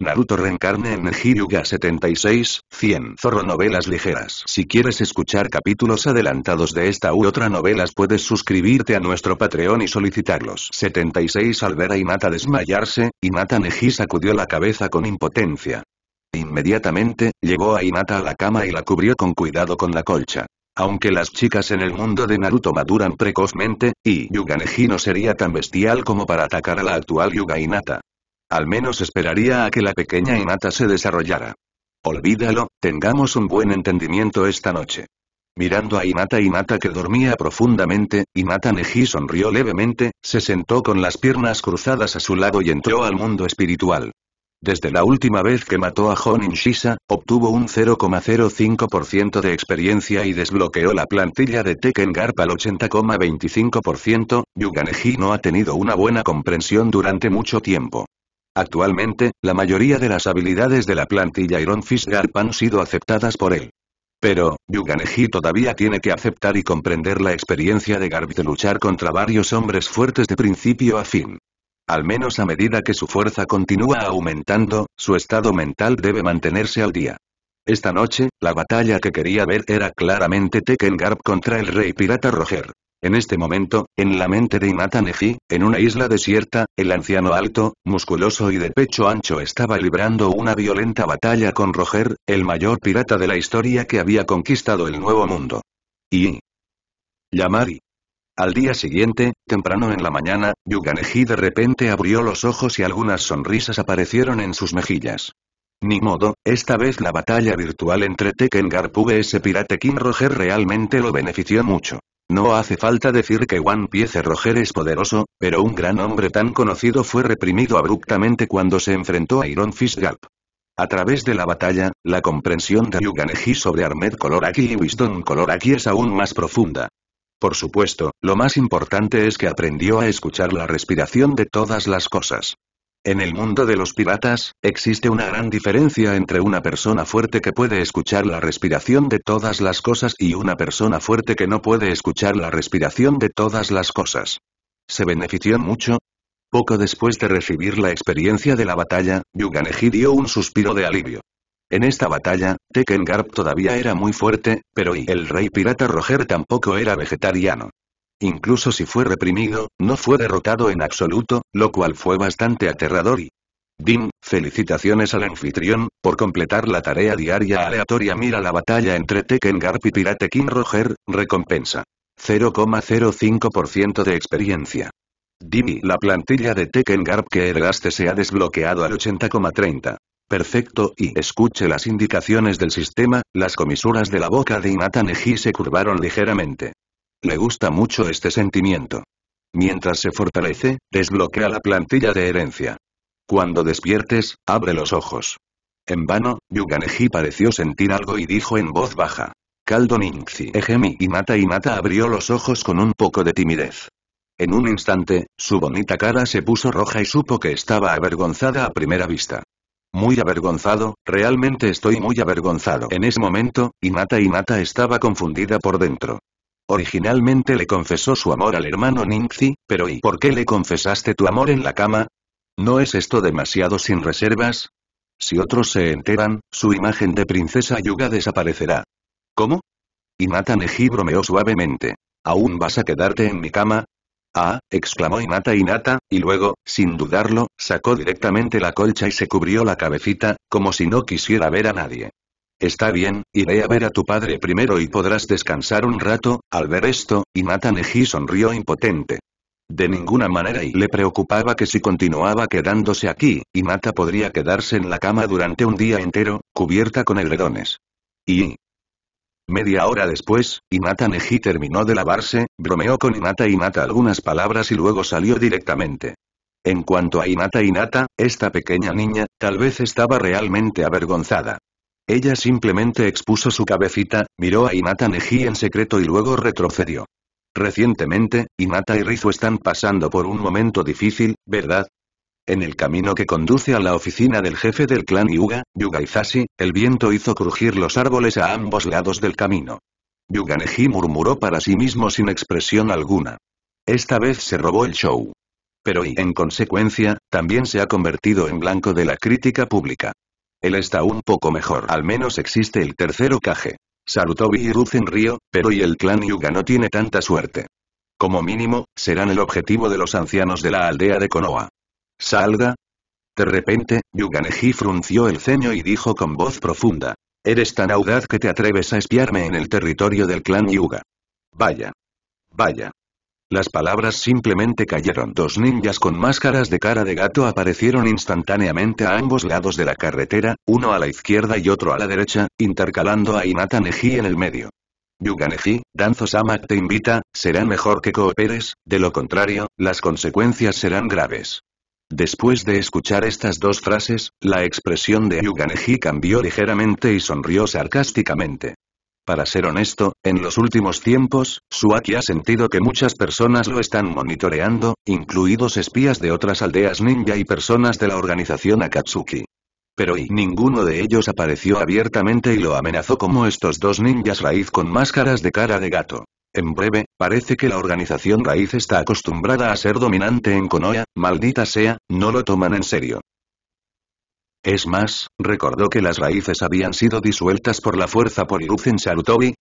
Naruto reencarne en Hyuga 76, 100 Zorro Novelas Ligeras. Si quieres escuchar capítulos adelantados de esta u otra novelas puedes suscribirte a nuestro Patreon y solicitarlos. 76 Al ver a Hinata desmayarse, Hinata Neji sacudió la cabeza con impotencia. Inmediatamente, llevó a Hinata a la cama y la cubrió con cuidado con la colcha. Aunque las chicas en el mundo de Naruto maduran precozmente, y Yuga Neji no sería tan bestial como para atacar a la actual Yuga Hinata. Al menos esperaría a que la pequeña Hinata se desarrollara. Olvídalo, tengamos un buen entendimiento esta noche. Mirando a Hinata Hinata que dormía profundamente, Hinata Neji sonrió levemente, se sentó con las piernas cruzadas a su lado y entró al mundo espiritual. Desde la última vez que mató a Honin Shisa, obtuvo un 0,05% de experiencia y desbloqueó la plantilla de Tekken Garp al 80,25%, Yuganeji no ha tenido una buena comprensión durante mucho tiempo. Actualmente, la mayoría de las habilidades de la plantilla Iron Fist Garp han sido aceptadas por él. Pero, Yuganeji todavía tiene que aceptar y comprender la experiencia de Garp de luchar contra varios hombres fuertes de principio a fin. Al menos a medida que su fuerza continúa aumentando, su estado mental debe mantenerse al día. Esta noche, la batalla que quería ver era claramente Tekken Garp contra el rey pirata Roger. En este momento, en la mente de Inata Neji, en una isla desierta, el anciano alto, musculoso y de pecho ancho estaba librando una violenta batalla con Roger, el mayor pirata de la historia que había conquistado el Nuevo Mundo. Y... Yamari. Al día siguiente, temprano en la mañana, Yuganeji de repente abrió los ojos y algunas sonrisas aparecieron en sus mejillas. Ni modo, esta vez la batalla virtual entre Tekken Garp vs Pirate King Roger realmente lo benefició mucho. No hace falta decir que One Piece Roger es poderoso, pero un gran hombre tan conocido fue reprimido abruptamente cuando se enfrentó a Iron Fist Gap. A través de la batalla, la comprensión de Yuganeji sobre Armed Coloraki y Wisdom Coloraki es aún más profunda. Por supuesto, lo más importante es que aprendió a escuchar la respiración de todas las cosas. En el mundo de los piratas, existe una gran diferencia entre una persona fuerte que puede escuchar la respiración de todas las cosas y una persona fuerte que no puede escuchar la respiración de todas las cosas. ¿Se benefició mucho? Poco después de recibir la experiencia de la batalla, Yuganeji dio un suspiro de alivio. En esta batalla, Tekken Garp todavía era muy fuerte, pero y el rey pirata Roger tampoco era vegetariano. Incluso si fue reprimido, no fue derrotado en absoluto, lo cual fue bastante aterrador y... Dim, felicitaciones al anfitrión, por completar la tarea diaria aleatoria mira la batalla entre Tekken Garp y Pirate King Roger, recompensa. 0,05% de experiencia. Dimi la plantilla de Tekken Garp que heredaste se ha desbloqueado al 80,30. Perfecto y escuche las indicaciones del sistema, las comisuras de la boca de Inata Neji se curvaron ligeramente. Le gusta mucho este sentimiento. Mientras se fortalece, desbloquea la plantilla de herencia. Cuando despiertes, abre los ojos. En vano, Yuganeji pareció sentir algo y dijo en voz baja. Caldo Ninxi. Ejemi y Mata y Mata abrió los ojos con un poco de timidez. En un instante, su bonita cara se puso roja y supo que estaba avergonzada a primera vista. Muy avergonzado, realmente estoy muy avergonzado. En ese momento, Inata Inata estaba confundida por dentro. Originalmente le confesó su amor al hermano Ninxi, pero ¿y por qué le confesaste tu amor en la cama? ¿No es esto demasiado sin reservas? Si otros se enteran, su imagen de princesa Yuga desaparecerá. ¿Cómo? Inata Neji bromeó suavemente. ¿Aún vas a quedarte en mi cama? Ah, exclamó Inata Inata, y luego, sin dudarlo, sacó directamente la colcha y se cubrió la cabecita, como si no quisiera ver a nadie. Está bien, iré a ver a tu padre primero y podrás descansar un rato, al ver esto, Inata Neji sonrió impotente. De ninguna manera y le preocupaba que si continuaba quedándose aquí, Inata podría quedarse en la cama durante un día entero, cubierta con edredones. Y... Media hora después, Inata Neji terminó de lavarse, bromeó con Inata Inata algunas palabras y luego salió directamente. En cuanto a Inata Inata, esta pequeña niña, tal vez estaba realmente avergonzada. Ella simplemente expuso su cabecita, miró a Inata Neji en secreto y luego retrocedió. Recientemente, Inata y Rizu están pasando por un momento difícil, ¿verdad? En el camino que conduce a la oficina del jefe del clan Yuga, Yuga Izashi, el viento hizo crujir los árboles a ambos lados del camino. Yuga Neji murmuró para sí mismo sin expresión alguna. Esta vez se robó el show. Pero y en consecuencia, también se ha convertido en blanco de la crítica pública. Él está un poco mejor. Al menos existe el tercero Kage. Sarutobi y Ruzen Río, pero y el clan Yuga no tiene tanta suerte. Como mínimo, serán el objetivo de los ancianos de la aldea de Konoha. Salga. De repente, Yuganeji frunció el ceño y dijo con voz profunda. Eres tan audaz que te atreves a espiarme en el territorio del clan Yuga. Vaya. Vaya. Las palabras simplemente cayeron. Dos ninjas con máscaras de cara de gato aparecieron instantáneamente a ambos lados de la carretera, uno a la izquierda y otro a la derecha, intercalando a Inata Neji en el medio. Yuga Neji, Danzo Samak te invita, será mejor que cooperes, de lo contrario, las consecuencias serán graves. Después de escuchar estas dos frases, la expresión de Yuga Neji cambió ligeramente y sonrió sarcásticamente. Para ser honesto, en los últimos tiempos, Suaki ha sentido que muchas personas lo están monitoreando, incluidos espías de otras aldeas ninja y personas de la organización Akatsuki. Pero y ninguno de ellos apareció abiertamente y lo amenazó como estos dos ninjas raíz con máscaras de cara de gato. En breve, parece que la organización raíz está acostumbrada a ser dominante en Konoha, maldita sea, no lo toman en serio. Es más, recordó que las raíces habían sido disueltas por la fuerza por Iruzen Sarutobi.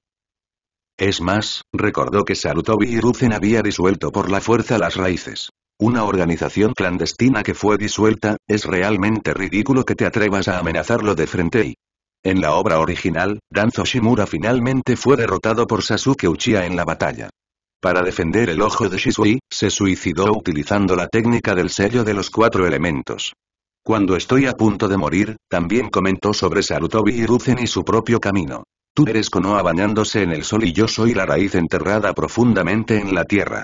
Es más, recordó que Sarutobi Iruzen había disuelto por la fuerza las raíces. Una organización clandestina que fue disuelta, es realmente ridículo que te atrevas a amenazarlo de frente y... En la obra original, Danzo Shimura finalmente fue derrotado por Sasuke Uchiha en la batalla. Para defender el ojo de Shisui, se suicidó utilizando la técnica del sello de los cuatro elementos. Cuando estoy a punto de morir, también comentó sobre Sarutobi Hiruzen y su propio camino. Tú eres Konoha bañándose en el sol y yo soy la raíz enterrada profundamente en la tierra.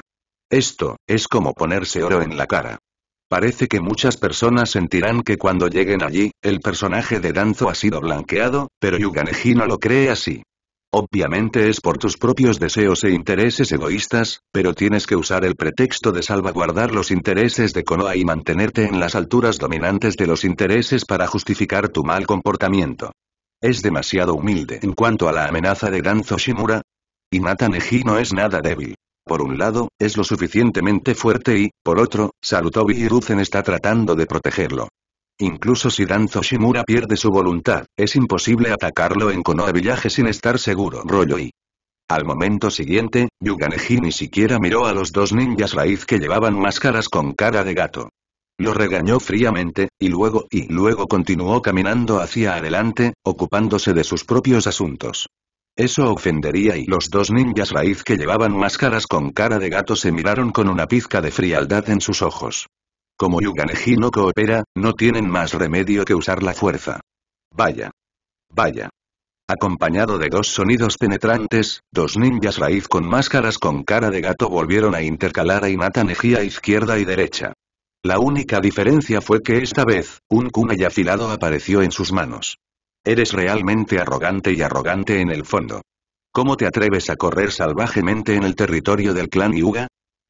Esto, es como ponerse oro en la cara. Parece que muchas personas sentirán que cuando lleguen allí, el personaje de Danzo ha sido blanqueado, pero Yuganeji no lo cree así. Obviamente es por tus propios deseos e intereses egoístas, pero tienes que usar el pretexto de salvaguardar los intereses de Konoha y mantenerte en las alturas dominantes de los intereses para justificar tu mal comportamiento. Es demasiado humilde en cuanto a la amenaza de Danzo Shimura. Y Neji no es nada débil. Por un lado, es lo suficientemente fuerte y, por otro, Sarutobi Hiruzen está tratando de protegerlo. Incluso si Danzo Shimura pierde su voluntad, es imposible atacarlo en Konoha Village sin estar seguro. Rollo y. Al momento siguiente, Yuganeji ni siquiera miró a los dos ninjas raíz que llevaban máscaras con cara de gato. Lo regañó fríamente, y luego, y luego continuó caminando hacia adelante, ocupándose de sus propios asuntos. Eso ofendería y los dos ninjas raíz que llevaban máscaras con cara de gato se miraron con una pizca de frialdad en sus ojos. Como Yuganeji no coopera, no tienen más remedio que usar la fuerza. Vaya. Vaya. Acompañado de dos sonidos penetrantes, dos ninjas raíz con máscaras con cara de gato volvieron a intercalar a Inata Neji izquierda y derecha. La única diferencia fue que esta vez, un kunai afilado apareció en sus manos. Eres realmente arrogante y arrogante en el fondo. ¿Cómo te atreves a correr salvajemente en el territorio del clan Yuga?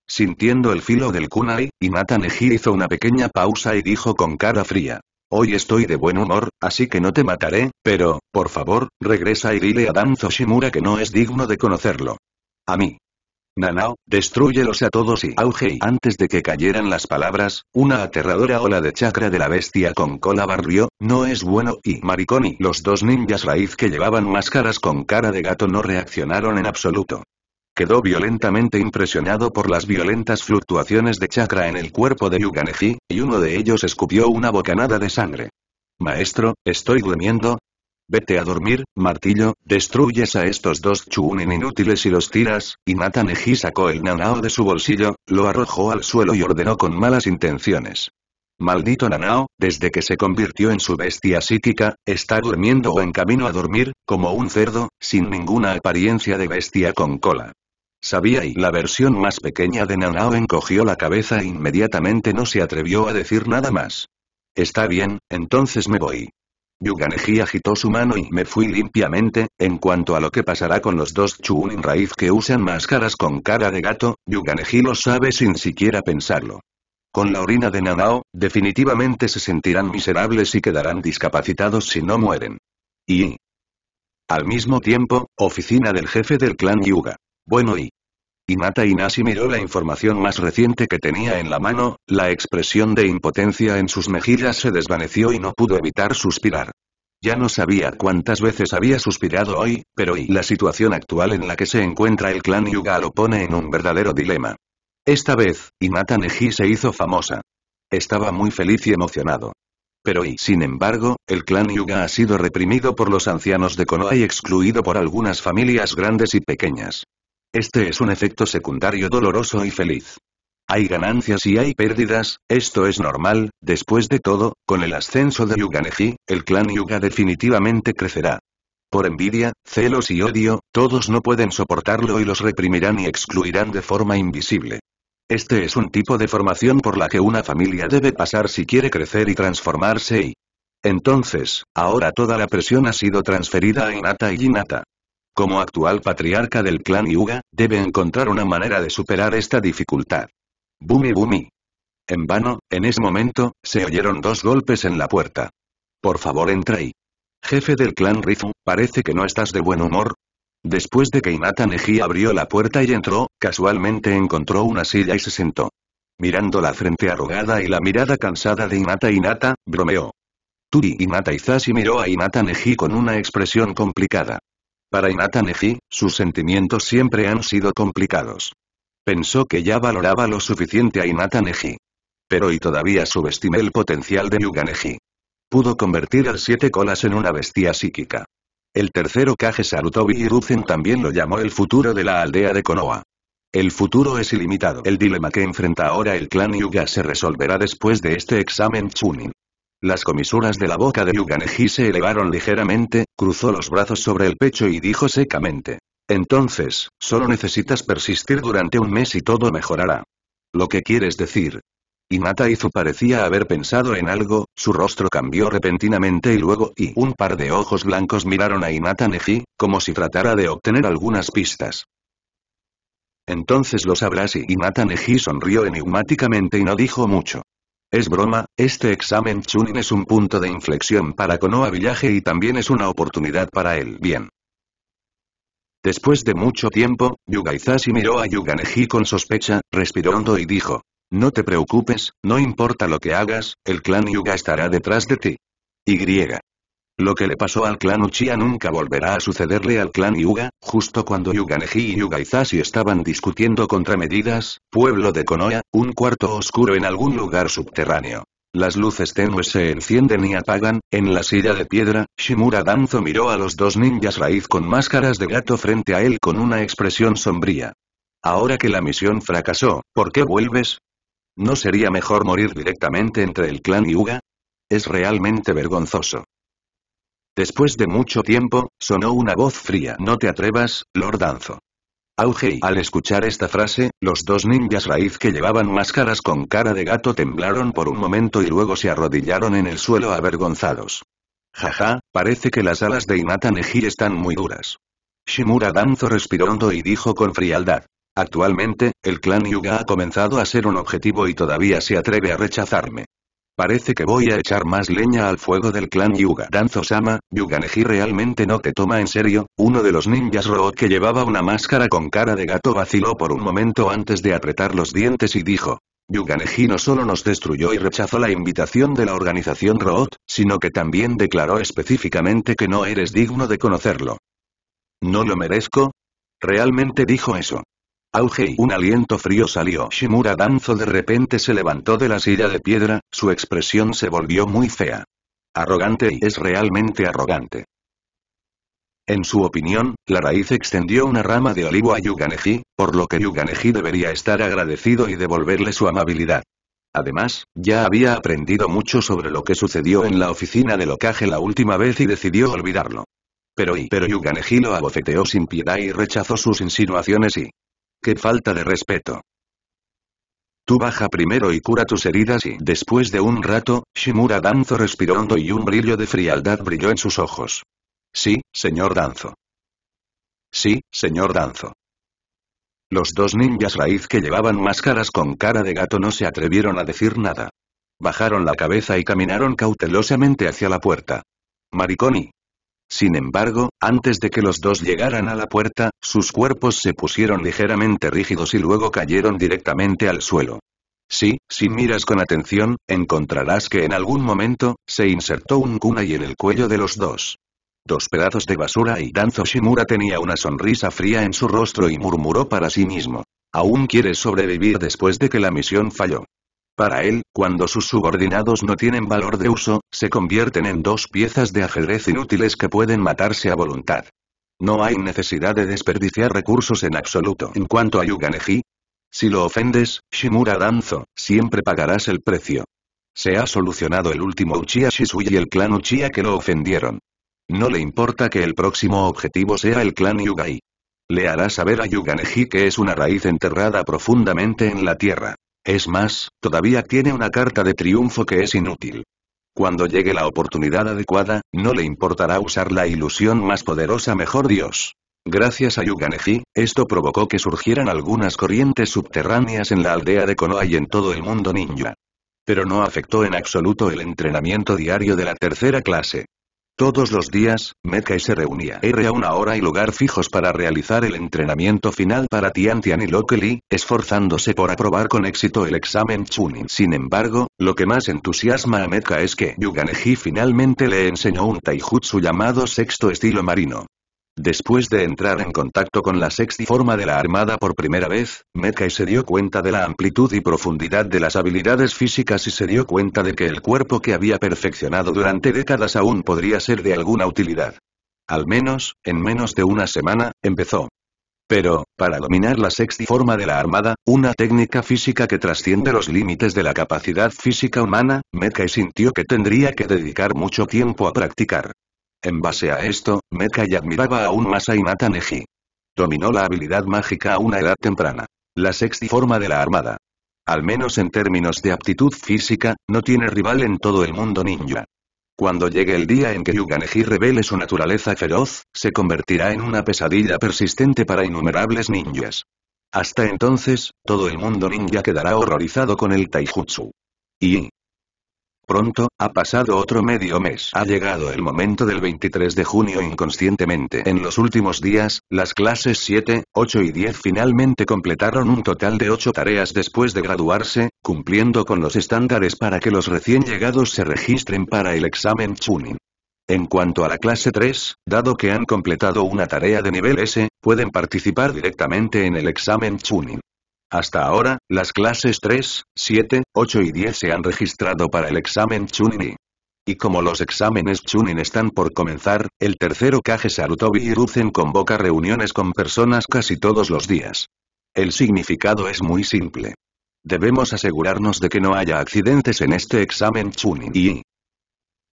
Sintiendo el filo del kunai, Inata Neji hizo una pequeña pausa y dijo con cara fría. Hoy estoy de buen humor, así que no te mataré, pero, por favor, regresa y dile a Danzo Shimura que no es digno de conocerlo. A mí. Nanao, destruyelos a todos y auge y antes de que cayeran las palabras, una aterradora ola de chakra de la bestia con cola barrió, no es bueno y Mariconi. Los dos ninjas raíz que llevaban máscaras con cara de gato no reaccionaron en absoluto. Quedó violentamente impresionado por las violentas fluctuaciones de chakra en el cuerpo de Yuganeji, y uno de ellos escupió una bocanada de sangre. Maestro, estoy durmiendo. Vete a dormir, martillo, destruyes a estos dos chunin inútiles y los tiras, y Nataneji sacó el nanao de su bolsillo, lo arrojó al suelo y ordenó con malas intenciones. Maldito Nanao, desde que se convirtió en su bestia psíquica, está durmiendo o en camino a dormir, como un cerdo, sin ninguna apariencia de bestia con cola. Sabía y la versión más pequeña de Nanao encogió la cabeza e inmediatamente no se atrevió a decir nada más. Está bien, entonces me voy. Yuganeji agitó su mano y me fui limpiamente, en cuanto a lo que pasará con los dos Chunin raíz que usan máscaras con cara de gato, Yuganeji lo sabe sin siquiera pensarlo. Con la orina de Nanao, definitivamente se sentirán miserables y quedarán discapacitados si no mueren. Y... Al mismo tiempo, oficina del jefe del clan Yuga. Bueno y... Hinata Inashi miró la información más reciente que tenía en la mano, la expresión de impotencia en sus mejillas se desvaneció y no pudo evitar suspirar. Ya no sabía cuántas veces había suspirado hoy, pero y la situación actual en la que se encuentra el clan Yuga lo pone en un verdadero dilema. Esta vez, Hinata Neji se hizo famosa. Estaba muy feliz y emocionado. Pero y sin embargo, el clan Yuga ha sido reprimido por los ancianos de Konoha y excluido por algunas familias grandes y pequeñas. Este es un efecto secundario doloroso y feliz. Hay ganancias y hay pérdidas, esto es normal, después de todo, con el ascenso de Yuganeji, el clan Yuga definitivamente crecerá. Por envidia, celos y odio, todos no pueden soportarlo y los reprimirán y excluirán de forma invisible. Este es un tipo de formación por la que una familia debe pasar si quiere crecer y transformarse y... Entonces, ahora toda la presión ha sido transferida a Inata y Hinata. Como actual patriarca del clan Yuga, debe encontrar una manera de superar esta dificultad. Bumi Bumi. En vano, en ese momento, se oyeron dos golpes en la puerta. Por favor entra y. Jefe del clan Rifu, parece que no estás de buen humor. Después de que Inata Neji abrió la puerta y entró, casualmente encontró una silla y se sentó. Mirando la frente arrugada y la mirada cansada de Inata Inata, bromeó. Turi Inata Izashi miró a Inata Neji con una expresión complicada. Para Inata Neji, sus sentimientos siempre han sido complicados. Pensó que ya valoraba lo suficiente a Inata Neji. Pero y todavía subestimé el potencial de Yuga Neji. Pudo convertir al siete colas en una bestia psíquica. El tercero Kage Sarutobi Hiruzen también lo llamó el futuro de la aldea de Konoha. El futuro es ilimitado. El dilema que enfrenta ahora el clan Yuga se resolverá después de este examen Chunin. Las comisuras de la boca de Yuganeji se elevaron ligeramente, cruzó los brazos sobre el pecho y dijo secamente. Entonces, solo necesitas persistir durante un mes y todo mejorará. ¿Lo que quieres decir? Inata Izu parecía haber pensado en algo, su rostro cambió repentinamente y luego y un par de ojos blancos miraron a Inata Neji, como si tratara de obtener algunas pistas. Entonces lo sabrás y Inata Neji sonrió enigmáticamente y no dijo mucho. Es broma, este examen Chunin es un punto de inflexión para Konoha Village y también es una oportunidad para él. Bien. Después de mucho tiempo, Yuga Izashi miró a Yuganeji con sospecha, respiró hondo y dijo. No te preocupes, no importa lo que hagas, el clan Yuga estará detrás de ti. Y. Lo que le pasó al clan Uchiha nunca volverá a sucederle al clan Yuga, justo cuando Yuganeji y Yuga Izashi estaban discutiendo contramedidas, pueblo de Konoha, un cuarto oscuro en algún lugar subterráneo. Las luces tenues se encienden y apagan, en la silla de piedra, Shimura Danzo miró a los dos ninjas raíz con máscaras de gato frente a él con una expresión sombría. Ahora que la misión fracasó, ¿por qué vuelves? ¿No sería mejor morir directamente entre el clan Yuga? Es realmente vergonzoso. Después de mucho tiempo, sonó una voz fría. No te atrevas, Lord Danzo. Auge al escuchar esta frase, los dos ninjas raíz que llevaban máscaras con cara de gato temblaron por un momento y luego se arrodillaron en el suelo avergonzados. Jaja, parece que las alas de Inata Neji están muy duras. Shimura Danzo respiró hondo y dijo con frialdad. Actualmente, el clan Yuga ha comenzado a ser un objetivo y todavía se atreve a rechazarme. Parece que voy a echar más leña al fuego del clan Yuga. Danzo-sama, Yuganeji realmente no te toma en serio, uno de los ninjas Root que llevaba una máscara con cara de gato vaciló por un momento antes de apretar los dientes y dijo. Yuganeji no solo nos destruyó y rechazó la invitación de la organización Root, sino que también declaró específicamente que no eres digno de conocerlo. ¿No lo merezco? Realmente dijo eso. Auge y un aliento frío salió. Shimura Danzo de repente se levantó de la silla de piedra, su expresión se volvió muy fea. Arrogante y es realmente arrogante. En su opinión, la raíz extendió una rama de olivo a Yuganeji, por lo que Yuganeji debería estar agradecido y devolverle su amabilidad. Además, ya había aprendido mucho sobre lo que sucedió en la oficina de Lokage la última vez y decidió olvidarlo. Pero y pero Yuganeji lo abofeteó sin piedad y rechazó sus insinuaciones y ¡Qué falta de respeto! Tú baja primero y cura tus heridas y después de un rato, Shimura Danzo respiró hondo y un brillo de frialdad brilló en sus ojos. Sí, señor Danzo. Sí, señor Danzo. Los dos ninjas raíz que llevaban máscaras con cara de gato no se atrevieron a decir nada. Bajaron la cabeza y caminaron cautelosamente hacia la puerta. Mariconi. Sin embargo, antes de que los dos llegaran a la puerta, sus cuerpos se pusieron ligeramente rígidos y luego cayeron directamente al suelo. Sí, si miras con atención, encontrarás que en algún momento, se insertó un kunai en el cuello de los dos. Dos pedazos de basura y Danzo Shimura tenía una sonrisa fría en su rostro y murmuró para sí mismo. Aún quieres sobrevivir después de que la misión falló. Para él, cuando sus subordinados no tienen valor de uso, se convierten en dos piezas de ajedrez inútiles que pueden matarse a voluntad. No hay necesidad de desperdiciar recursos en absoluto. En cuanto a Yuganeji, si lo ofendes, Shimura Danzo, siempre pagarás el precio. Se ha solucionado el último Uchiha Shisui y el clan Uchiha que lo ofendieron. No le importa que el próximo objetivo sea el clan Yugai. Le hará saber a Yuganeji que es una raíz enterrada profundamente en la tierra. Es más, todavía tiene una carta de triunfo que es inútil. Cuando llegue la oportunidad adecuada, no le importará usar la ilusión más poderosa mejor Dios. Gracias a Yuganeji, esto provocó que surgieran algunas corrientes subterráneas en la aldea de Konoha y en todo el mundo ninja. Pero no afectó en absoluto el entrenamiento diario de la tercera clase. Todos los días, Mekai se reunía R a una hora y lugar fijos para realizar el entrenamiento final para Tian Tian y Lokeli, esforzándose por aprobar con éxito el examen Chunin. Sin embargo, lo que más entusiasma a Mecha es que Yuganeji finalmente le enseñó un taijutsu llamado sexto estilo marino. Después de entrar en contacto con la forma de la armada por primera vez, Mekai se dio cuenta de la amplitud y profundidad de las habilidades físicas y se dio cuenta de que el cuerpo que había perfeccionado durante décadas aún podría ser de alguna utilidad. Al menos, en menos de una semana, empezó. Pero, para dominar la forma de la armada, una técnica física que trasciende los límites de la capacidad física humana, Mekai sintió que tendría que dedicar mucho tiempo a practicar. En base a esto, Mekai admiraba aún más a Inata Neji. Dominó la habilidad mágica a una edad temprana. La forma de la armada. Al menos en términos de aptitud física, no tiene rival en todo el mundo ninja. Cuando llegue el día en que Yuganeji revele su naturaleza feroz, se convertirá en una pesadilla persistente para innumerables ninjas. Hasta entonces, todo el mundo ninja quedará horrorizado con el taijutsu. Y, Pronto, ha pasado otro medio mes. Ha llegado el momento del 23 de junio inconscientemente. En los últimos días, las clases 7, 8 y 10 finalmente completaron un total de 8 tareas después de graduarse, cumpliendo con los estándares para que los recién llegados se registren para el examen Chunin. En cuanto a la clase 3, dado que han completado una tarea de nivel S, pueden participar directamente en el examen Chunin. Hasta ahora, las clases 3, 7, 8 y 10 se han registrado para el examen Chunin. Y como los exámenes Chunin están por comenzar, el tercero Kage Sarutobi Hiruzen convoca reuniones con personas casi todos los días. El significado es muy simple. Debemos asegurarnos de que no haya accidentes en este examen Chunin y...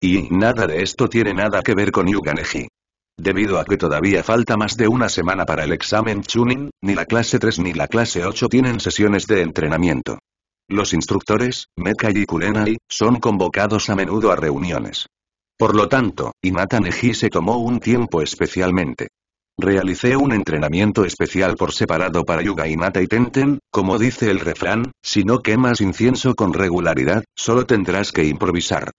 Y nada de esto tiene nada que ver con Yuganeji. Debido a que todavía falta más de una semana para el examen Chunin, ni la clase 3 ni la clase 8 tienen sesiones de entrenamiento. Los instructores, Mekai y Kurenai, son convocados a menudo a reuniones. Por lo tanto, Inata Neji se tomó un tiempo especialmente. Realicé un entrenamiento especial por separado para Yuga Inata y Tenten, como dice el refrán, si no quemas incienso con regularidad, solo tendrás que improvisar.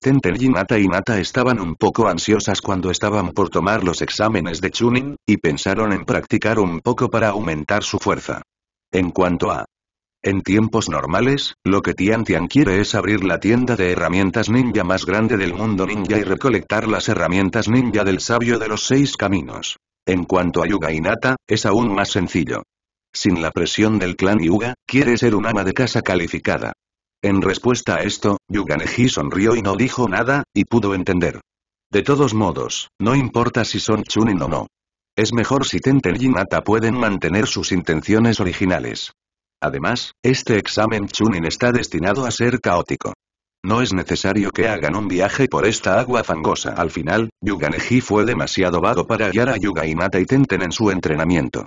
Tenten y Nata y Nata estaban un poco ansiosas cuando estaban por tomar los exámenes de Chunin, y pensaron en practicar un poco para aumentar su fuerza. En cuanto a en tiempos normales, lo que Tian Tian quiere es abrir la tienda de herramientas ninja más grande del mundo ninja y recolectar las herramientas ninja del sabio de los seis caminos. En cuanto a Yuga y Nata, es aún más sencillo. Sin la presión del clan Yuga, quiere ser un ama de casa calificada. En respuesta a esto, Yuganeji sonrió y no dijo nada, y pudo entender. De todos modos, no importa si son Chunin o no. Es mejor si Tenten y Nata pueden mantener sus intenciones originales. Además, este examen Chunin está destinado a ser caótico. No es necesario que hagan un viaje por esta agua fangosa. Al final, Yuganeji fue demasiado vago para guiar a Yuga y Nata y Tenten en su entrenamiento.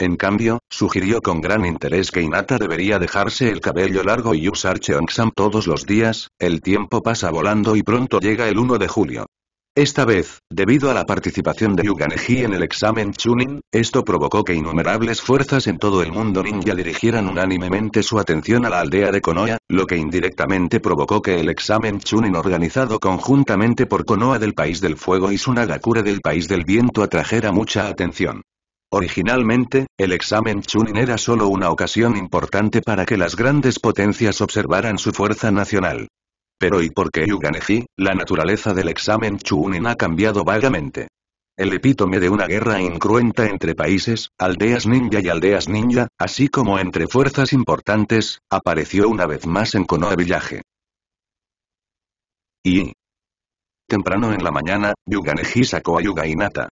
En cambio, sugirió con gran interés que Inata debería dejarse el cabello largo y usar Cheongsam todos los días, el tiempo pasa volando y pronto llega el 1 de julio. Esta vez, debido a la participación de Yuganeji en el examen Chunin, esto provocó que innumerables fuerzas en todo el mundo ninja dirigieran unánimemente su atención a la aldea de Konoha, lo que indirectamente provocó que el examen Chunin organizado conjuntamente por Konoha del País del Fuego y Sunagakure del País del Viento atrajera mucha atención. Originalmente, el examen Chunin era solo una ocasión importante para que las grandes potencias observaran su fuerza nacional. Pero ¿y por qué Yuganeji? La naturaleza del examen Chunin ha cambiado vagamente. El epítome de una guerra incruenta entre países, aldeas ninja y aldeas ninja, así como entre fuerzas importantes, apareció una vez más en Konoha Village. Y... Temprano en la mañana, Yuganeji sacó a Yuga Inata.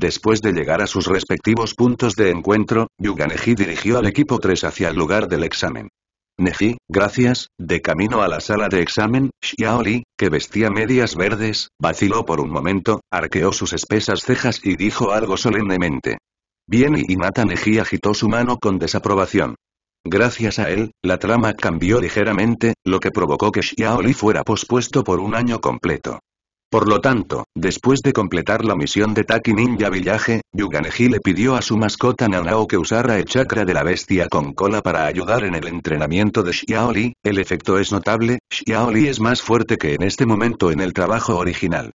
Después de llegar a sus respectivos puntos de encuentro, Yuganeji dirigió al equipo 3 hacia el lugar del examen. Neji, gracias, de camino a la sala de examen, Xiaoli, que vestía medias verdes, vaciló por un momento, arqueó sus espesas cejas y dijo algo solemnemente. Bien y Mata Neji agitó su mano con desaprobación. Gracias a él, la trama cambió ligeramente, lo que provocó que Xiaoli fuera pospuesto por un año completo. Por lo tanto, después de completar la misión de Taki Ninja Village, Yuganeji le pidió a su mascota Nanao que usara el chakra de la bestia con cola para ayudar en el entrenamiento de Xiaoli, el efecto es notable, Xiaoli es más fuerte que en este momento en el trabajo original.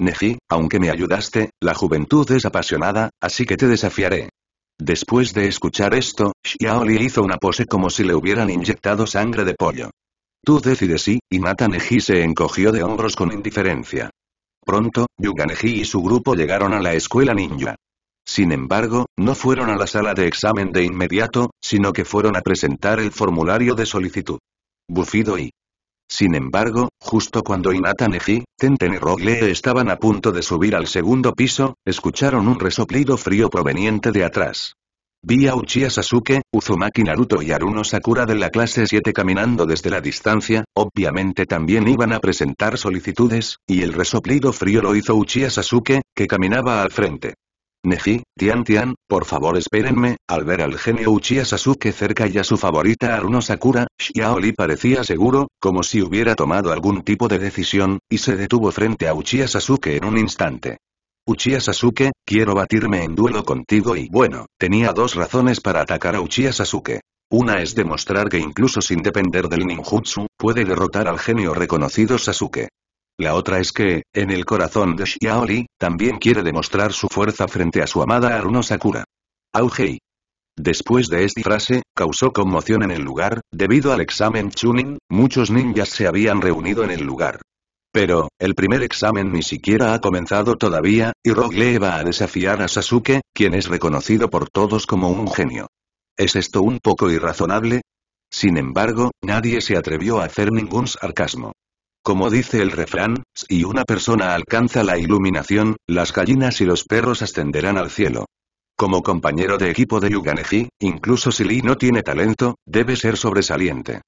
Neji, aunque me ayudaste, la juventud es apasionada, así que te desafiaré. Después de escuchar esto, Xiaoli hizo una pose como si le hubieran inyectado sangre de pollo. Tú decides sí, y Mata Neji se encogió de hombros con indiferencia. Pronto, Yuganeji y su grupo llegaron a la escuela ninja. Sin embargo, no fueron a la sala de examen de inmediato, sino que fueron a presentar el formulario de solicitud. Bufido y... Sin embargo, justo cuando Inata Neji, Tenten y Rogle estaban a punto de subir al segundo piso, escucharon un resoplido frío proveniente de atrás. Vi a Uchiha Sasuke, Uzumaki Naruto y Aruno Sakura de la clase 7 caminando desde la distancia, obviamente también iban a presentar solicitudes, y el resoplido frío lo hizo Uchiha Sasuke, que caminaba al frente. Neji, Tian Tian, por favor espérenme, al ver al genio Uchiha Sasuke cerca y a su favorita Aruno Sakura, Xiaoli parecía seguro, como si hubiera tomado algún tipo de decisión, y se detuvo frente a Uchiha Sasuke en un instante. Uchiha Sasuke, quiero batirme en duelo contigo y bueno, tenía dos razones para atacar a Uchiha Sasuke. Una es demostrar que incluso sin depender del ninjutsu, puede derrotar al genio reconocido Sasuke. La otra es que, en el corazón de Xiaoli, también quiere demostrar su fuerza frente a su amada Aruno Sakura. Augei. Después de esta frase, causó conmoción en el lugar, debido al examen Chunin, muchos ninjas se habían reunido en el lugar. Pero, el primer examen ni siquiera ha comenzado todavía, y Rogue va a desafiar a Sasuke, quien es reconocido por todos como un genio. ¿Es esto un poco irrazonable? Sin embargo, nadie se atrevió a hacer ningún sarcasmo. Como dice el refrán, si una persona alcanza la iluminación, las gallinas y los perros ascenderán al cielo. Como compañero de equipo de Yuganeji, incluso si Lee no tiene talento, debe ser sobresaliente.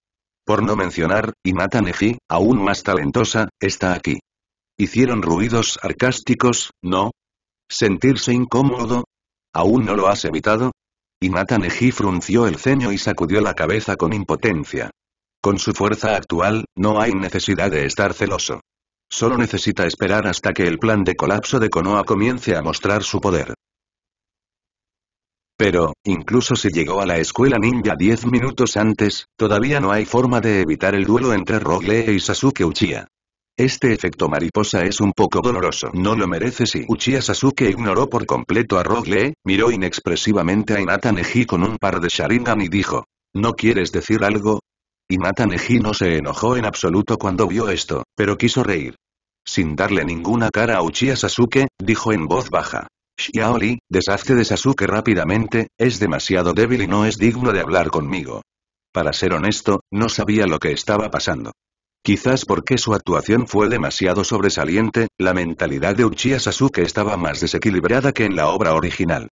Por no mencionar, Imata Neji, aún más talentosa, está aquí. Hicieron ruidos sarcásticos, ¿no? ¿Sentirse incómodo? ¿Aún no lo has evitado? Imata Neji frunció el ceño y sacudió la cabeza con impotencia. Con su fuerza actual, no hay necesidad de estar celoso. Solo necesita esperar hasta que el plan de colapso de Konoha comience a mostrar su poder. Pero, incluso si llegó a la escuela ninja 10 minutos antes, todavía no hay forma de evitar el duelo entre Rogue y Sasuke Uchiha. Este efecto mariposa es un poco doloroso. No lo merece si Uchiha Sasuke ignoró por completo a Rogue, miró inexpresivamente a Inata Neji con un par de Sharingan y dijo. ¿No quieres decir algo? Inata Neji no se enojó en absoluto cuando vio esto, pero quiso reír. Sin darle ninguna cara a Uchiha Sasuke, dijo en voz baja. Xiaoli, deshazte de Sasuke rápidamente, es demasiado débil y no es digno de hablar conmigo. Para ser honesto, no sabía lo que estaba pasando. Quizás porque su actuación fue demasiado sobresaliente, la mentalidad de Uchiha Sasuke estaba más desequilibrada que en la obra original.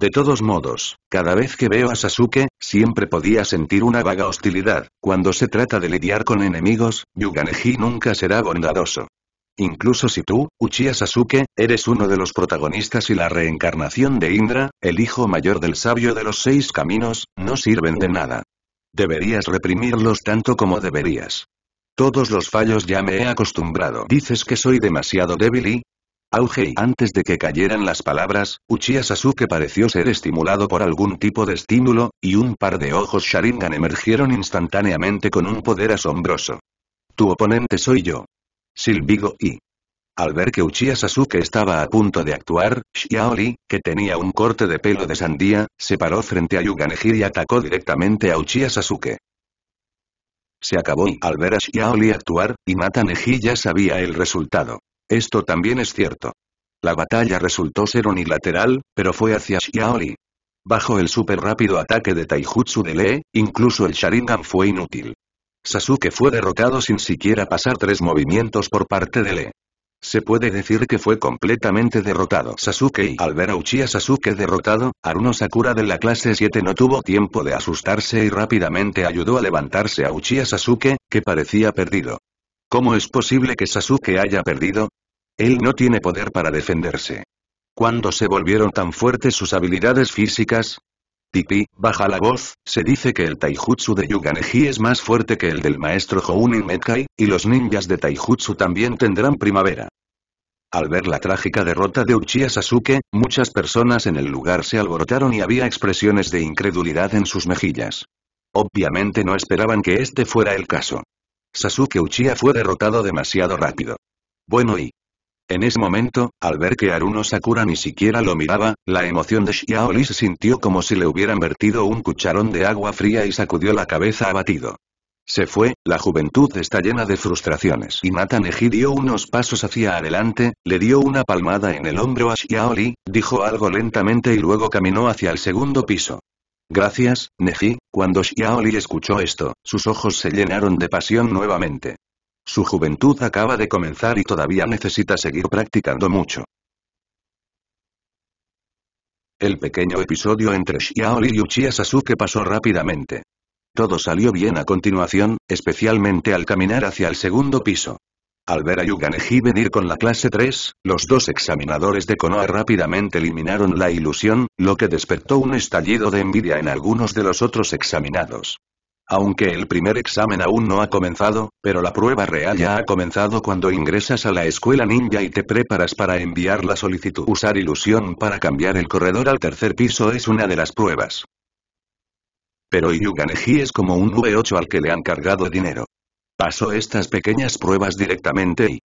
De todos modos, cada vez que veo a Sasuke, siempre podía sentir una vaga hostilidad, cuando se trata de lidiar con enemigos, Yuganeji nunca será bondadoso. Incluso si tú, Uchiha Sasuke, eres uno de los protagonistas y la reencarnación de Indra, el hijo mayor del sabio de los seis caminos, no sirven de nada. Deberías reprimirlos tanto como deberías. Todos los fallos ya me he acostumbrado. Dices que soy demasiado débil y... Auge antes de que cayeran las palabras, Uchiha Sasuke pareció ser estimulado por algún tipo de estímulo, y un par de ojos Sharingan emergieron instantáneamente con un poder asombroso. Tu oponente soy yo. Silbigo y... Al ver que Uchiha Sasuke estaba a punto de actuar, Xiaoli, que tenía un corte de pelo de sandía, se paró frente a Yuganeji y atacó directamente a Uchiha Sasuke. Se acabó y al ver a Xiaoli actuar, y Neji ya sabía el resultado. Esto también es cierto. La batalla resultó ser unilateral, pero fue hacia Xiaoli. Bajo el super rápido ataque de Taijutsu de Lee, incluso el Sharingan fue inútil. Sasuke fue derrotado sin siquiera pasar tres movimientos por parte de Lee. Se puede decir que fue completamente derrotado Sasuke y al ver a Uchiha Sasuke derrotado, Aruno Sakura de la clase 7 no tuvo tiempo de asustarse y rápidamente ayudó a levantarse a Uchiha Sasuke, que parecía perdido. ¿Cómo es posible que Sasuke haya perdido? Él no tiene poder para defenderse. ¿Cuándo se volvieron tan fuertes sus habilidades físicas? Tipi, baja la voz, se dice que el taijutsu de Yuganeji es más fuerte que el del maestro Hounin Mekai, y los ninjas de taijutsu también tendrán primavera. Al ver la trágica derrota de Uchiha Sasuke, muchas personas en el lugar se alborotaron y había expresiones de incredulidad en sus mejillas. Obviamente no esperaban que este fuera el caso. Sasuke Uchiha fue derrotado demasiado rápido. Bueno y... En ese momento, al ver que Aruno Sakura ni siquiera lo miraba, la emoción de Xiaoli se sintió como si le hubieran vertido un cucharón de agua fría y sacudió la cabeza abatido. Se fue, la juventud está llena de frustraciones. Y Mata Neji dio unos pasos hacia adelante, le dio una palmada en el hombro a Xiaoli, dijo algo lentamente y luego caminó hacia el segundo piso. Gracias, Neji, cuando Xiaoli escuchó esto, sus ojos se llenaron de pasión nuevamente. Su juventud acaba de comenzar y todavía necesita seguir practicando mucho. El pequeño episodio entre Xiaoli y Uchiha Sasuke pasó rápidamente. Todo salió bien a continuación, especialmente al caminar hacia el segundo piso. Al ver a Yuganeji venir con la clase 3, los dos examinadores de Konoha rápidamente eliminaron la ilusión, lo que despertó un estallido de envidia en algunos de los otros examinados. Aunque el primer examen aún no ha comenzado, pero la prueba real ya ha comenzado cuando ingresas a la escuela ninja y te preparas para enviar la solicitud. Usar ilusión para cambiar el corredor al tercer piso es una de las pruebas. Pero Yuganeji es como un V8 al que le han cargado dinero. Pasó estas pequeñas pruebas directamente y...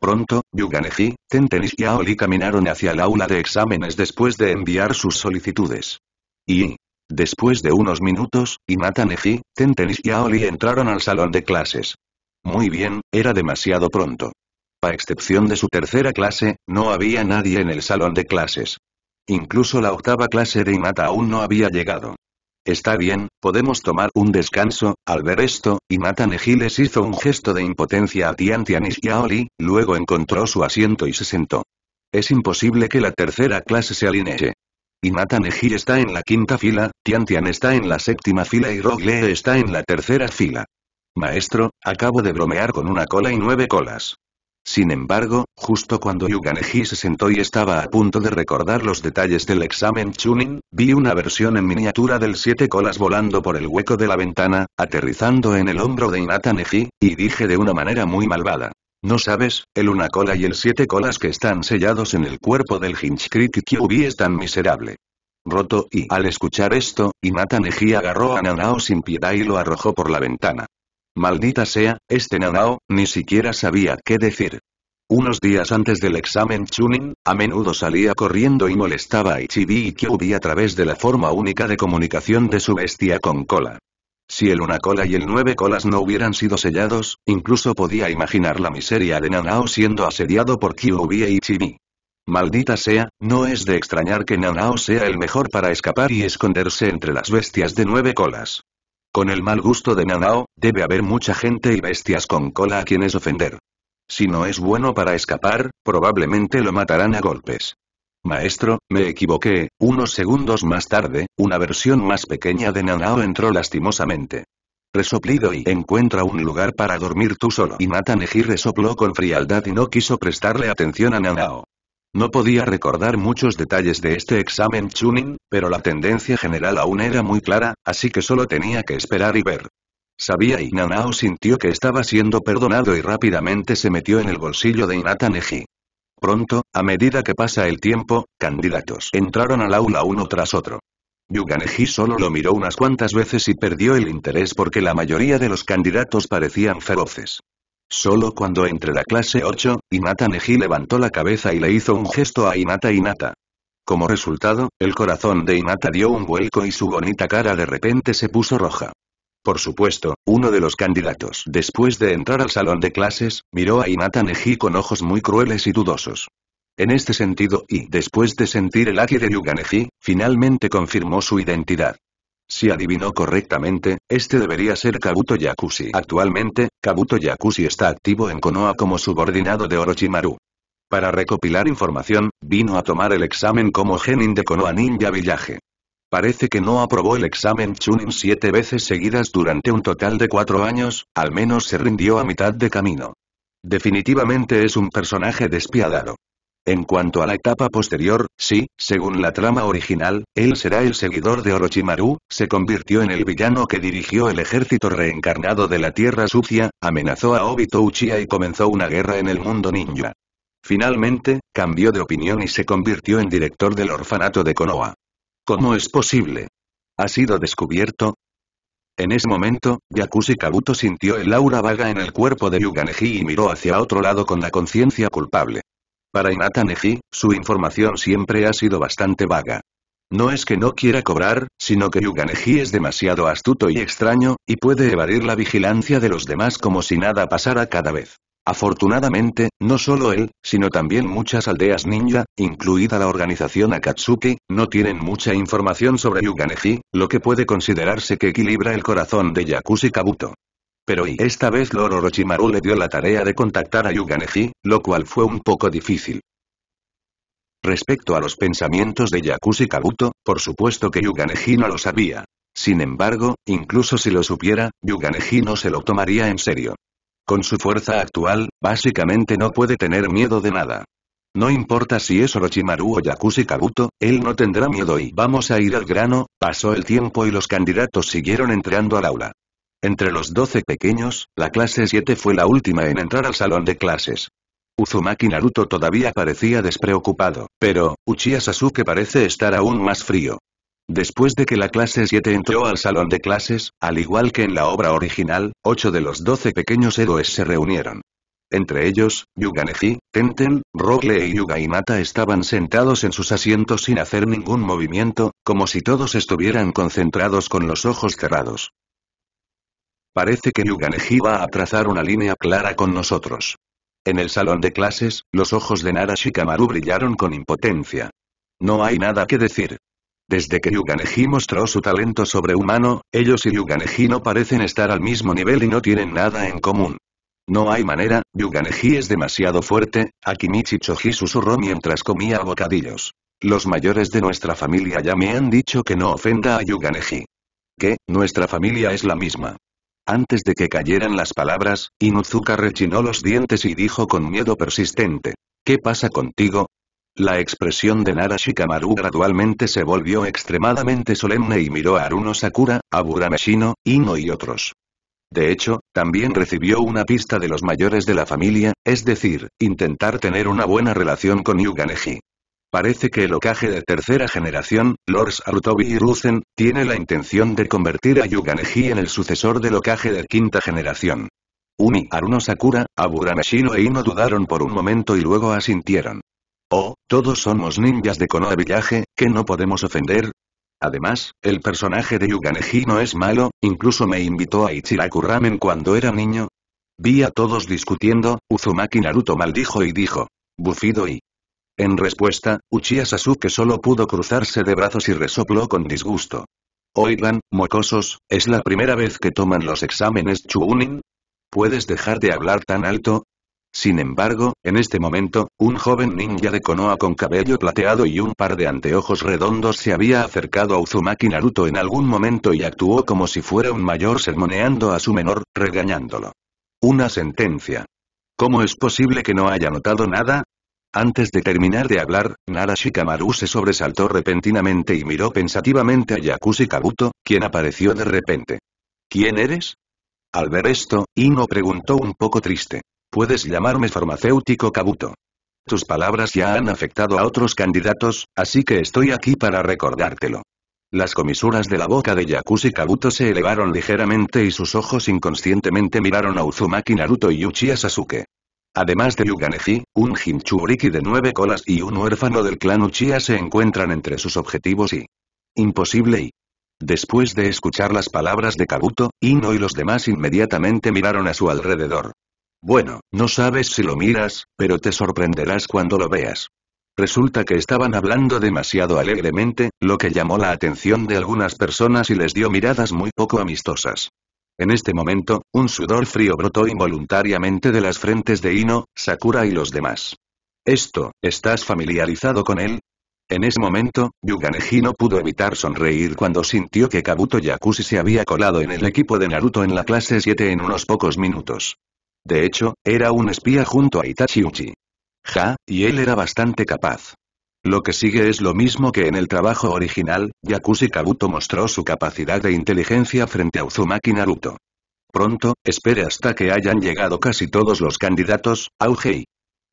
Pronto, Yuganeji, Tenten y Aoli caminaron hacia el aula de exámenes después de enviar sus solicitudes. Y... Después de unos minutos, Imata Neji, Tenten y Aoli entraron al salón de clases. Muy bien, era demasiado pronto. A excepción de su tercera clase, no había nadie en el salón de clases. Incluso la octava clase de Imata aún no había llegado. Está bien, podemos tomar un descanso, al ver esto, y Mata les hizo un gesto de impotencia a Tian y Xiaoli, luego encontró su asiento y se sentó. Es imposible que la tercera clase se alinee. Y Mata está en la quinta fila, Tian Tian está en la séptima fila y Rogle está en la tercera fila. Maestro, acabo de bromear con una cola y nueve colas. Sin embargo, justo cuando Yuganeji se sentó y estaba a punto de recordar los detalles del examen Chunin, vi una versión en miniatura del siete colas volando por el hueco de la ventana, aterrizando en el hombro de Inata Neji, y dije de una manera muy malvada. No sabes, el una cola y el siete colas que están sellados en el cuerpo del Hinchkriki Kyubi es tan miserable. Roto y al escuchar esto, Inata Neji agarró a Nanao sin piedad y lo arrojó por la ventana. Maldita sea, este Nanao, ni siquiera sabía qué decir. Unos días antes del examen Chunin, a menudo salía corriendo y molestaba a Ichibi y Kyubi a través de la forma única de comunicación de su bestia con cola. Si el una cola y el nueve colas no hubieran sido sellados, incluso podía imaginar la miseria de Nanao siendo asediado por Kyubi e Ichibi. Maldita sea, no es de extrañar que Nanao sea el mejor para escapar y esconderse entre las bestias de nueve colas. Con el mal gusto de Nanao, debe haber mucha gente y bestias con cola a quienes ofender. Si no es bueno para escapar, probablemente lo matarán a golpes. Maestro, me equivoqué, unos segundos más tarde, una versión más pequeña de Nanao entró lastimosamente. Resoplido y encuentra un lugar para dormir tú solo. Y Mata Neji resopló con frialdad y no quiso prestarle atención a Nanao. No podía recordar muchos detalles de este examen Chunin, pero la tendencia general aún era muy clara, así que solo tenía que esperar y ver. Sabía y Nanao sintió que estaba siendo perdonado y rápidamente se metió en el bolsillo de Inata Neji. Pronto, a medida que pasa el tiempo, candidatos entraron al aula uno tras otro. Yuganeji solo lo miró unas cuantas veces y perdió el interés porque la mayoría de los candidatos parecían feroces. Solo cuando entre la clase 8, Inata Neji levantó la cabeza y le hizo un gesto a Inata Inata. Como resultado, el corazón de Inata dio un vuelco y su bonita cara de repente se puso roja. Por supuesto, uno de los candidatos, después de entrar al salón de clases, miró a Inata Neji con ojos muy crueles y dudosos. En este sentido, y después de sentir el aki de Yuganeji, finalmente confirmó su identidad. Si adivinó correctamente, este debería ser Kabuto Yakushi. Actualmente, Kabuto Yakushi está activo en Konoha como subordinado de Orochimaru. Para recopilar información, vino a tomar el examen como genin de Konoha Ninja Village. Parece que no aprobó el examen Chunin siete veces seguidas durante un total de cuatro años, al menos se rindió a mitad de camino. Definitivamente es un personaje despiadado. En cuanto a la etapa posterior, sí, según la trama original, él será el seguidor de Orochimaru, se convirtió en el villano que dirigió el ejército reencarnado de la Tierra Sucia, amenazó a Obito Uchiha y comenzó una guerra en el mundo ninja. Finalmente, cambió de opinión y se convirtió en director del orfanato de Konoha. ¿Cómo es posible? ¿Ha sido descubierto? En ese momento, Yakushi Kabuto sintió el aura vaga en el cuerpo de Yuganeji y miró hacia otro lado con la conciencia culpable. Para Inata Neji, su información siempre ha sido bastante vaga. No es que no quiera cobrar, sino que Yuganeji es demasiado astuto y extraño, y puede evadir la vigilancia de los demás como si nada pasara cada vez. Afortunadamente, no solo él, sino también muchas aldeas ninja, incluida la organización Akatsuki, no tienen mucha información sobre Yuganeji, lo que puede considerarse que equilibra el corazón de Yakushi Kabuto. Pero y esta vez Lord Orochimaru le dio la tarea de contactar a Yuganeji, lo cual fue un poco difícil. Respecto a los pensamientos de Yakushi Kabuto, por supuesto que Yuganeji no lo sabía. Sin embargo, incluso si lo supiera, Yuganeji no se lo tomaría en serio. Con su fuerza actual, básicamente no puede tener miedo de nada. No importa si es Orochimaru o Yakushi Kabuto, él no tendrá miedo y vamos a ir al grano, pasó el tiempo y los candidatos siguieron entrando al aula. Entre los doce pequeños, la clase 7 fue la última en entrar al salón de clases. Uzumaki Naruto todavía parecía despreocupado, pero, Uchiha Sasuke parece estar aún más frío. Después de que la clase 7 entró al salón de clases, al igual que en la obra original, ocho de los doce pequeños héroes se reunieron. Entre ellos, Yuganeji, Tenten, Rogle y Yuga estaban sentados en sus asientos sin hacer ningún movimiento, como si todos estuvieran concentrados con los ojos cerrados. Parece que Yuganeji va a trazar una línea clara con nosotros. En el salón de clases, los ojos de Nara Shikamaru brillaron con impotencia. No hay nada que decir. Desde que Yuganeji mostró su talento sobrehumano, ellos y Yuganeji no parecen estar al mismo nivel y no tienen nada en común. No hay manera, Yuganeji es demasiado fuerte, Akimichi Choji susurró mientras comía bocadillos. Los mayores de nuestra familia ya me han dicho que no ofenda a Yuganeji. Que, nuestra familia es la misma. Antes de que cayeran las palabras, Inuzuka rechinó los dientes y dijo con miedo persistente. ¿Qué pasa contigo? La expresión de Nara Shikamaru gradualmente se volvió extremadamente solemne y miró a Aruno Sakura, a Burameshino, Ino y otros. De hecho, también recibió una pista de los mayores de la familia, es decir, intentar tener una buena relación con Yuganeji. Parece que el Okage de tercera generación, Lords Arutobi y Ruzen, tiene la intención de convertir a Yuganeji en el sucesor del Okage de quinta generación. Uni, Aruno Sakura, Aburameshino e Ino dudaron por un momento y luego asintieron. Oh, todos somos ninjas de Konoha Village, que no podemos ofender. Además, el personaje de Yuganeji no es malo, incluso me invitó a Ichiraku Ramen cuando era niño. Vi a todos discutiendo, Uzumaki Naruto maldijo y dijo. Bufido y. En respuesta, Uchiha Sasuke solo pudo cruzarse de brazos y resopló con disgusto. Oigan, mocosos, ¿es la primera vez que toman los exámenes Chunin? ¿Puedes dejar de hablar tan alto? Sin embargo, en este momento, un joven ninja de Konoha con cabello plateado y un par de anteojos redondos se había acercado a Uzumaki Naruto en algún momento y actuó como si fuera un mayor sermoneando a su menor, regañándolo. Una sentencia. ¿Cómo es posible que no haya notado nada? Antes de terminar de hablar, Nara Shikamaru se sobresaltó repentinamente y miró pensativamente a Yakushi Kabuto, quien apareció de repente. ¿Quién eres? Al ver esto, Ino preguntó un poco triste. Puedes llamarme farmacéutico Kabuto. Tus palabras ya han afectado a otros candidatos, así que estoy aquí para recordártelo. Las comisuras de la boca de Yakushi Kabuto se elevaron ligeramente y sus ojos inconscientemente miraron a Uzumaki Naruto y Uchiha Sasuke. Además de Yuganeji, un Hinchuriki de nueve colas y un huérfano del clan Uchiha se encuentran entre sus objetivos y... Imposible y... Después de escuchar las palabras de Kabuto, Ino y los demás inmediatamente miraron a su alrededor. Bueno, no sabes si lo miras, pero te sorprenderás cuando lo veas. Resulta que estaban hablando demasiado alegremente, lo que llamó la atención de algunas personas y les dio miradas muy poco amistosas. En este momento, un sudor frío brotó involuntariamente de las frentes de Ino, Sakura y los demás. Esto, ¿estás familiarizado con él? En ese momento, Yuganeji no pudo evitar sonreír cuando sintió que Kabuto Yakushi se había colado en el equipo de Naruto en la clase 7 en unos pocos minutos. De hecho, era un espía junto a Itachi Uchi. Ja, y él era bastante capaz. Lo que sigue es lo mismo que en el trabajo original, Yakushi Kabuto mostró su capacidad de inteligencia frente a Uzumaki Naruto. Pronto, espere hasta que hayan llegado casi todos los candidatos, Augei.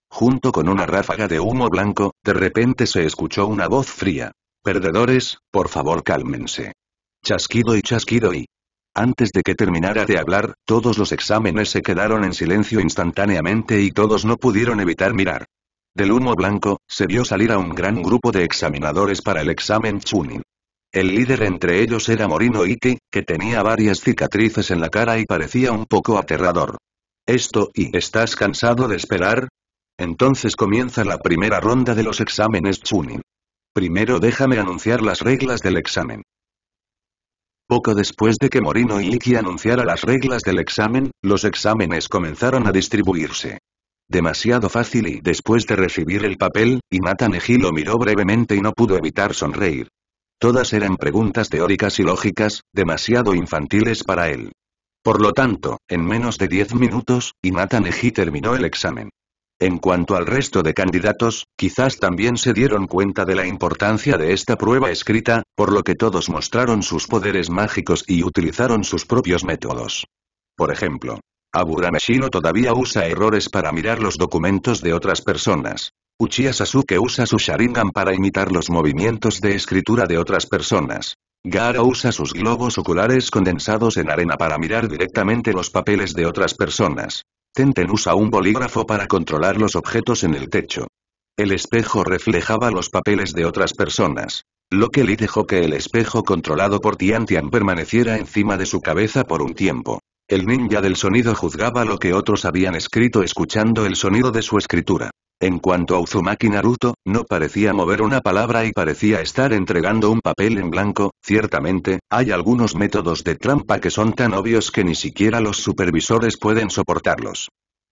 Junto con una ráfaga de humo blanco, de repente se escuchó una voz fría. Perdedores, por favor cálmense. Chasquido y chasquido y... Antes de que terminara de hablar, todos los exámenes se quedaron en silencio instantáneamente y todos no pudieron evitar mirar. Del humo blanco, se vio salir a un gran grupo de examinadores para el examen Chunin. El líder entre ellos era Morino Iki, que tenía varias cicatrices en la cara y parecía un poco aterrador. Esto y ¿estás cansado de esperar? Entonces comienza la primera ronda de los exámenes Chunin. Primero déjame anunciar las reglas del examen. Poco después de que Morino y Iki anunciara las reglas del examen, los exámenes comenzaron a distribuirse. Demasiado fácil y después de recibir el papel, Inata Neji lo miró brevemente y no pudo evitar sonreír. Todas eran preguntas teóricas y lógicas, demasiado infantiles para él. Por lo tanto, en menos de 10 minutos, Inata Neji terminó el examen. En cuanto al resto de candidatos, quizás también se dieron cuenta de la importancia de esta prueba escrita, por lo que todos mostraron sus poderes mágicos y utilizaron sus propios métodos. Por ejemplo, Aburameshino todavía usa errores para mirar los documentos de otras personas. Uchiha Sasuke usa su Sharingan para imitar los movimientos de escritura de otras personas. Gaara usa sus globos oculares condensados en arena para mirar directamente los papeles de otras personas. Tenten usa un bolígrafo para controlar los objetos en el techo. El espejo reflejaba los papeles de otras personas. Lo que Lee dejó que el espejo controlado por Tian Tian permaneciera encima de su cabeza por un tiempo. El ninja del sonido juzgaba lo que otros habían escrito escuchando el sonido de su escritura. En cuanto a Uzumaki Naruto, no parecía mover una palabra y parecía estar entregando un papel en blanco, ciertamente, hay algunos métodos de trampa que son tan obvios que ni siquiera los supervisores pueden soportarlos.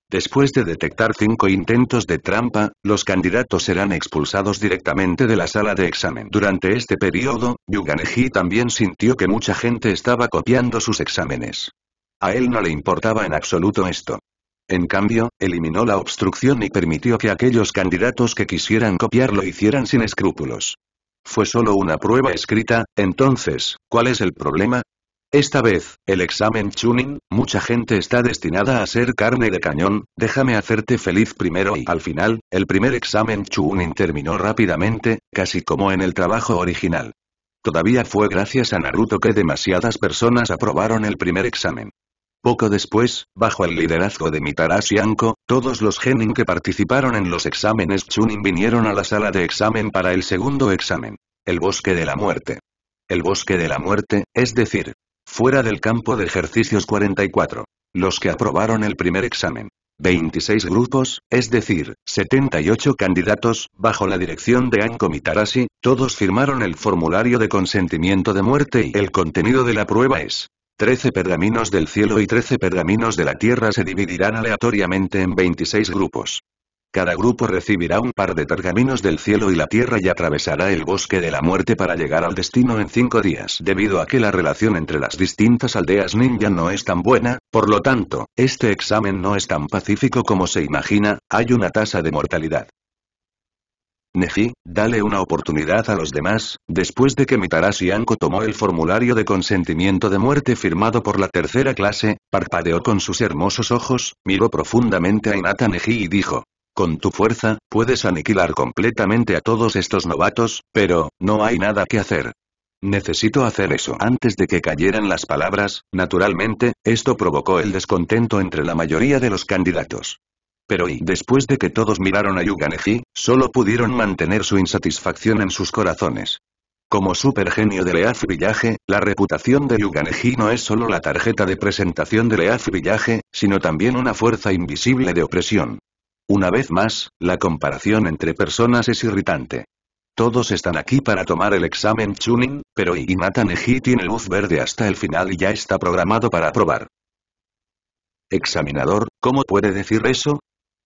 Después de detectar cinco intentos de trampa, los candidatos serán expulsados directamente de la sala de examen. Durante este periodo, Yuganeji también sintió que mucha gente estaba copiando sus exámenes. A él no le importaba en absoluto esto. En cambio, eliminó la obstrucción y permitió que aquellos candidatos que quisieran copiar lo hicieran sin escrúpulos. Fue solo una prueba escrita, entonces, ¿cuál es el problema? Esta vez, el examen Chunin, mucha gente está destinada a ser carne de cañón, déjame hacerte feliz primero y al final, el primer examen Chunin terminó rápidamente, casi como en el trabajo original. Todavía fue gracias a Naruto que demasiadas personas aprobaron el primer examen. Poco después, bajo el liderazgo de Mitarashi Anko, todos los genin que participaron en los exámenes Chunin vinieron a la sala de examen para el segundo examen. El bosque de la muerte. El bosque de la muerte, es decir, fuera del campo de ejercicios 44. Los que aprobaron el primer examen. 26 grupos, es decir, 78 candidatos, bajo la dirección de Anko Mitarashi, todos firmaron el formulario de consentimiento de muerte y el contenido de la prueba es Trece pergaminos del cielo y trece pergaminos de la tierra se dividirán aleatoriamente en 26 grupos. Cada grupo recibirá un par de pergaminos del cielo y la tierra y atravesará el bosque de la muerte para llegar al destino en cinco días. Debido a que la relación entre las distintas aldeas ninja no es tan buena, por lo tanto, este examen no es tan pacífico como se imagina, hay una tasa de mortalidad. Neji, dale una oportunidad a los demás, después de que Mitarashi Anko tomó el formulario de consentimiento de muerte firmado por la tercera clase, parpadeó con sus hermosos ojos, miró profundamente a Inata Neji y dijo. Con tu fuerza, puedes aniquilar completamente a todos estos novatos, pero, no hay nada que hacer. Necesito hacer eso. Antes de que cayeran las palabras, naturalmente, esto provocó el descontento entre la mayoría de los candidatos. Pero y después de que todos miraron a Yuganeji, solo pudieron mantener su insatisfacción en sus corazones. Como supergenio de Leaf Village, la reputación de Yuganeji no es solo la tarjeta de presentación de Leaf Village, sino también una fuerza invisible de opresión. Una vez más, la comparación entre personas es irritante. Todos están aquí para tomar el examen Chunin, pero Inata Neji tiene luz verde hasta el final y ya está programado para aprobar. Examinador, ¿cómo puede decir eso?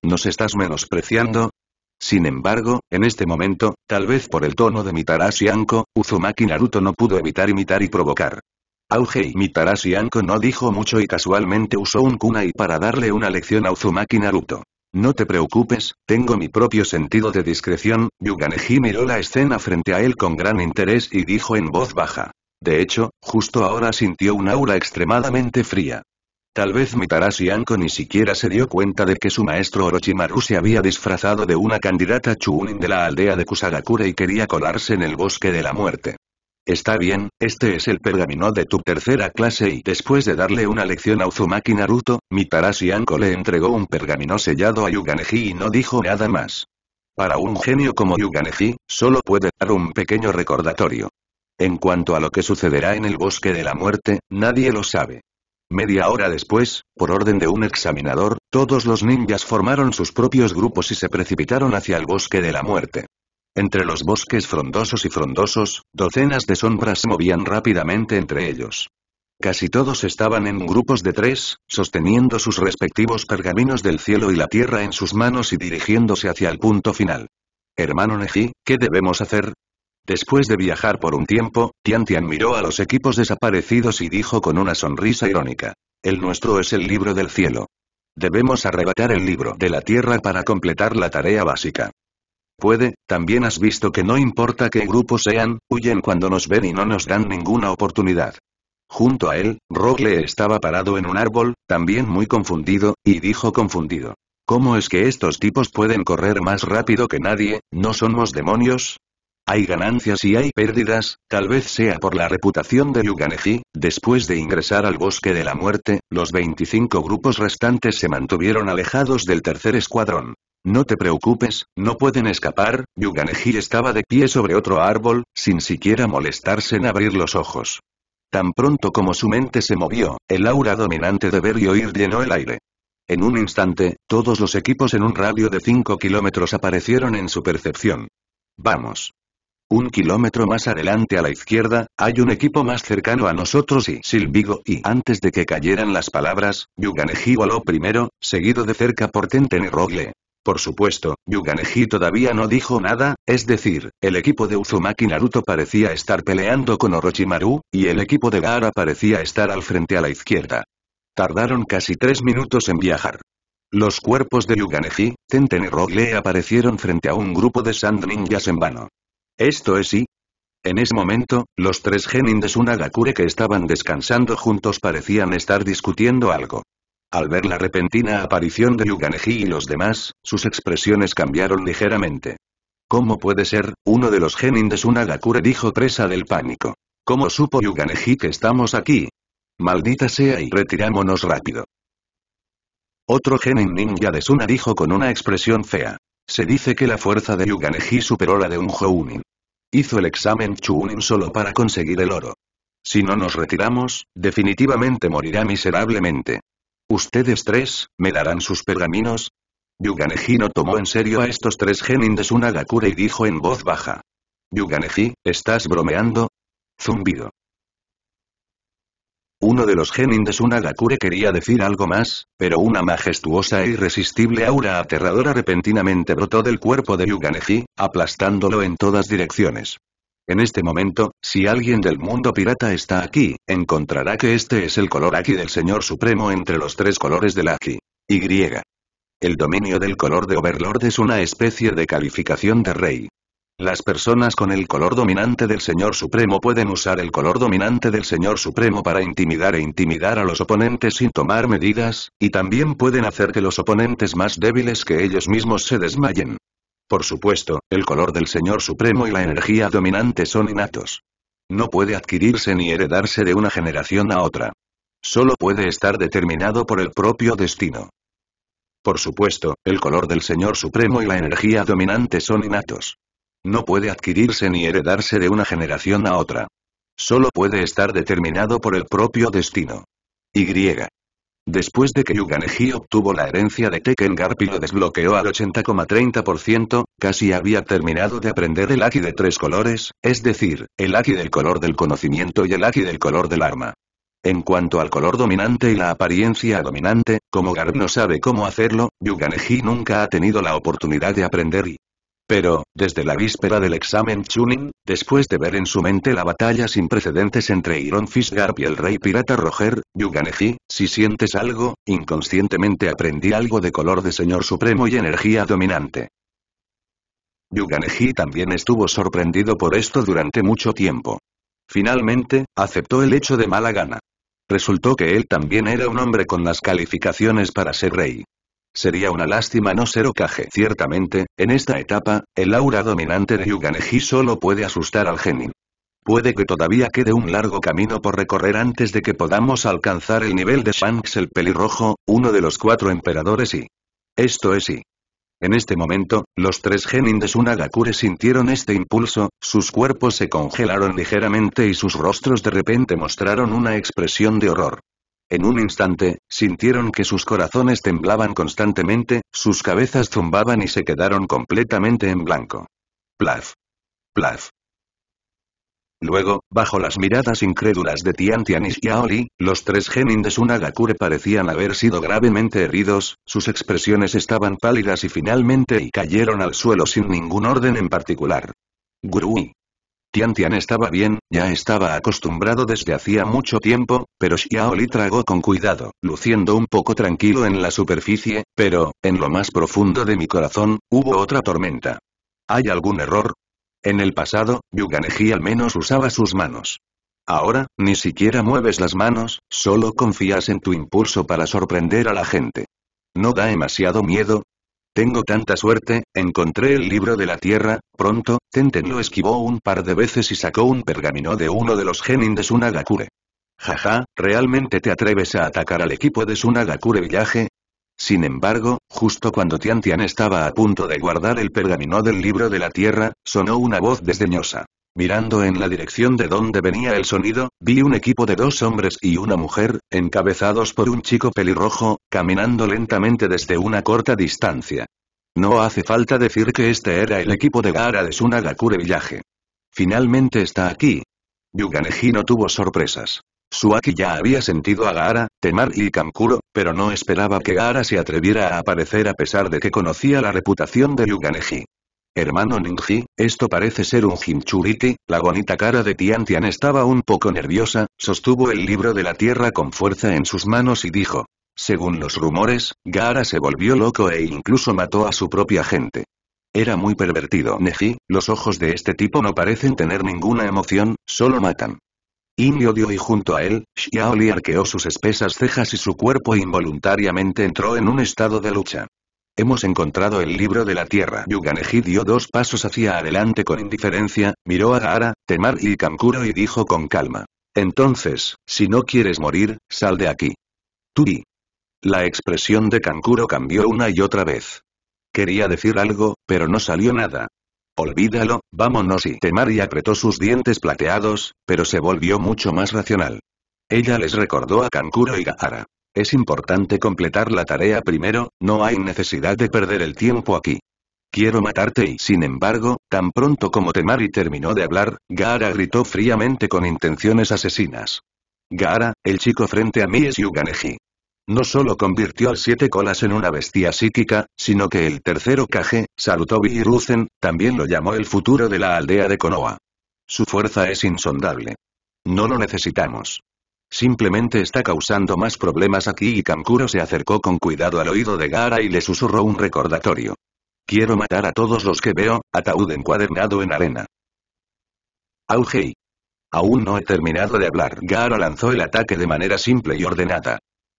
¿Nos estás menospreciando? Sin embargo, en este momento, tal vez por el tono de Mitarashi Anko, Uzumaki Naruto no pudo evitar imitar y provocar. Auge Mitarashi Anko no dijo mucho y casualmente usó un kunai para darle una lección a Uzumaki Naruto. No te preocupes, tengo mi propio sentido de discreción, Yuganeji miró la escena frente a él con gran interés y dijo en voz baja. De hecho, justo ahora sintió un aura extremadamente fría. Tal vez Mitarashi Anko ni siquiera se dio cuenta de que su maestro Orochimaru se había disfrazado de una candidata Chunin de la aldea de Kusagakure y quería colarse en el bosque de la muerte. Está bien, este es el pergamino de tu tercera clase y después de darle una lección a Uzumaki Naruto, Mitarashi Anko le entregó un pergamino sellado a Yuganeji y no dijo nada más. Para un genio como Yuganeji, solo puede dar un pequeño recordatorio. En cuanto a lo que sucederá en el bosque de la muerte, nadie lo sabe. Media hora después, por orden de un examinador, todos los ninjas formaron sus propios grupos y se precipitaron hacia el bosque de la muerte. Entre los bosques frondosos y frondosos, docenas de sombras se movían rápidamente entre ellos. Casi todos estaban en grupos de tres, sosteniendo sus respectivos pergaminos del cielo y la tierra en sus manos y dirigiéndose hacia el punto final. Hermano Neji, ¿qué debemos hacer? Después de viajar por un tiempo, Tian Tian miró a los equipos desaparecidos y dijo con una sonrisa irónica. El nuestro es el libro del cielo. Debemos arrebatar el libro de la tierra para completar la tarea básica. Puede, también has visto que no importa qué grupo sean, huyen cuando nos ven y no nos dan ninguna oportunidad. Junto a él, Rogle estaba parado en un árbol, también muy confundido, y dijo confundido. ¿Cómo es que estos tipos pueden correr más rápido que nadie, no somos demonios? Hay ganancias y hay pérdidas, tal vez sea por la reputación de Yuganeji, después de ingresar al bosque de la muerte, los 25 grupos restantes se mantuvieron alejados del tercer escuadrón. No te preocupes, no pueden escapar, Yuganeji estaba de pie sobre otro árbol, sin siquiera molestarse en abrir los ojos. Tan pronto como su mente se movió, el aura dominante de ver y oír llenó el aire. En un instante, todos los equipos en un radio de 5 kilómetros aparecieron en su percepción. Vamos. Un kilómetro más adelante a la izquierda, hay un equipo más cercano a nosotros y Silvigo y antes de que cayeran las palabras, Yuganeji voló primero, seguido de cerca por Tenten y Rogle. Por supuesto, Yuganeji todavía no dijo nada, es decir, el equipo de Uzumaki Naruto parecía estar peleando con Orochimaru, y el equipo de Gaara parecía estar al frente a la izquierda. Tardaron casi tres minutos en viajar. Los cuerpos de Yuganeji, Tenten y Rogle aparecieron frente a un grupo de Sand Ninjas en vano. Esto es y. En ese momento, los tres genin de Sunagakure que estaban descansando juntos parecían estar discutiendo algo. Al ver la repentina aparición de Yuganeji y los demás, sus expresiones cambiaron ligeramente. ¿Cómo puede ser? Uno de los genin de Sunagakure dijo presa del pánico. ¿Cómo supo Yuganeji que estamos aquí? Maldita sea y retirámonos rápido. Otro genin ninja de Suna dijo con una expresión fea. Se dice que la fuerza de Yuganeji superó la de un Jounin. Hizo el examen Chunin solo para conseguir el oro. Si no nos retiramos, definitivamente morirá miserablemente. ¿Ustedes tres, me darán sus pergaminos? Yuganeji no tomó en serio a estos tres genin de Sunagakure y dijo en voz baja. Yuganeji, ¿estás bromeando? Zumbido. Uno de los genin de Sunagakure quería decir algo más, pero una majestuosa e irresistible aura aterradora repentinamente brotó del cuerpo de Yuganeji, aplastándolo en todas direcciones. En este momento, si alguien del mundo pirata está aquí, encontrará que este es el color Aki del Señor Supremo entre los tres colores del Aki. Y. El dominio del color de Overlord es una especie de calificación de rey. Las personas con el color dominante del Señor Supremo pueden usar el color dominante del Señor Supremo para intimidar e intimidar a los oponentes sin tomar medidas, y también pueden hacer que los oponentes más débiles que ellos mismos se desmayen. Por supuesto, el color del Señor Supremo y la energía dominante son innatos. No puede adquirirse ni heredarse de una generación a otra. Solo puede estar determinado por el propio destino. Por supuesto, el color del Señor Supremo y la energía dominante son innatos. No puede adquirirse ni heredarse de una generación a otra. Solo puede estar determinado por el propio destino. Y. Después de que Yuganeji obtuvo la herencia de Tekken Garp y lo desbloqueó al 80,30%, casi había terminado de aprender el Aki de tres colores, es decir, el Aki del color del conocimiento y el Aki del color del arma. En cuanto al color dominante y la apariencia dominante, como Garp no sabe cómo hacerlo, Yuganeji nunca ha tenido la oportunidad de aprender y pero, desde la víspera del examen Chunin, después de ver en su mente la batalla sin precedentes entre Iron Fishgarp y el rey pirata Roger, Yuganeji, si sientes algo, inconscientemente aprendí algo de color de Señor Supremo y energía dominante. Yuganeji también estuvo sorprendido por esto durante mucho tiempo. Finalmente, aceptó el hecho de mala gana. Resultó que él también era un hombre con las calificaciones para ser rey. Sería una lástima no ser Okage. Ciertamente, en esta etapa, el aura dominante de Yuganeji solo puede asustar al genin. Puede que todavía quede un largo camino por recorrer antes de que podamos alcanzar el nivel de Shanks el pelirrojo, uno de los cuatro emperadores y... Esto es y... En este momento, los tres genin de Sunagakure sintieron este impulso, sus cuerpos se congelaron ligeramente y sus rostros de repente mostraron una expresión de horror. En un instante, sintieron que sus corazones temblaban constantemente, sus cabezas zumbaban y se quedaron completamente en blanco. Plaf. Plaf. Luego, bajo las miradas incrédulas de Tian Tian y Xiaoli, los tres genin de Sunagakure parecían haber sido gravemente heridos, sus expresiones estaban pálidas y finalmente y cayeron al suelo sin ningún orden en particular. Gurui. Tian Tian estaba bien, ya estaba acostumbrado desde hacía mucho tiempo, pero Xiao Li tragó con cuidado, luciendo un poco tranquilo en la superficie, pero, en lo más profundo de mi corazón, hubo otra tormenta. ¿Hay algún error? En el pasado, Yuganeji al menos usaba sus manos. Ahora, ni siquiera mueves las manos, solo confías en tu impulso para sorprender a la gente. ¿No da demasiado miedo? Tengo tanta suerte, encontré el libro de la tierra, pronto, Tenten lo esquivó un par de veces y sacó un pergamino de uno de los genin de Sunagakure. Jaja, ¿realmente te atreves a atacar al equipo de Sunagakure Village? Sin embargo, justo cuando Tiantian estaba a punto de guardar el pergamino del libro de la tierra, sonó una voz desdeñosa. Mirando en la dirección de donde venía el sonido, vi un equipo de dos hombres y una mujer, encabezados por un chico pelirrojo, caminando lentamente desde una corta distancia. No hace falta decir que este era el equipo de Gaara de Sunagakure Village. Finalmente está aquí. Yuganeji no tuvo sorpresas. Suaki ya había sentido a Gaara, Temar y Kamkuro, pero no esperaba que Gaara se atreviera a aparecer a pesar de que conocía la reputación de Yuganeji. Hermano Ningji, esto parece ser un Jinchuriki, la bonita cara de Tian Tian estaba un poco nerviosa, sostuvo el libro de la tierra con fuerza en sus manos y dijo. Según los rumores, Gaara se volvió loco e incluso mató a su propia gente. Era muy pervertido. Neji, los ojos de este tipo no parecen tener ninguna emoción, solo matan. Yin odio y junto a él, Xiaoli arqueó sus espesas cejas y su cuerpo involuntariamente entró en un estado de lucha. Hemos encontrado el libro de la tierra. Yuganeji dio dos pasos hacia adelante con indiferencia, miró a Gaara, Temar y Kankuro y dijo con calma. Entonces, si no quieres morir, sal de aquí. Turi. La expresión de Kankuro cambió una y otra vez. Quería decir algo, pero no salió nada. Olvídalo, vámonos y Temari apretó sus dientes plateados, pero se volvió mucho más racional. Ella les recordó a Kankuro y Gaara. Es importante completar la tarea primero, no hay necesidad de perder el tiempo aquí. Quiero matarte y sin embargo, tan pronto como Temari terminó de hablar, Gaara gritó fríamente con intenciones asesinas. Gaara, el chico frente a mí es Yuganeji. No solo convirtió al siete colas en una bestia psíquica, sino que el tercero Kage, Sarutobi y Ruzen, también lo llamó el futuro de la aldea de Konoha. Su fuerza es insondable. No lo necesitamos. Simplemente está causando más problemas aquí y Kankuro se acercó con cuidado al oído de Gaara y le susurró un recordatorio. Quiero matar a todos los que veo, ataúd encuadernado en arena. Augei. Aún no he terminado de hablar. Gaara lanzó el ataque de manera simple y ordenada.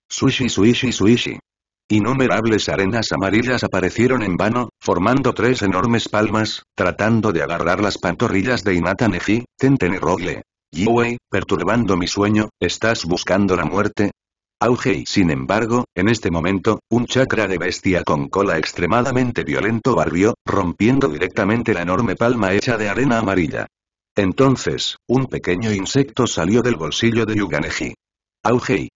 Sushi suishi suishi. Innumerables arenas amarillas aparecieron en vano, formando tres enormes palmas, tratando de agarrar las pantorrillas de Inata Neji, Tenten y Rogle. Yue, perturbando mi sueño, ¿estás buscando la muerte? Auge sin embargo, en este momento, un chakra de bestia con cola extremadamente violento barrió, rompiendo directamente la enorme palma hecha de arena amarilla. Entonces, un pequeño insecto salió del bolsillo de Yuganeji. Augei.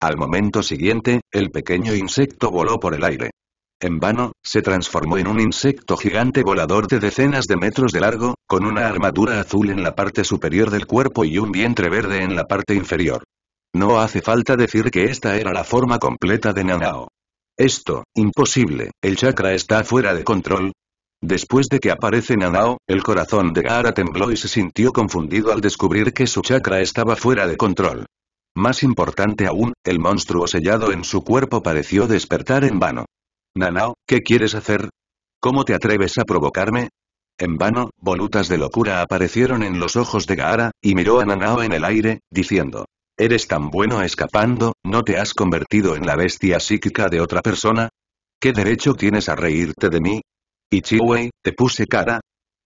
Al momento siguiente, el pequeño insecto voló por el aire. En vano, se transformó en un insecto gigante volador de decenas de metros de largo, con una armadura azul en la parte superior del cuerpo y un vientre verde en la parte inferior. No hace falta decir que esta era la forma completa de Nanao. Esto, imposible, el chakra está fuera de control. Después de que aparece Nanao, el corazón de Gaara tembló y se sintió confundido al descubrir que su chakra estaba fuera de control. Más importante aún, el monstruo sellado en su cuerpo pareció despertar en vano. Nanao, ¿qué quieres hacer? ¿Cómo te atreves a provocarme? En vano, volutas de locura aparecieron en los ojos de Gaara, y miró a Nanao en el aire, diciendo. ¿Eres tan bueno escapando, no te has convertido en la bestia psíquica de otra persona? ¿Qué derecho tienes a reírte de mí? Ichiwei, te puse cara.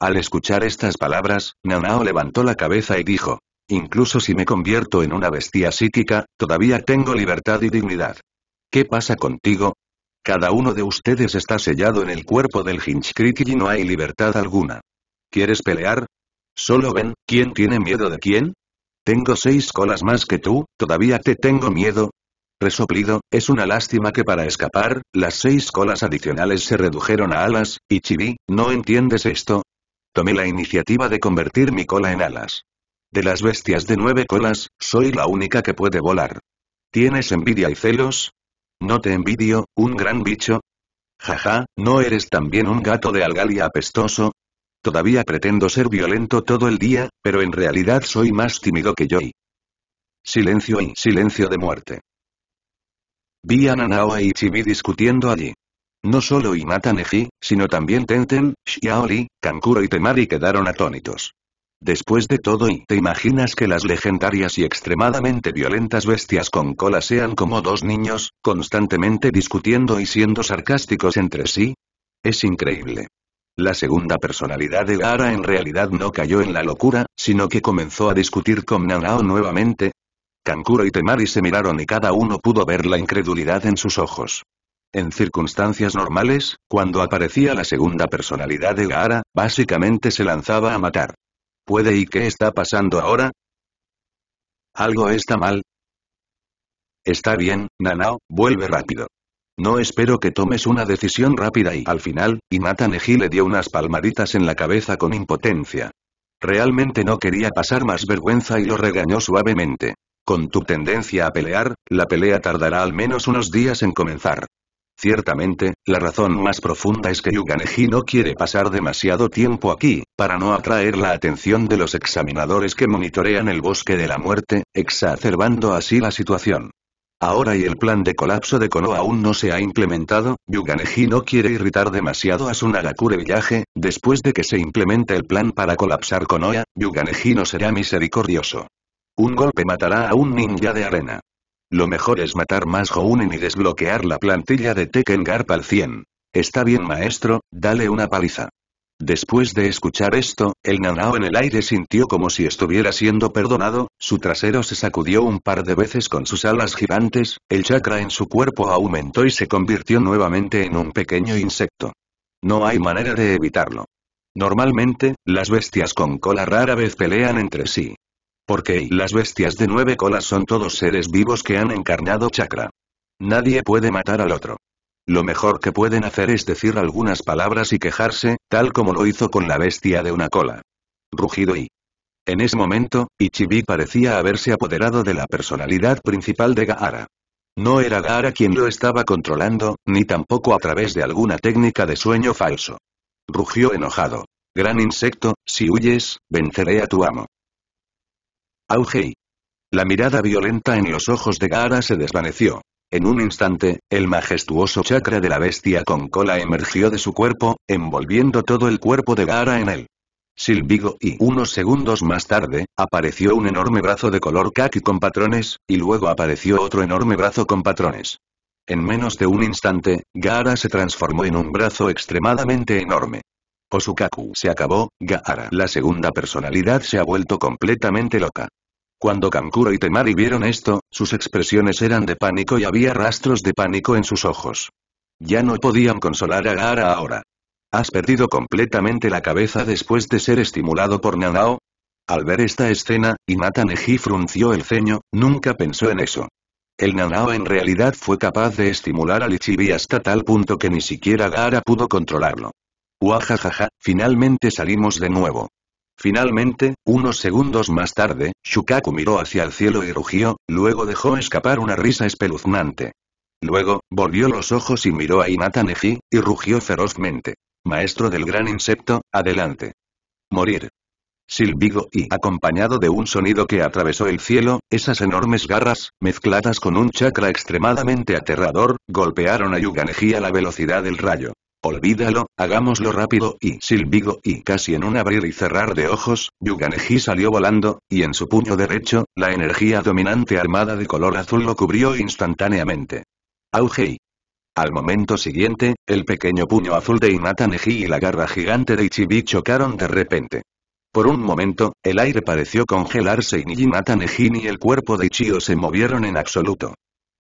Al escuchar estas palabras, Nanao levantó la cabeza y dijo. Incluso si me convierto en una bestia psíquica, todavía tengo libertad y dignidad. ¿Qué pasa contigo? Cada uno de ustedes está sellado en el cuerpo del Hinchkriki y no hay libertad alguna. ¿Quieres pelear? Solo ven, ¿quién tiene miedo de quién? Tengo seis colas más que tú, ¿todavía te tengo miedo? Resoplido, es una lástima que para escapar, las seis colas adicionales se redujeron a alas, y Chibi, ¿no entiendes esto? Tomé la iniciativa de convertir mi cola en alas. De las bestias de nueve colas, soy la única que puede volar. ¿Tienes envidia y celos? No te envidio, un gran bicho. Jaja, ¿no eres también un gato de algalia apestoso? Todavía pretendo ser violento todo el día, pero en realidad soy más tímido que yo. Silencio y silencio de muerte. Vi a Nanao y Chibi discutiendo allí. No solo Inata Neji, sino también Tenten, Xiaoli, Kankuro y Temari quedaron atónitos. Después de todo y ¿te imaginas que las legendarias y extremadamente violentas bestias con cola sean como dos niños, constantemente discutiendo y siendo sarcásticos entre sí? Es increíble. La segunda personalidad de Gaara en realidad no cayó en la locura, sino que comenzó a discutir con Nanao nuevamente. Kankuro y Temari se miraron y cada uno pudo ver la incredulidad en sus ojos. En circunstancias normales, cuando aparecía la segunda personalidad de Gaara, básicamente se lanzaba a matar. ¿Puede y qué está pasando ahora? ¿Algo está mal? Está bien, Nanao, vuelve rápido. No espero que tomes una decisión rápida y al final, Inata Neji le dio unas palmaditas en la cabeza con impotencia. Realmente no quería pasar más vergüenza y lo regañó suavemente. Con tu tendencia a pelear, la pelea tardará al menos unos días en comenzar. Ciertamente, la razón más profunda es que Yuganeji no quiere pasar demasiado tiempo aquí, para no atraer la atención de los examinadores que monitorean el bosque de la muerte, exacerbando así la situación. Ahora y el plan de colapso de Konoha aún no se ha implementado, Yuganeji no quiere irritar demasiado a su Nagakure Village, después de que se implemente el plan para colapsar Konoha, Yuganeji no será misericordioso. Un golpe matará a un ninja de arena. Lo mejor es matar más Jounen y desbloquear la plantilla de Tekken Garp al 100. Está bien maestro, dale una paliza. Después de escuchar esto, el Nanao en el aire sintió como si estuviera siendo perdonado, su trasero se sacudió un par de veces con sus alas gigantes, el chakra en su cuerpo aumentó y se convirtió nuevamente en un pequeño insecto. No hay manera de evitarlo. Normalmente, las bestias con cola rara vez pelean entre sí. Porque las bestias de nueve colas son todos seres vivos que han encarnado chakra. Nadie puede matar al otro. Lo mejor que pueden hacer es decir algunas palabras y quejarse, tal como lo hizo con la bestia de una cola. Rugido y... En ese momento, Ichibi parecía haberse apoderado de la personalidad principal de Gaara. No era Gaara quien lo estaba controlando, ni tampoco a través de alguna técnica de sueño falso. Rugió enojado. Gran insecto, si huyes, venceré a tu amo. Augei. La mirada violenta en los ojos de Gaara se desvaneció. En un instante, el majestuoso chakra de la bestia con cola emergió de su cuerpo, envolviendo todo el cuerpo de Gaara en él. Silbigo y unos segundos más tarde, apareció un enorme brazo de color kaki con patrones, y luego apareció otro enorme brazo con patrones. En menos de un instante, Gaara se transformó en un brazo extremadamente enorme. Osukaku se acabó, Gaara. La segunda personalidad se ha vuelto completamente loca. Cuando Kankuro y Temari vieron esto, sus expresiones eran de pánico y había rastros de pánico en sus ojos. Ya no podían consolar a Gaara ahora. ¿Has perdido completamente la cabeza después de ser estimulado por Nanao? Al ver esta escena, Inata Neji frunció el ceño, nunca pensó en eso. El Nanao en realidad fue capaz de estimular al Ichibi hasta tal punto que ni siquiera Gaara pudo controlarlo. Uajajaja, finalmente salimos de nuevo. Finalmente, unos segundos más tarde, Shukaku miró hacia el cielo y rugió, luego dejó escapar una risa espeluznante. Luego, volvió los ojos y miró a Inata Neji, y rugió ferozmente. Maestro del gran insecto, adelante. Morir. Silbigo y, acompañado de un sonido que atravesó el cielo, esas enormes garras, mezcladas con un chakra extremadamente aterrador, golpearon a Yuganeji a la velocidad del rayo. Olvídalo, hagámoslo rápido y silbigo y casi en un abrir y cerrar de ojos, Yuganeji salió volando, y en su puño derecho, la energía dominante armada de color azul lo cubrió instantáneamente. Auge Al momento siguiente, el pequeño puño azul de Inata Neji y la garra gigante de Ichibi chocaron de repente. Por un momento, el aire pareció congelarse y ni Hinata Neji ni el cuerpo de Ichio se movieron en absoluto.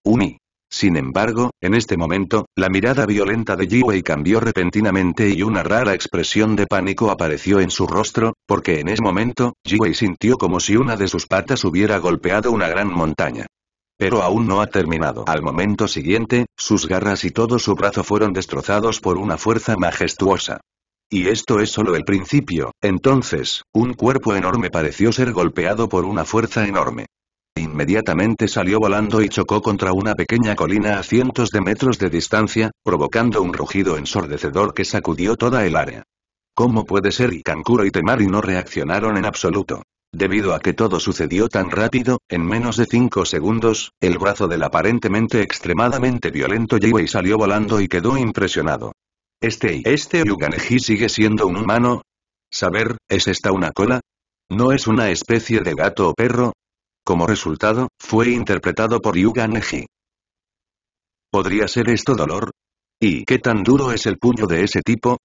Uni. Sin embargo, en este momento, la mirada violenta de Jiwei cambió repentinamente y una rara expresión de pánico apareció en su rostro, porque en ese momento, Jiwei sintió como si una de sus patas hubiera golpeado una gran montaña. Pero aún no ha terminado. Al momento siguiente, sus garras y todo su brazo fueron destrozados por una fuerza majestuosa. Y esto es solo el principio, entonces, un cuerpo enorme pareció ser golpeado por una fuerza enorme. Inmediatamente salió volando y chocó contra una pequeña colina a cientos de metros de distancia, provocando un rugido ensordecedor que sacudió toda el área. ¿Cómo puede ser y Kankuro y Temari no reaccionaron en absoluto? Debido a que todo sucedió tan rápido, en menos de cinco segundos, el brazo del aparentemente extremadamente violento Jiwei salió volando y quedó impresionado. Este, este Yuganeji sigue siendo un humano. Saber, ¿es esta una cola? ¿No es una especie de gato o perro? Como resultado, fue interpretado por Yuganeji. ¿Podría ser esto dolor? ¿Y qué tan duro es el puño de ese tipo?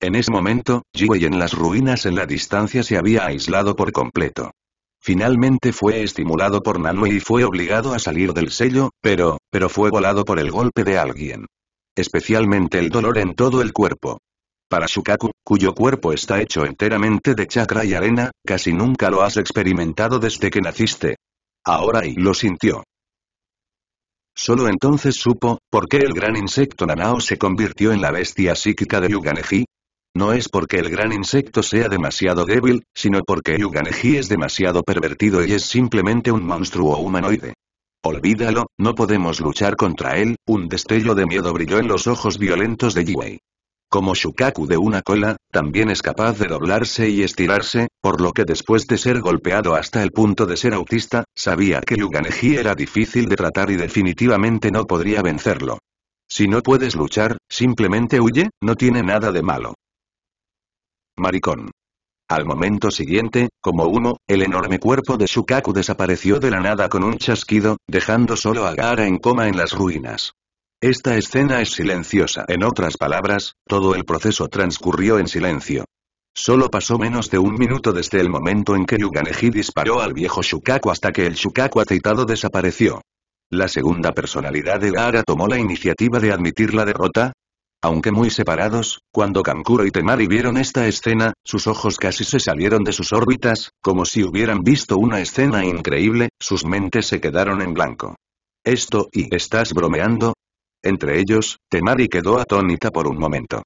En ese momento, Jiwei en las ruinas en la distancia se había aislado por completo. Finalmente fue estimulado por Nanui y fue obligado a salir del sello, pero, pero fue volado por el golpe de alguien. Especialmente el dolor en todo el cuerpo. Para Shukaku, cuyo cuerpo está hecho enteramente de chakra y arena, casi nunca lo has experimentado desde que naciste. Ahora y lo sintió. Solo entonces supo, por qué el gran insecto Nanao se convirtió en la bestia psíquica de Yuganeji. No es porque el gran insecto sea demasiado débil, sino porque Yuganeji es demasiado pervertido y es simplemente un monstruo humanoide. Olvídalo, no podemos luchar contra él, un destello de miedo brilló en los ojos violentos de Jiwei. Como Shukaku de una cola, también es capaz de doblarse y estirarse, por lo que después de ser golpeado hasta el punto de ser autista, sabía que Yuganeji era difícil de tratar y definitivamente no podría vencerlo. Si no puedes luchar, simplemente huye, no tiene nada de malo. Maricón. Al momento siguiente, como humo, el enorme cuerpo de Shukaku desapareció de la nada con un chasquido, dejando solo a Gaara en coma en las ruinas. Esta escena es silenciosa. En otras palabras, todo el proceso transcurrió en silencio. Solo pasó menos de un minuto desde el momento en que Yuganeji disparó al viejo Shukaku hasta que el Shukaku aceitado desapareció. La segunda personalidad de Gaara tomó la iniciativa de admitir la derrota, aunque muy separados, cuando Kankuro y Temari vieron esta escena, sus ojos casi se salieron de sus órbitas, como si hubieran visto una escena increíble, sus mentes se quedaron en blanco. Esto y ¿estás bromeando? Entre ellos, Temari quedó atónita por un momento.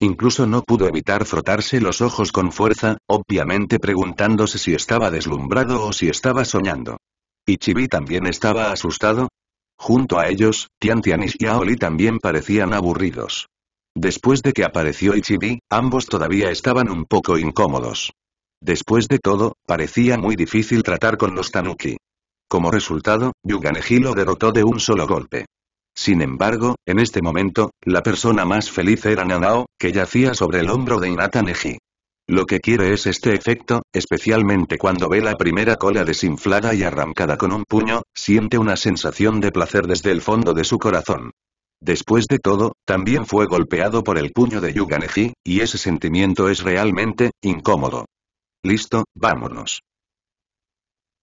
Incluso no pudo evitar frotarse los ojos con fuerza, obviamente preguntándose si estaba deslumbrado o si estaba soñando. ¿Ichibi también estaba asustado? Junto a ellos, Tiantian y Xiaoli también parecían aburridos. Después de que apareció Ichibi, ambos todavía estaban un poco incómodos. Después de todo, parecía muy difícil tratar con los Tanuki. Como resultado, Yuganeji lo derrotó de un solo golpe. Sin embargo, en este momento, la persona más feliz era Nanao, que yacía sobre el hombro de Inata Neji. Lo que quiere es este efecto, especialmente cuando ve la primera cola desinflada y arrancada con un puño, siente una sensación de placer desde el fondo de su corazón. Después de todo, también fue golpeado por el puño de Yuganeji, y ese sentimiento es realmente, incómodo. Listo, vámonos.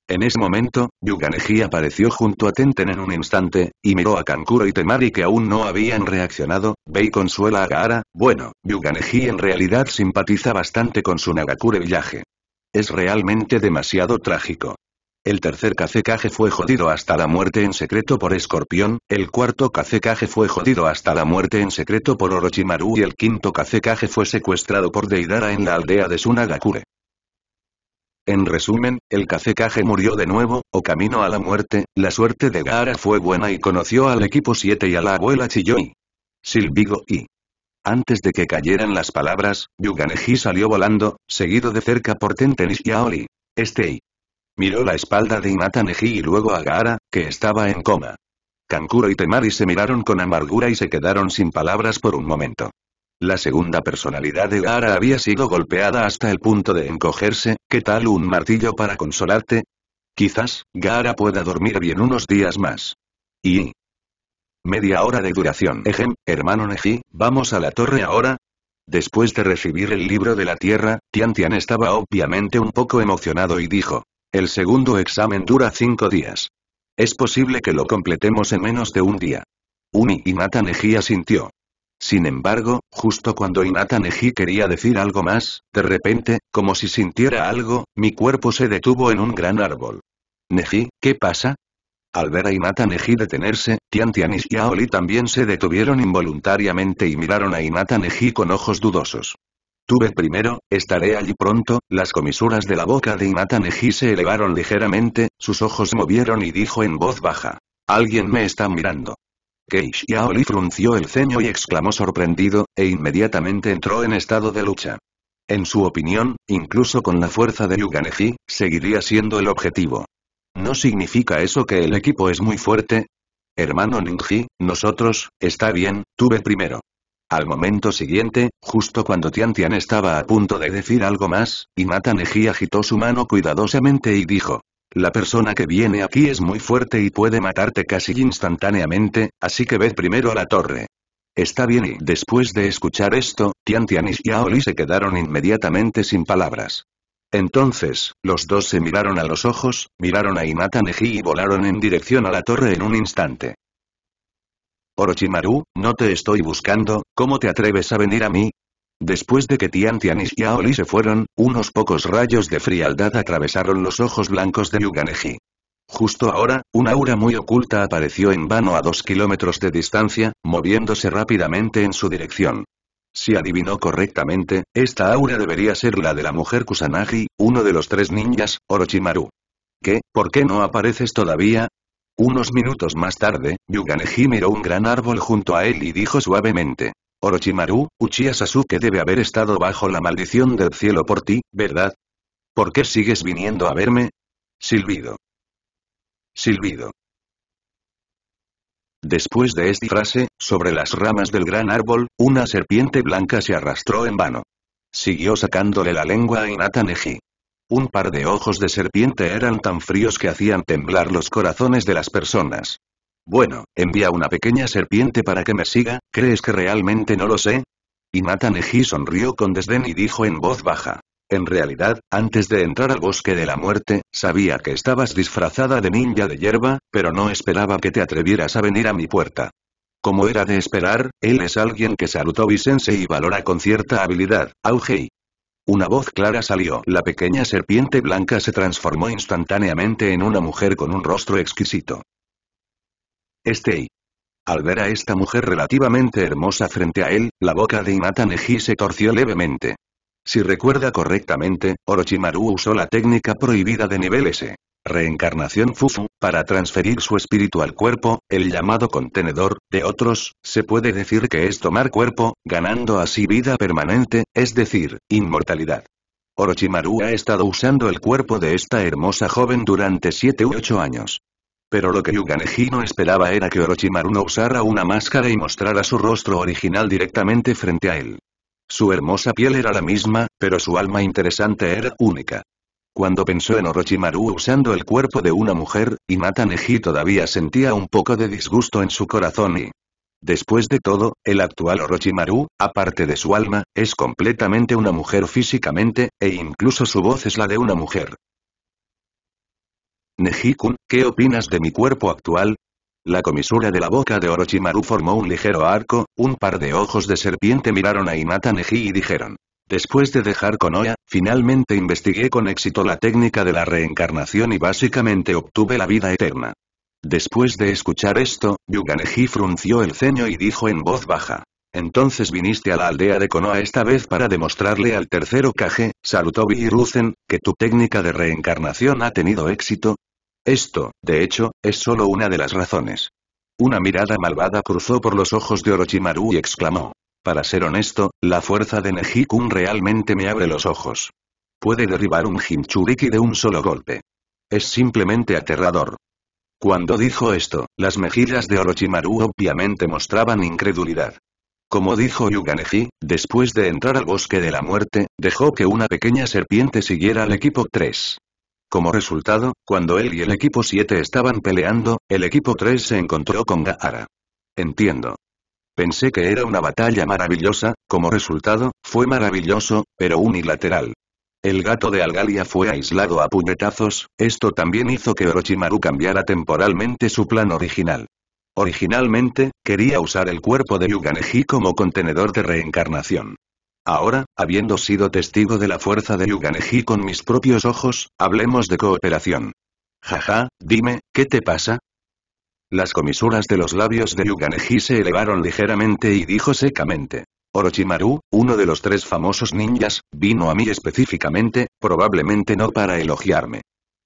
En ese momento, Yuganeji apareció junto a Tenten en un instante, y miró a Kankuro y Temari que aún no habían reaccionado, y consuela a Gaara, bueno, Yuganeji en realidad simpatiza bastante con su Nagakure villaje. Es realmente demasiado trágico. El tercer Kazekage fue jodido hasta la muerte en secreto por Escorpión, el cuarto Kazekage fue jodido hasta la muerte en secreto por Orochimaru y el quinto Kazekage fue secuestrado por Deidara en la aldea de Sunagakure. En resumen, el Kazekage murió de nuevo, o camino a la muerte, la suerte de Gaara fue buena y conoció al equipo 7 y a la abuela Chiyoi. Silvigo y... Antes de que cayeran las palabras, Yuganeji salió volando, seguido de cerca por Tenten y Yaoli. Este Miró la espalda de Inata Neji y luego a Gaara, que estaba en coma. Kankuro y Temari se miraron con amargura y se quedaron sin palabras por un momento. La segunda personalidad de Gaara había sido golpeada hasta el punto de encogerse, ¿qué tal un martillo para consolarte? Quizás, Gaara pueda dormir bien unos días más. Y... Media hora de duración. Ejem, hermano Neji, ¿vamos a la torre ahora? Después de recibir el libro de la tierra, Tian Tian estaba obviamente un poco emocionado y dijo. El segundo examen dura cinco días. Es posible que lo completemos en menos de un día. Uni y Nata Neji asintió. Sin embargo, justo cuando Inata Neji quería decir algo más, de repente, como si sintiera algo, mi cuerpo se detuvo en un gran árbol. Neji, ¿qué pasa? Al ver a Inata Neji detenerse, Tian Tian y Xiaoli también se detuvieron involuntariamente y miraron a Inata Neji con ojos dudosos. Tuve primero, estaré allí pronto, las comisuras de la boca de Inata Neji se elevaron ligeramente, sus ojos movieron y dijo en voz baja. Alguien me está mirando. Kei Xiaoli frunció el ceño y exclamó sorprendido, e inmediatamente entró en estado de lucha. En su opinión, incluso con la fuerza de Yuganeji, seguiría siendo el objetivo. ¿No significa eso que el equipo es muy fuerte? Hermano Ninji, nosotros, está bien, tuve primero. Al momento siguiente, justo cuando Tian Tian estaba a punto de decir algo más, Inata Neji agitó su mano cuidadosamente y dijo, la persona que viene aquí es muy fuerte y puede matarte casi instantáneamente, así que ved primero a la torre. Está bien y después de escuchar esto, Tian Tian y Xiaoli se quedaron inmediatamente sin palabras. Entonces, los dos se miraron a los ojos, miraron a Inata Neji y volaron en dirección a la torre en un instante. Orochimaru, no te estoy buscando, ¿cómo te atreves a venir a mí? Después de que Tian Tian y Xiaoli se fueron, unos pocos rayos de frialdad atravesaron los ojos blancos de Yuganeji. Justo ahora, una aura muy oculta apareció en vano a dos kilómetros de distancia, moviéndose rápidamente en su dirección. Si adivinó correctamente, esta aura debería ser la de la mujer Kusanagi, uno de los tres ninjas, Orochimaru. ¿Qué? ¿Por qué no apareces todavía? Unos minutos más tarde, Yuganeji miró un gran árbol junto a él y dijo suavemente. Orochimaru, Uchiha Sasuke debe haber estado bajo la maldición del cielo por ti, ¿verdad? ¿Por qué sigues viniendo a verme? Silbido. Silbido. Después de esta frase, sobre las ramas del gran árbol, una serpiente blanca se arrastró en vano. Siguió sacándole la lengua a Inata Neji. Un par de ojos de serpiente eran tan fríos que hacían temblar los corazones de las personas. Bueno, envía una pequeña serpiente para que me siga, ¿crees que realmente no lo sé? Y Neji sonrió con desdén y dijo en voz baja. En realidad, antes de entrar al bosque de la muerte, sabía que estabas disfrazada de ninja de hierba, pero no esperaba que te atrevieras a venir a mi puerta. Como era de esperar, él es alguien que salutó Visense y valora con cierta habilidad, Augei. Una voz clara salió. La pequeña serpiente blanca se transformó instantáneamente en una mujer con un rostro exquisito. Este Al ver a esta mujer relativamente hermosa frente a él, la boca de Inata Neji se torció levemente. Si recuerda correctamente, Orochimaru usó la técnica prohibida de nivel S. Reencarnación Fufu, para transferir su espíritu al cuerpo, el llamado contenedor, de otros, se puede decir que es tomar cuerpo, ganando así vida permanente, es decir, inmortalidad. Orochimaru ha estado usando el cuerpo de esta hermosa joven durante 7 u 8 años. Pero lo que Yuganeji no esperaba era que Orochimaru no usara una máscara y mostrara su rostro original directamente frente a él. Su hermosa piel era la misma, pero su alma interesante era única. Cuando pensó en Orochimaru usando el cuerpo de una mujer, Hinata Neji todavía sentía un poco de disgusto en su corazón y... Después de todo, el actual Orochimaru, aparte de su alma, es completamente una mujer físicamente, e incluso su voz es la de una mujer. Neji-kun, ¿qué opinas de mi cuerpo actual? La comisura de la boca de Orochimaru formó un ligero arco, un par de ojos de serpiente miraron a Hinata Neji y dijeron. Después de dejar Konoha, finalmente investigué con éxito la técnica de la reencarnación y básicamente obtuve la vida eterna. Después de escuchar esto, Yuganeji frunció el ceño y dijo en voz baja. Entonces viniste a la aldea de Konoha esta vez para demostrarle al tercero Kage, Sarutobi y Ruzen, que tu técnica de reencarnación ha tenido éxito, esto, de hecho, es solo una de las razones. Una mirada malvada cruzó por los ojos de Orochimaru y exclamó. Para ser honesto, la fuerza de Neji-kun realmente me abre los ojos. Puede derribar un Jinchuriki de un solo golpe. Es simplemente aterrador. Cuando dijo esto, las mejillas de Orochimaru obviamente mostraban incredulidad. Como dijo Yuganeji, después de entrar al bosque de la muerte, dejó que una pequeña serpiente siguiera al equipo 3. Como resultado, cuando él y el equipo 7 estaban peleando, el equipo 3 se encontró con Gaara. Entiendo. Pensé que era una batalla maravillosa, como resultado, fue maravilloso, pero unilateral. El gato de Algalia fue aislado a puñetazos, esto también hizo que Orochimaru cambiara temporalmente su plan original. Originalmente, quería usar el cuerpo de Yuganeji como contenedor de reencarnación. Ahora, habiendo sido testigo de la fuerza de Yuganeji con mis propios ojos, hablemos de cooperación. Jaja, dime, ¿qué te pasa? Las comisuras de los labios de Yuganeji se elevaron ligeramente y dijo secamente. Orochimaru, uno de los tres famosos ninjas, vino a mí específicamente, probablemente no para elogiarme.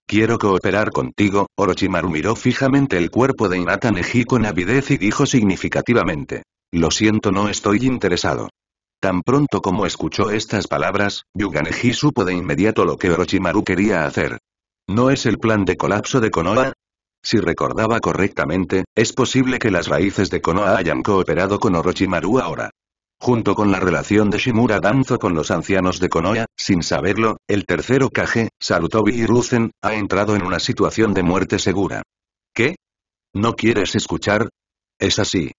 Quiero cooperar contigo, Orochimaru miró fijamente el cuerpo de Inata Neji con avidez y dijo significativamente. Lo siento no estoy interesado. Tan pronto como escuchó estas palabras, Yuganeji supo de inmediato lo que Orochimaru quería hacer. ¿No es el plan de colapso de Konoha? Si recordaba correctamente, es posible que las raíces de Konoha hayan cooperado con Orochimaru ahora. Junto con la relación de Shimura Danzo con los ancianos de Konoha, sin saberlo, el tercero Kage, Sarutobi y Ruzen, ha entrado en una situación de muerte segura. ¿Qué? ¿No quieres escuchar? Es así.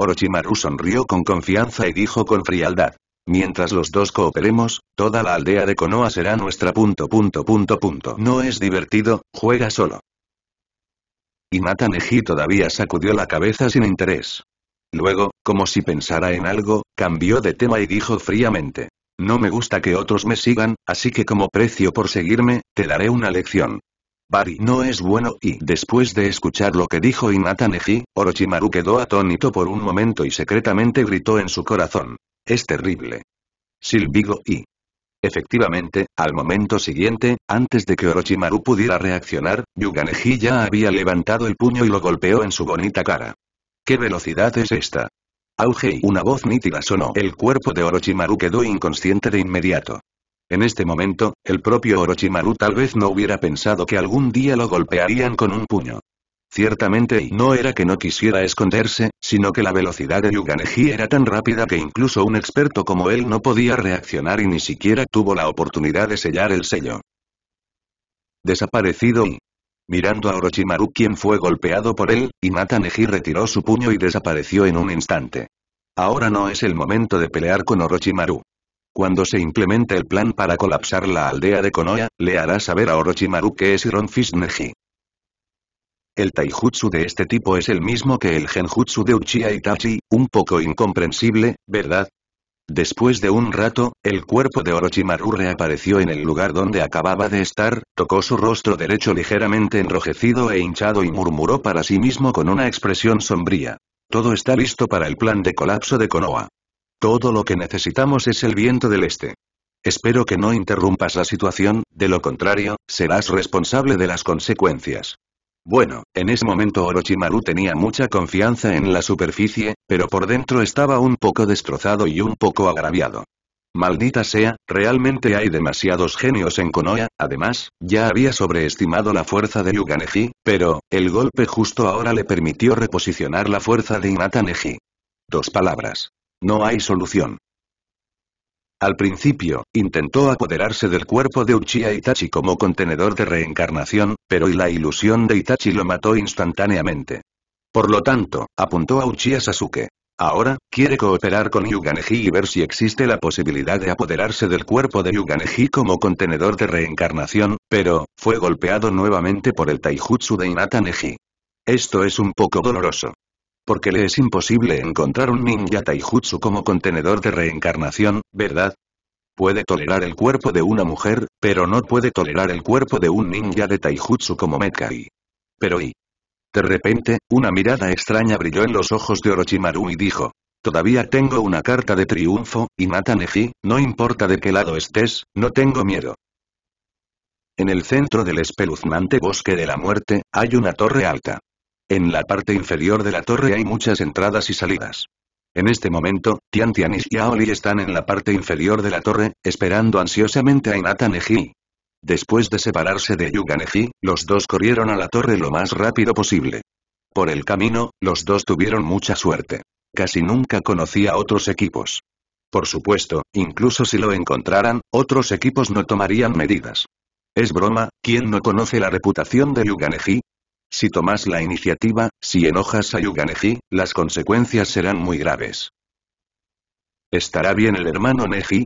Orochimaru sonrió con confianza y dijo con frialdad. Mientras los dos cooperemos, toda la aldea de Konoha será nuestra punto punto punto punto. No es divertido, juega solo. Hinata Neji todavía sacudió la cabeza sin interés. Luego, como si pensara en algo, cambió de tema y dijo fríamente. No me gusta que otros me sigan, así que como precio por seguirme, te daré una lección. Bari no es bueno y después de escuchar lo que dijo Inata Neji, Orochimaru quedó atónito por un momento y secretamente gritó en su corazón. Es terrible. Silbigo y... Efectivamente, al momento siguiente, antes de que Orochimaru pudiera reaccionar, Yuganeji ya había levantado el puño y lo golpeó en su bonita cara. ¿Qué velocidad es esta? Auge y una voz nítida sonó. El cuerpo de Orochimaru quedó inconsciente de inmediato. En este momento, el propio Orochimaru tal vez no hubiera pensado que algún día lo golpearían con un puño. Ciertamente no era que no quisiera esconderse, sino que la velocidad de Yuganeji era tan rápida que incluso un experto como él no podía reaccionar y ni siquiera tuvo la oportunidad de sellar el sello. Desaparecido y... Mirando a Orochimaru quien fue golpeado por él, Hinata Neji retiró su puño y desapareció en un instante. Ahora no es el momento de pelear con Orochimaru. Cuando se implemente el plan para colapsar la aldea de Konoha, le hará saber a Orochimaru que es Iron Fist Neji. El taijutsu de este tipo es el mismo que el genjutsu de Uchiha Itachi, un poco incomprensible, ¿verdad? Después de un rato, el cuerpo de Orochimaru reapareció en el lugar donde acababa de estar, tocó su rostro derecho ligeramente enrojecido e hinchado y murmuró para sí mismo con una expresión sombría. Todo está listo para el plan de colapso de Konoha. Todo lo que necesitamos es el viento del este. Espero que no interrumpas la situación, de lo contrario, serás responsable de las consecuencias. Bueno, en ese momento Orochimaru tenía mucha confianza en la superficie, pero por dentro estaba un poco destrozado y un poco agraviado. Maldita sea, realmente hay demasiados genios en Konoha, además, ya había sobreestimado la fuerza de Yuganeji, pero, el golpe justo ahora le permitió reposicionar la fuerza de Inata Neji. Dos palabras. No hay solución. Al principio, intentó apoderarse del cuerpo de Uchiha Itachi como contenedor de reencarnación, pero y la ilusión de Itachi lo mató instantáneamente. Por lo tanto, apuntó a Uchiha Sasuke. Ahora, quiere cooperar con Yuganeji y ver si existe la posibilidad de apoderarse del cuerpo de Yuganeji como contenedor de reencarnación, pero, fue golpeado nuevamente por el taijutsu de Inata Neji. Esto es un poco doloroso. Porque le es imposible encontrar un ninja taijutsu como contenedor de reencarnación, ¿verdad? Puede tolerar el cuerpo de una mujer, pero no puede tolerar el cuerpo de un ninja de taijutsu como Mekai. Pero y. De repente, una mirada extraña brilló en los ojos de Orochimaru y dijo. Todavía tengo una carta de triunfo, y Neji, no importa de qué lado estés, no tengo miedo. En el centro del espeluznante bosque de la muerte, hay una torre alta. En la parte inferior de la torre hay muchas entradas y salidas. En este momento, Tian Tian y Xiaoli están en la parte inferior de la torre, esperando ansiosamente a Inata Neji. Después de separarse de Yuga Neji, los dos corrieron a la torre lo más rápido posible. Por el camino, los dos tuvieron mucha suerte. Casi nunca conocía otros equipos. Por supuesto, incluso si lo encontraran, otros equipos no tomarían medidas. Es broma, ¿quién no conoce la reputación de Yuganeji? Si tomas la iniciativa, si enojas a Yuganeji, las consecuencias serán muy graves. ¿Estará bien el hermano Neji?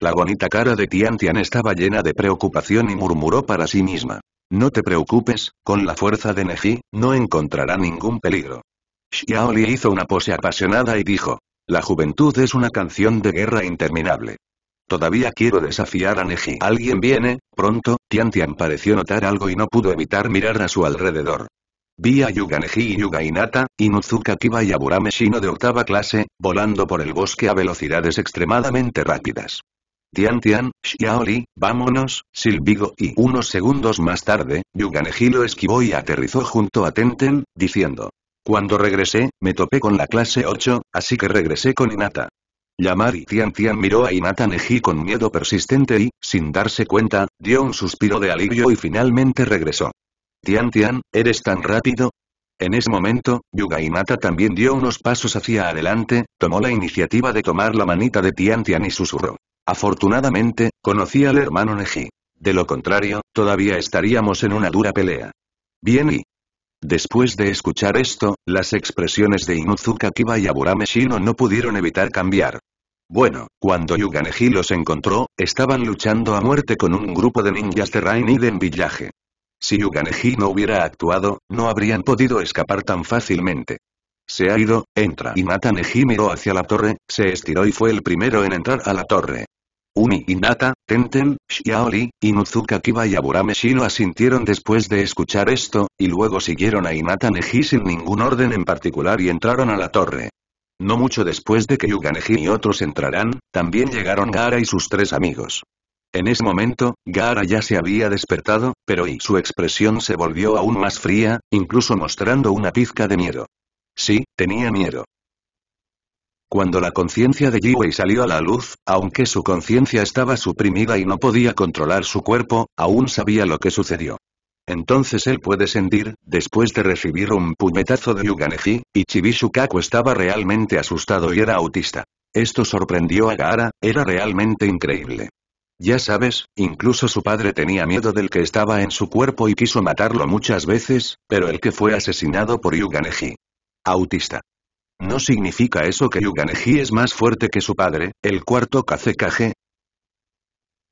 La bonita cara de Tian Tian estaba llena de preocupación y murmuró para sí misma. No te preocupes, con la fuerza de Neji, no encontrará ningún peligro. Xiaoli hizo una pose apasionada y dijo. La juventud es una canción de guerra interminable. Todavía quiero desafiar a Neji. Alguien viene, pronto, Tian Tian pareció notar algo y no pudo evitar mirar a su alrededor. Vi a Yuga Neji y Yuga Inata, Inuzuka Kiba y Aburame Shino de octava clase, volando por el bosque a velocidades extremadamente rápidas. Tian Tian, Xiaoli, vámonos, Silvigo y unos segundos más tarde, Yuga Neji lo esquivó y aterrizó junto a Tenten, diciendo. Cuando regresé, me topé con la clase 8, así que regresé con Inata. Yamari Tian Tian miró a Inata Neji con miedo persistente y, sin darse cuenta, dio un suspiro de alivio y finalmente regresó. Tian Tian, ¿eres tan rápido? En ese momento, Yuga Inata también dio unos pasos hacia adelante, tomó la iniciativa de tomar la manita de Tian Tian y susurró. Afortunadamente, conocí al hermano Neji. De lo contrario, todavía estaríamos en una dura pelea. Bien y... Después de escuchar esto, las expresiones de Inuzuka Kiba y Aburame Shino no pudieron evitar cambiar. Bueno, cuando Yuganeji los encontró, estaban luchando a muerte con un grupo de ninjas de Rainiden Village. Si Yuganeji no hubiera actuado, no habrían podido escapar tan fácilmente. Se ha ido, entra. Y Nata Neji miró hacia la torre, se estiró y fue el primero en entrar a la torre. Uni Inata, Tenten, Xiaoli, Inuzuka Kiba y Aburame Shino asintieron después de escuchar esto, y luego siguieron a Inata Neji sin ningún orden en particular y entraron a la torre. No mucho después de que Yuga Neji y otros entrarán, también llegaron Gaara y sus tres amigos. En ese momento, Gaara ya se había despertado, pero su expresión se volvió aún más fría, incluso mostrando una pizca de miedo. Sí, tenía miedo. Cuando la conciencia de Jiwei salió a la luz, aunque su conciencia estaba suprimida y no podía controlar su cuerpo, aún sabía lo que sucedió. Entonces él puede sentir, después de recibir un puñetazo de Yuganeji, y Chibishukaku estaba realmente asustado y era autista. Esto sorprendió a Gaara, era realmente increíble. Ya sabes, incluso su padre tenía miedo del que estaba en su cuerpo y quiso matarlo muchas veces, pero el que fue asesinado por Yuganeji. Autista. ¿No significa eso que Yuganeji es más fuerte que su padre, el cuarto Kazekage?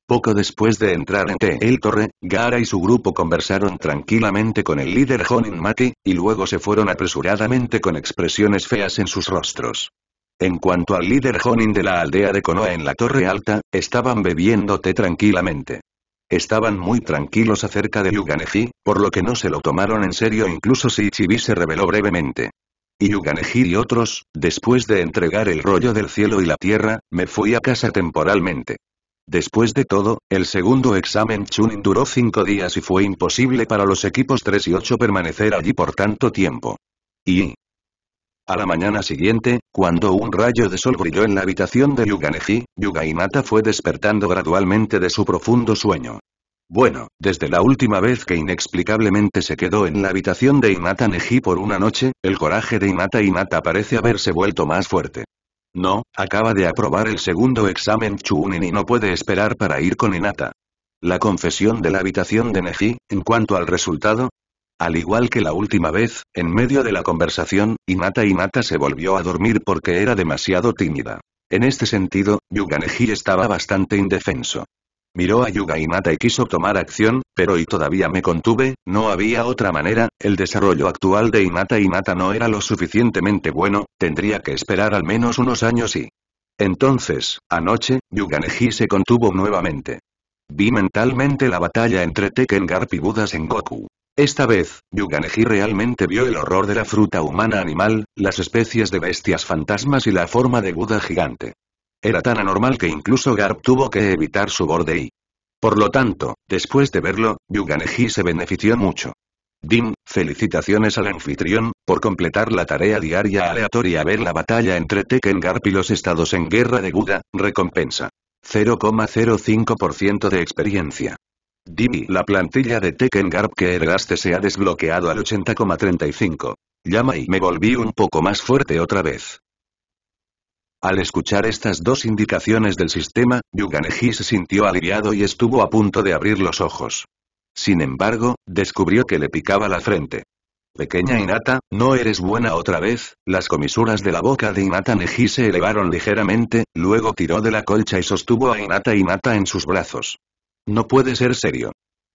Poco después de entrar en el Torre, Gara y su grupo conversaron tranquilamente con el líder Honin Mati, y luego se fueron apresuradamente con expresiones feas en sus rostros. En cuanto al líder Honin de la aldea de Konoha en la Torre Alta, estaban bebiendo té tranquilamente. Estaban muy tranquilos acerca de Yuganeji, por lo que no se lo tomaron en serio incluso si Ichibi se reveló brevemente. Y y otros, después de entregar el rollo del cielo y la tierra, me fui a casa temporalmente. Después de todo, el segundo examen Chunin duró cinco días y fue imposible para los equipos 3 y 8 permanecer allí por tanto tiempo. Y... A la mañana siguiente, cuando un rayo de sol brilló en la habitación de Yuganeji, Yuga Hinata fue despertando gradualmente de su profundo sueño. Bueno, desde la última vez que inexplicablemente se quedó en la habitación de Inata Neji por una noche, el coraje de Inata Inata parece haberse vuelto más fuerte. No, acaba de aprobar el segundo examen Chunin y no puede esperar para ir con Inata. La confesión de la habitación de Neji, en cuanto al resultado, al igual que la última vez, en medio de la conversación, Inata Inata se volvió a dormir porque era demasiado tímida. En este sentido, Yuganeji estaba bastante indefenso. Miró a Yuga Inata y quiso tomar acción, pero y todavía me contuve, no había otra manera, el desarrollo actual de Inata Inata no era lo suficientemente bueno, tendría que esperar al menos unos años y... Entonces, anoche, Yuganeji se contuvo nuevamente. Vi mentalmente la batalla entre Tekken Garp y Buda Goku. Esta vez, Yuganeji realmente vio el horror de la fruta humana animal, las especies de bestias fantasmas y la forma de Buda gigante. Era tan anormal que incluso Garp tuvo que evitar su borde y... Por lo tanto, después de verlo, Yuganeji se benefició mucho. Dim, felicitaciones al anfitrión, por completar la tarea diaria aleatoria ver la batalla entre Tekken Garp y los estados en guerra de Buda, recompensa. 0,05% de experiencia. Dimi, la plantilla de Tekken Garp que heredaste se ha desbloqueado al 80,35. Llama y me volví un poco más fuerte otra vez. Al escuchar estas dos indicaciones del sistema, Yuganeji se sintió aliviado y estuvo a punto de abrir los ojos. Sin embargo, descubrió que le picaba la frente. Pequeña Inata, ¿no eres buena otra vez? Las comisuras de la boca de Inata Neji se elevaron ligeramente, luego tiró de la colcha y sostuvo a Inata Inata en sus brazos. No puede ser serio.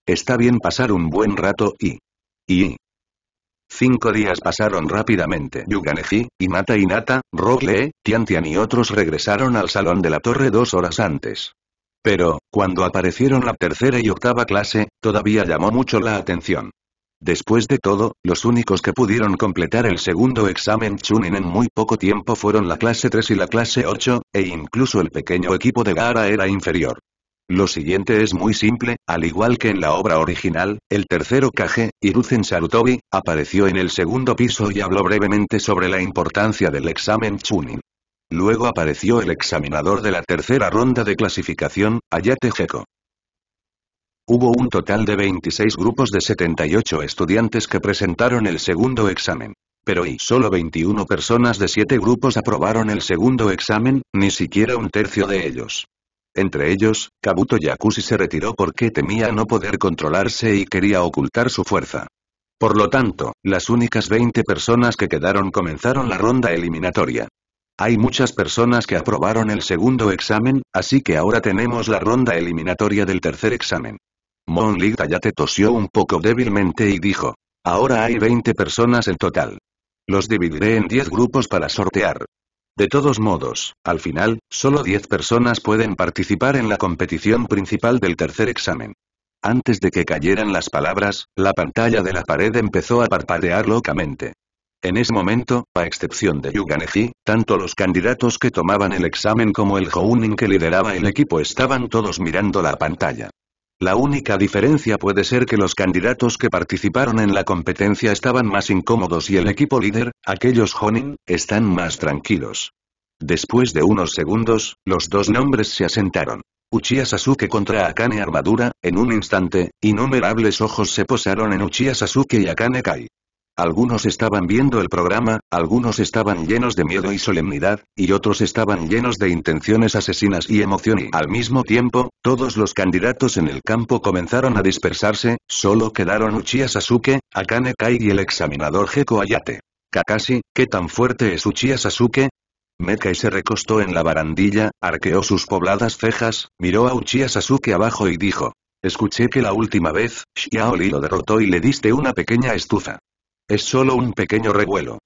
Está bien pasar un buen rato y... Y... Cinco días pasaron rápidamente. Yuganeji, Inata Inata, Rogle, Tiantian y otros regresaron al salón de la torre dos horas antes. Pero, cuando aparecieron la tercera y octava clase, todavía llamó mucho la atención. Después de todo, los únicos que pudieron completar el segundo examen Chunin en muy poco tiempo fueron la clase 3 y la clase 8, e incluso el pequeño equipo de Gara era inferior. Lo siguiente es muy simple, al igual que en la obra original, el tercero Kage, Hiruzen Sarutobi, apareció en el segundo piso y habló brevemente sobre la importancia del examen Chunin. Luego apareció el examinador de la tercera ronda de clasificación, Ayate Heko. Hubo un total de 26 grupos de 78 estudiantes que presentaron el segundo examen. Pero y solo 21 personas de 7 grupos aprobaron el segundo examen, ni siquiera un tercio de ellos. Entre ellos, Kabuto Yakushi se retiró porque temía no poder controlarse y quería ocultar su fuerza. Por lo tanto, las únicas 20 personas que quedaron comenzaron la ronda eliminatoria. Hay muchas personas que aprobaron el segundo examen, así que ahora tenemos la ronda eliminatoria del tercer examen. Monli Tayate tosió un poco débilmente y dijo. Ahora hay 20 personas en total. Los dividiré en 10 grupos para sortear. De todos modos, al final, solo 10 personas pueden participar en la competición principal del tercer examen. Antes de que cayeran las palabras, la pantalla de la pared empezó a parpadear locamente. En ese momento, a excepción de Yuganeji, tanto los candidatos que tomaban el examen como el Hounin que lideraba el equipo estaban todos mirando la pantalla. La única diferencia puede ser que los candidatos que participaron en la competencia estaban más incómodos y el equipo líder, aquellos Honin, están más tranquilos. Después de unos segundos, los dos nombres se asentaron. Uchiha Sasuke contra Akane Armadura, en un instante, innumerables ojos se posaron en Uchiha Sasuke y Akane Kai. Algunos estaban viendo el programa, algunos estaban llenos de miedo y solemnidad, y otros estaban llenos de intenciones asesinas y emoción y al mismo tiempo, todos los candidatos en el campo comenzaron a dispersarse, solo quedaron Uchiha Sasuke, Akane Kai y el examinador Heko Ayate. Kakashi, ¿qué tan fuerte es Uchiha Sasuke? Mekai se recostó en la barandilla, arqueó sus pobladas cejas, miró a Uchiha Sasuke abajo y dijo. Escuché que la última vez, Xiaoli lo derrotó y le diste una pequeña estufa. Es solo un pequeño revuelo.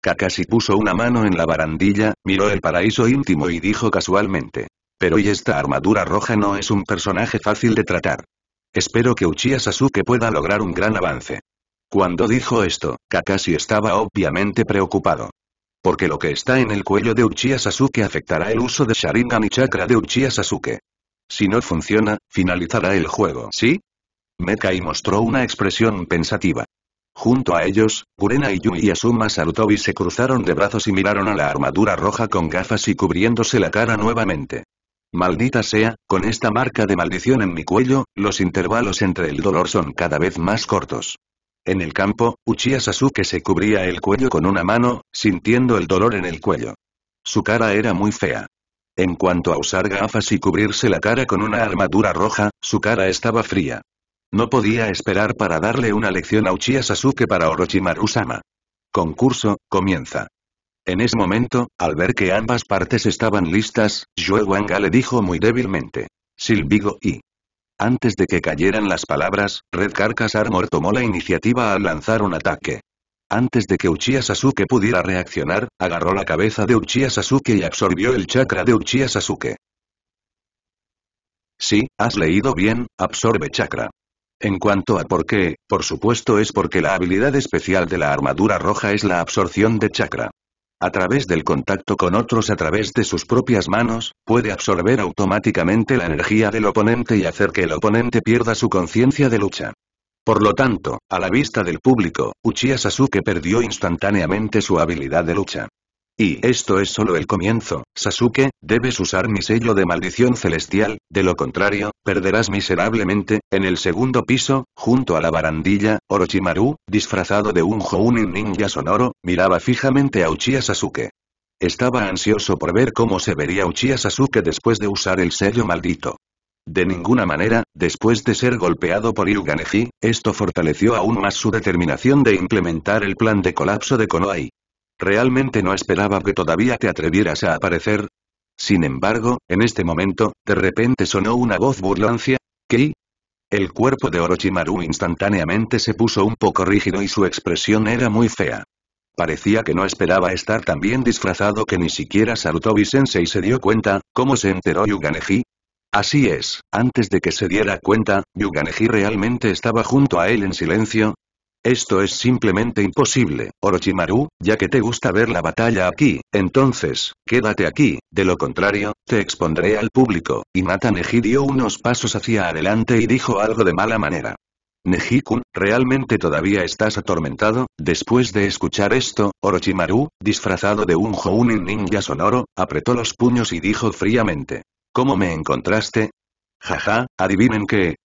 Kakashi puso una mano en la barandilla, miró el paraíso íntimo y dijo casualmente. Pero y esta armadura roja no es un personaje fácil de tratar. Espero que Uchiha Sasuke pueda lograr un gran avance. Cuando dijo esto, Kakashi estaba obviamente preocupado. Porque lo que está en el cuello de Uchiha Sasuke afectará el uso de Sharingan y Chakra de Uchiha Sasuke. Si no funciona, finalizará el juego. ¿Sí? Mekai mostró una expresión pensativa. Junto a ellos, Burena y Yui y Asuma Sarutobi se cruzaron de brazos y miraron a la armadura roja con gafas y cubriéndose la cara nuevamente. Maldita sea, con esta marca de maldición en mi cuello, los intervalos entre el dolor son cada vez más cortos. En el campo, Uchiha Sasuke se cubría el cuello con una mano, sintiendo el dolor en el cuello. Su cara era muy fea. En cuanto a usar gafas y cubrirse la cara con una armadura roja, su cara estaba fría. No podía esperar para darle una lección a Uchiha Sasuke para Orochimaru-sama. Concurso, comienza. En ese momento, al ver que ambas partes estaban listas, Yue Wanga le dijo muy débilmente. Silbigo y. Antes de que cayeran las palabras, Red Carcass Armor tomó la iniciativa al lanzar un ataque. Antes de que Uchiha Sasuke pudiera reaccionar, agarró la cabeza de Uchiha Sasuke y absorbió el chakra de Uchiha Sasuke. Sí, has leído bien, absorbe chakra. En cuanto a por qué, por supuesto es porque la habilidad especial de la armadura roja es la absorción de chakra. A través del contacto con otros a través de sus propias manos, puede absorber automáticamente la energía del oponente y hacer que el oponente pierda su conciencia de lucha. Por lo tanto, a la vista del público, Uchiha Sasuke perdió instantáneamente su habilidad de lucha. Y esto es solo el comienzo, Sasuke, debes usar mi sello de maldición celestial, de lo contrario, perderás miserablemente, en el segundo piso, junto a la barandilla, Orochimaru, disfrazado de un Jounin ninja sonoro, miraba fijamente a Uchiha Sasuke. Estaba ansioso por ver cómo se vería Uchiha Sasuke después de usar el sello maldito. De ninguna manera, después de ser golpeado por Yuganeji, esto fortaleció aún más su determinación de implementar el plan de colapso de Konoai. ¿Realmente no esperaba que todavía te atrevieras a aparecer? Sin embargo, en este momento, de repente sonó una voz burlancia. ¿Qué? El cuerpo de Orochimaru instantáneamente se puso un poco rígido y su expresión era muy fea. Parecía que no esperaba estar tan bien disfrazado que ni siquiera Sarutobi Sensei se dio cuenta, ¿cómo se enteró Yuganeji? Así es, antes de que se diera cuenta, Yuganeji realmente estaba junto a él en silencio, esto es simplemente imposible, Orochimaru, ya que te gusta ver la batalla aquí, entonces, quédate aquí, de lo contrario, te expondré al público, y Mata Neji dio unos pasos hacia adelante y dijo algo de mala manera. Neji-kun, ¿realmente todavía estás atormentado? Después de escuchar esto, Orochimaru, disfrazado de un Jounin ninja sonoro, apretó los puños y dijo fríamente. ¿Cómo me encontraste? Jaja, adivinen qué,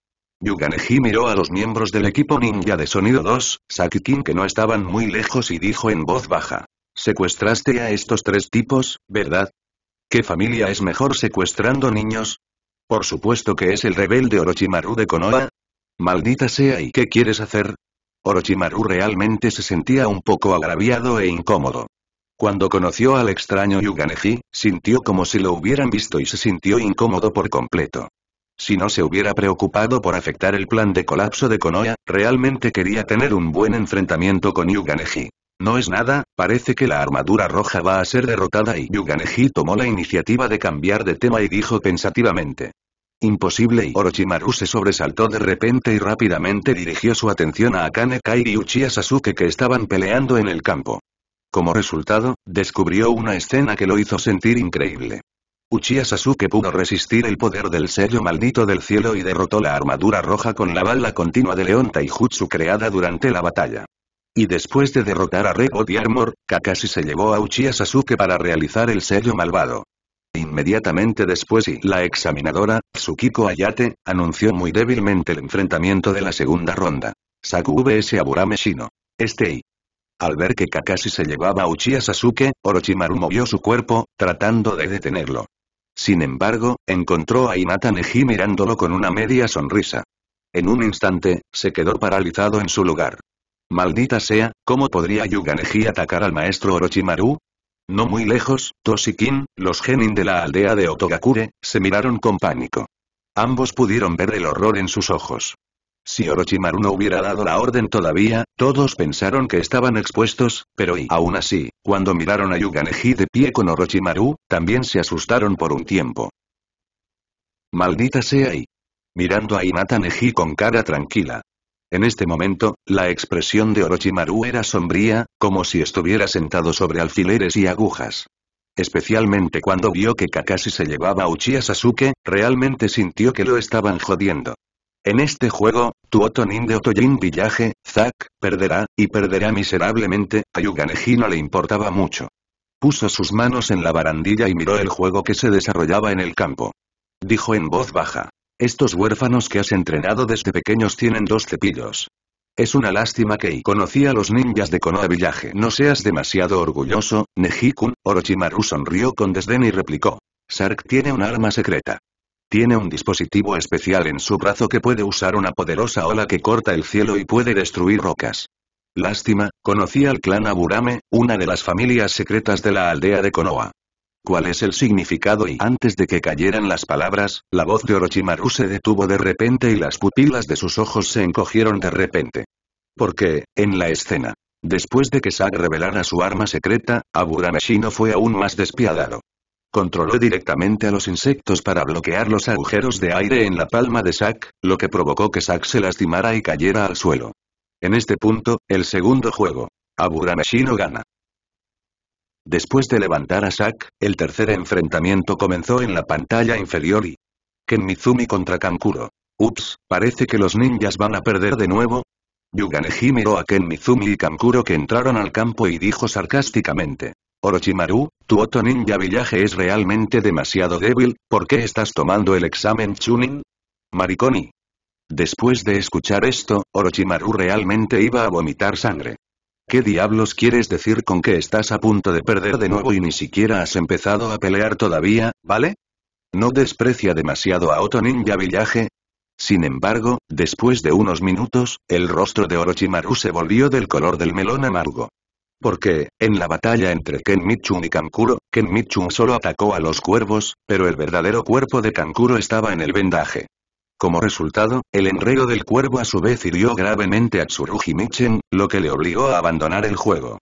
Yuganeji miró a los miembros del equipo ninja de sonido 2, Sakikin que no estaban muy lejos y dijo en voz baja. Secuestraste a estos tres tipos, ¿verdad? ¿Qué familia es mejor secuestrando niños? Por supuesto que es el rebelde Orochimaru de Konoha. Maldita sea ¿y qué quieres hacer? Orochimaru realmente se sentía un poco agraviado e incómodo. Cuando conoció al extraño Yuganeji, sintió como si lo hubieran visto y se sintió incómodo por completo. Si no se hubiera preocupado por afectar el plan de colapso de Konoha, realmente quería tener un buen enfrentamiento con Yuganeji. No es nada, parece que la armadura roja va a ser derrotada y Yuganeji tomó la iniciativa de cambiar de tema y dijo pensativamente. Imposible y Orochimaru se sobresaltó de repente y rápidamente dirigió su atención a Akane Kairi y Uchiha Sasuke que estaban peleando en el campo. Como resultado, descubrió una escena que lo hizo sentir increíble. Uchiha Sasuke pudo resistir el poder del sello maldito del cielo y derrotó la armadura roja con la bala continua de León Taijutsu creada durante la batalla. Y después de derrotar a Red Body Armor, Kakashi se llevó a Uchiha Sasuke para realizar el sello malvado. Inmediatamente después y la examinadora, Tsukiko Ayate, anunció muy débilmente el enfrentamiento de la segunda ronda. Saku vs Aburame Shino. Este y. Al ver que Kakashi se llevaba a Uchiha Sasuke, Orochimaru movió su cuerpo, tratando de detenerlo. Sin embargo, encontró a Inata Neji mirándolo con una media sonrisa. En un instante, se quedó paralizado en su lugar. Maldita sea, ¿cómo podría Yuganeji atacar al maestro Orochimaru? No muy lejos, Toshikin, los genin de la aldea de Otogakure, se miraron con pánico. Ambos pudieron ver el horror en sus ojos. Si Orochimaru no hubiera dado la orden todavía, todos pensaron que estaban expuestos, pero y aún así, cuando miraron a Yuganeji de pie con Orochimaru, también se asustaron por un tiempo. Maldita sea y. Mirando a Inata Neji con cara tranquila. En este momento, la expresión de Orochimaru era sombría, como si estuviera sentado sobre alfileres y agujas. Especialmente cuando vio que Kakashi se llevaba a Uchiha Sasuke, realmente sintió que lo estaban jodiendo. En este juego, tu Otonin de Otojin Village, Zack, perderá, y perderá miserablemente, a Yuganeji no le importaba mucho. Puso sus manos en la barandilla y miró el juego que se desarrollaba en el campo. Dijo en voz baja. Estos huérfanos que has entrenado desde pequeños tienen dos cepillos. Es una lástima que conocía a los ninjas de Konoha Village. No seas demasiado orgulloso, Neji-kun, Orochimaru sonrió con desdén y replicó. Sark tiene un arma secreta. Tiene un dispositivo especial en su brazo que puede usar una poderosa ola que corta el cielo y puede destruir rocas. Lástima, conocí al clan Aburame, una de las familias secretas de la aldea de Konoha. ¿Cuál es el significado? Y antes de que cayeran las palabras, la voz de Orochimaru se detuvo de repente y las pupilas de sus ojos se encogieron de repente. Porque, en la escena, después de que Zack revelara su arma secreta, Aburame Shino fue aún más despiadado. Controló directamente a los insectos para bloquear los agujeros de aire en la palma de Zack, lo que provocó que Zack se lastimara y cayera al suelo. En este punto, el segundo juego. Aburameshino gana. Después de levantar a Zack, el tercer enfrentamiento comenzó en la pantalla inferior y... Ken Mizumi contra Kankuro. Ups, parece que los ninjas van a perder de nuevo. Yuganeji miró a Ken Mizumi y Kankuro que entraron al campo y dijo sarcásticamente. Orochimaru, tu Otto Ninja Village es realmente demasiado débil, ¿por qué estás tomando el examen Chunin? Mariconi, Después de escuchar esto, Orochimaru realmente iba a vomitar sangre. ¿Qué diablos quieres decir con que estás a punto de perder de nuevo y ni siquiera has empezado a pelear todavía, ¿vale? ¿No desprecia demasiado a Otto Ninja Village? Sin embargo, después de unos minutos, el rostro de Orochimaru se volvió del color del melón amargo. Porque, en la batalla entre Ken Michun y Kankuro, Ken Michun solo atacó a los cuervos, pero el verdadero cuerpo de Kankuro estaba en el vendaje. Como resultado, el enredo del cuervo a su vez hirió gravemente a Tsurugi Michen, lo que le obligó a abandonar el juego.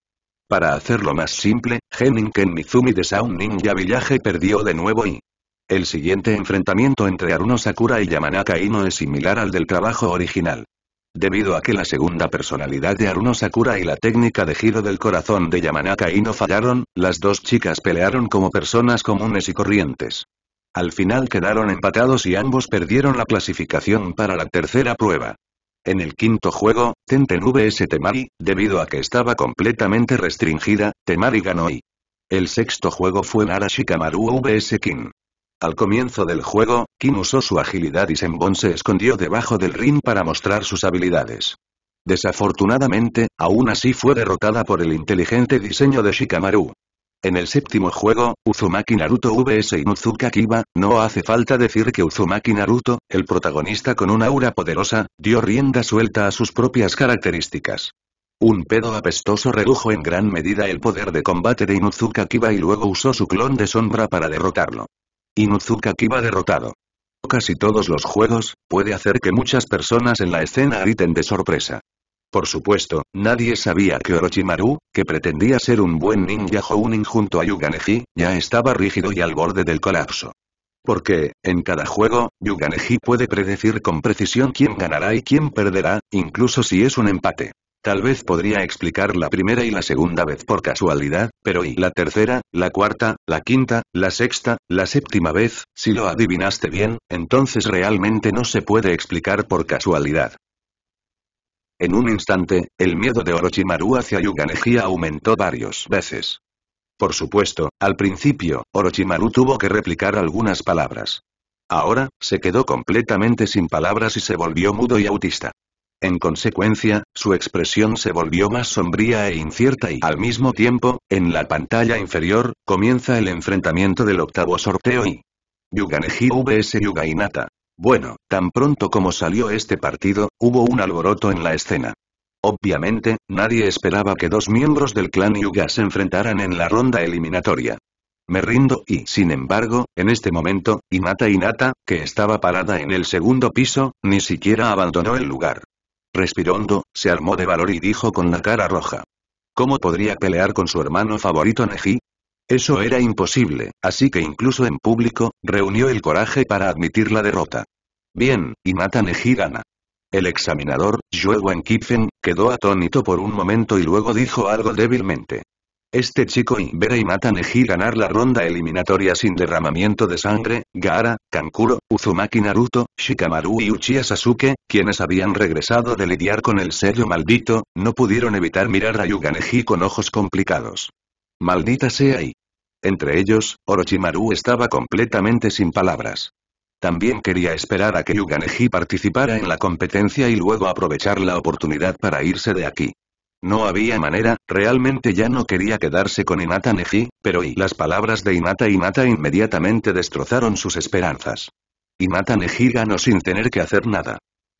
Para hacerlo más simple, Genin Ken Mizumi de Sound Ninja Village perdió de nuevo y... El siguiente enfrentamiento entre Aruno Sakura y Yamanaka Ino es similar al del trabajo original. Debido a que la segunda personalidad de Aruno Sakura y la técnica de giro del corazón de Yamanaka Ino fallaron, las dos chicas pelearon como personas comunes y corrientes. Al final quedaron empatados y ambos perdieron la clasificación para la tercera prueba. En el quinto juego, Tenten vs Temari, debido a que estaba completamente restringida, Temari ganó y. El sexto juego fue Nara Shikamaru vs Kin. Al comienzo del juego, Kin usó su agilidad y Senbon se escondió debajo del ring para mostrar sus habilidades. Desafortunadamente, aún así fue derrotada por el inteligente diseño de Shikamaru. En el séptimo juego, Uzumaki Naruto vs Inuzuka Kiba, no hace falta decir que Uzumaki Naruto, el protagonista con una aura poderosa, dio rienda suelta a sus propias características. Un pedo apestoso redujo en gran medida el poder de combate de Inuzuka Kiba y luego usó su clon de sombra para derrotarlo. Inuzuka Kiba derrotado. Casi todos los juegos, puede hacer que muchas personas en la escena griten de sorpresa. Por supuesto, nadie sabía que Orochimaru, que pretendía ser un buen ninja Hounin junto a Yuganeji, ya estaba rígido y al borde del colapso. Porque, en cada juego, Yuganeji puede predecir con precisión quién ganará y quién perderá, incluso si es un empate. Tal vez podría explicar la primera y la segunda vez por casualidad, pero ¿y la tercera, la cuarta, la quinta, la sexta, la séptima vez? Si lo adivinaste bien, entonces realmente no se puede explicar por casualidad. En un instante, el miedo de Orochimaru hacia Yuganeji aumentó varios veces. Por supuesto, al principio, Orochimaru tuvo que replicar algunas palabras. Ahora, se quedó completamente sin palabras y se volvió mudo y autista. En consecuencia, su expresión se volvió más sombría e incierta y al mismo tiempo, en la pantalla inferior, comienza el enfrentamiento del octavo sorteo y Yuganeji vs Yuga bueno, tan pronto como salió este partido, hubo un alboroto en la escena. Obviamente, nadie esperaba que dos miembros del clan Yuga se enfrentaran en la ronda eliminatoria. Me rindo y, sin embargo, en este momento, Inata Inata, que estaba parada en el segundo piso, ni siquiera abandonó el lugar. Respiró hondo, se armó de valor y dijo con la cara roja. ¿Cómo podría pelear con su hermano favorito Neji? Eso era imposible, así que incluso en público, reunió el coraje para admitir la derrota. Bien, y Neji gana. El examinador, Joe Kiffen, quedó atónito por un momento y luego dijo algo débilmente. Este chico y ver a Hinata Neji ganar la ronda eliminatoria sin derramamiento de sangre, Gaara, Kankuro, Uzumaki Naruto, Shikamaru y Uchiha Sasuke, quienes habían regresado de lidiar con el sello maldito, no pudieron evitar mirar a Yuganeji con ojos complicados. Maldita sea y. Entre ellos, Orochimaru estaba completamente sin palabras. También quería esperar a que Yuganeji participara en la competencia y luego aprovechar la oportunidad para irse de aquí. No había manera, realmente ya no quería quedarse con Inata Neji, pero y las palabras de Inata Inata inmediatamente destrozaron sus esperanzas. Inata Neji ganó sin tener que hacer nada.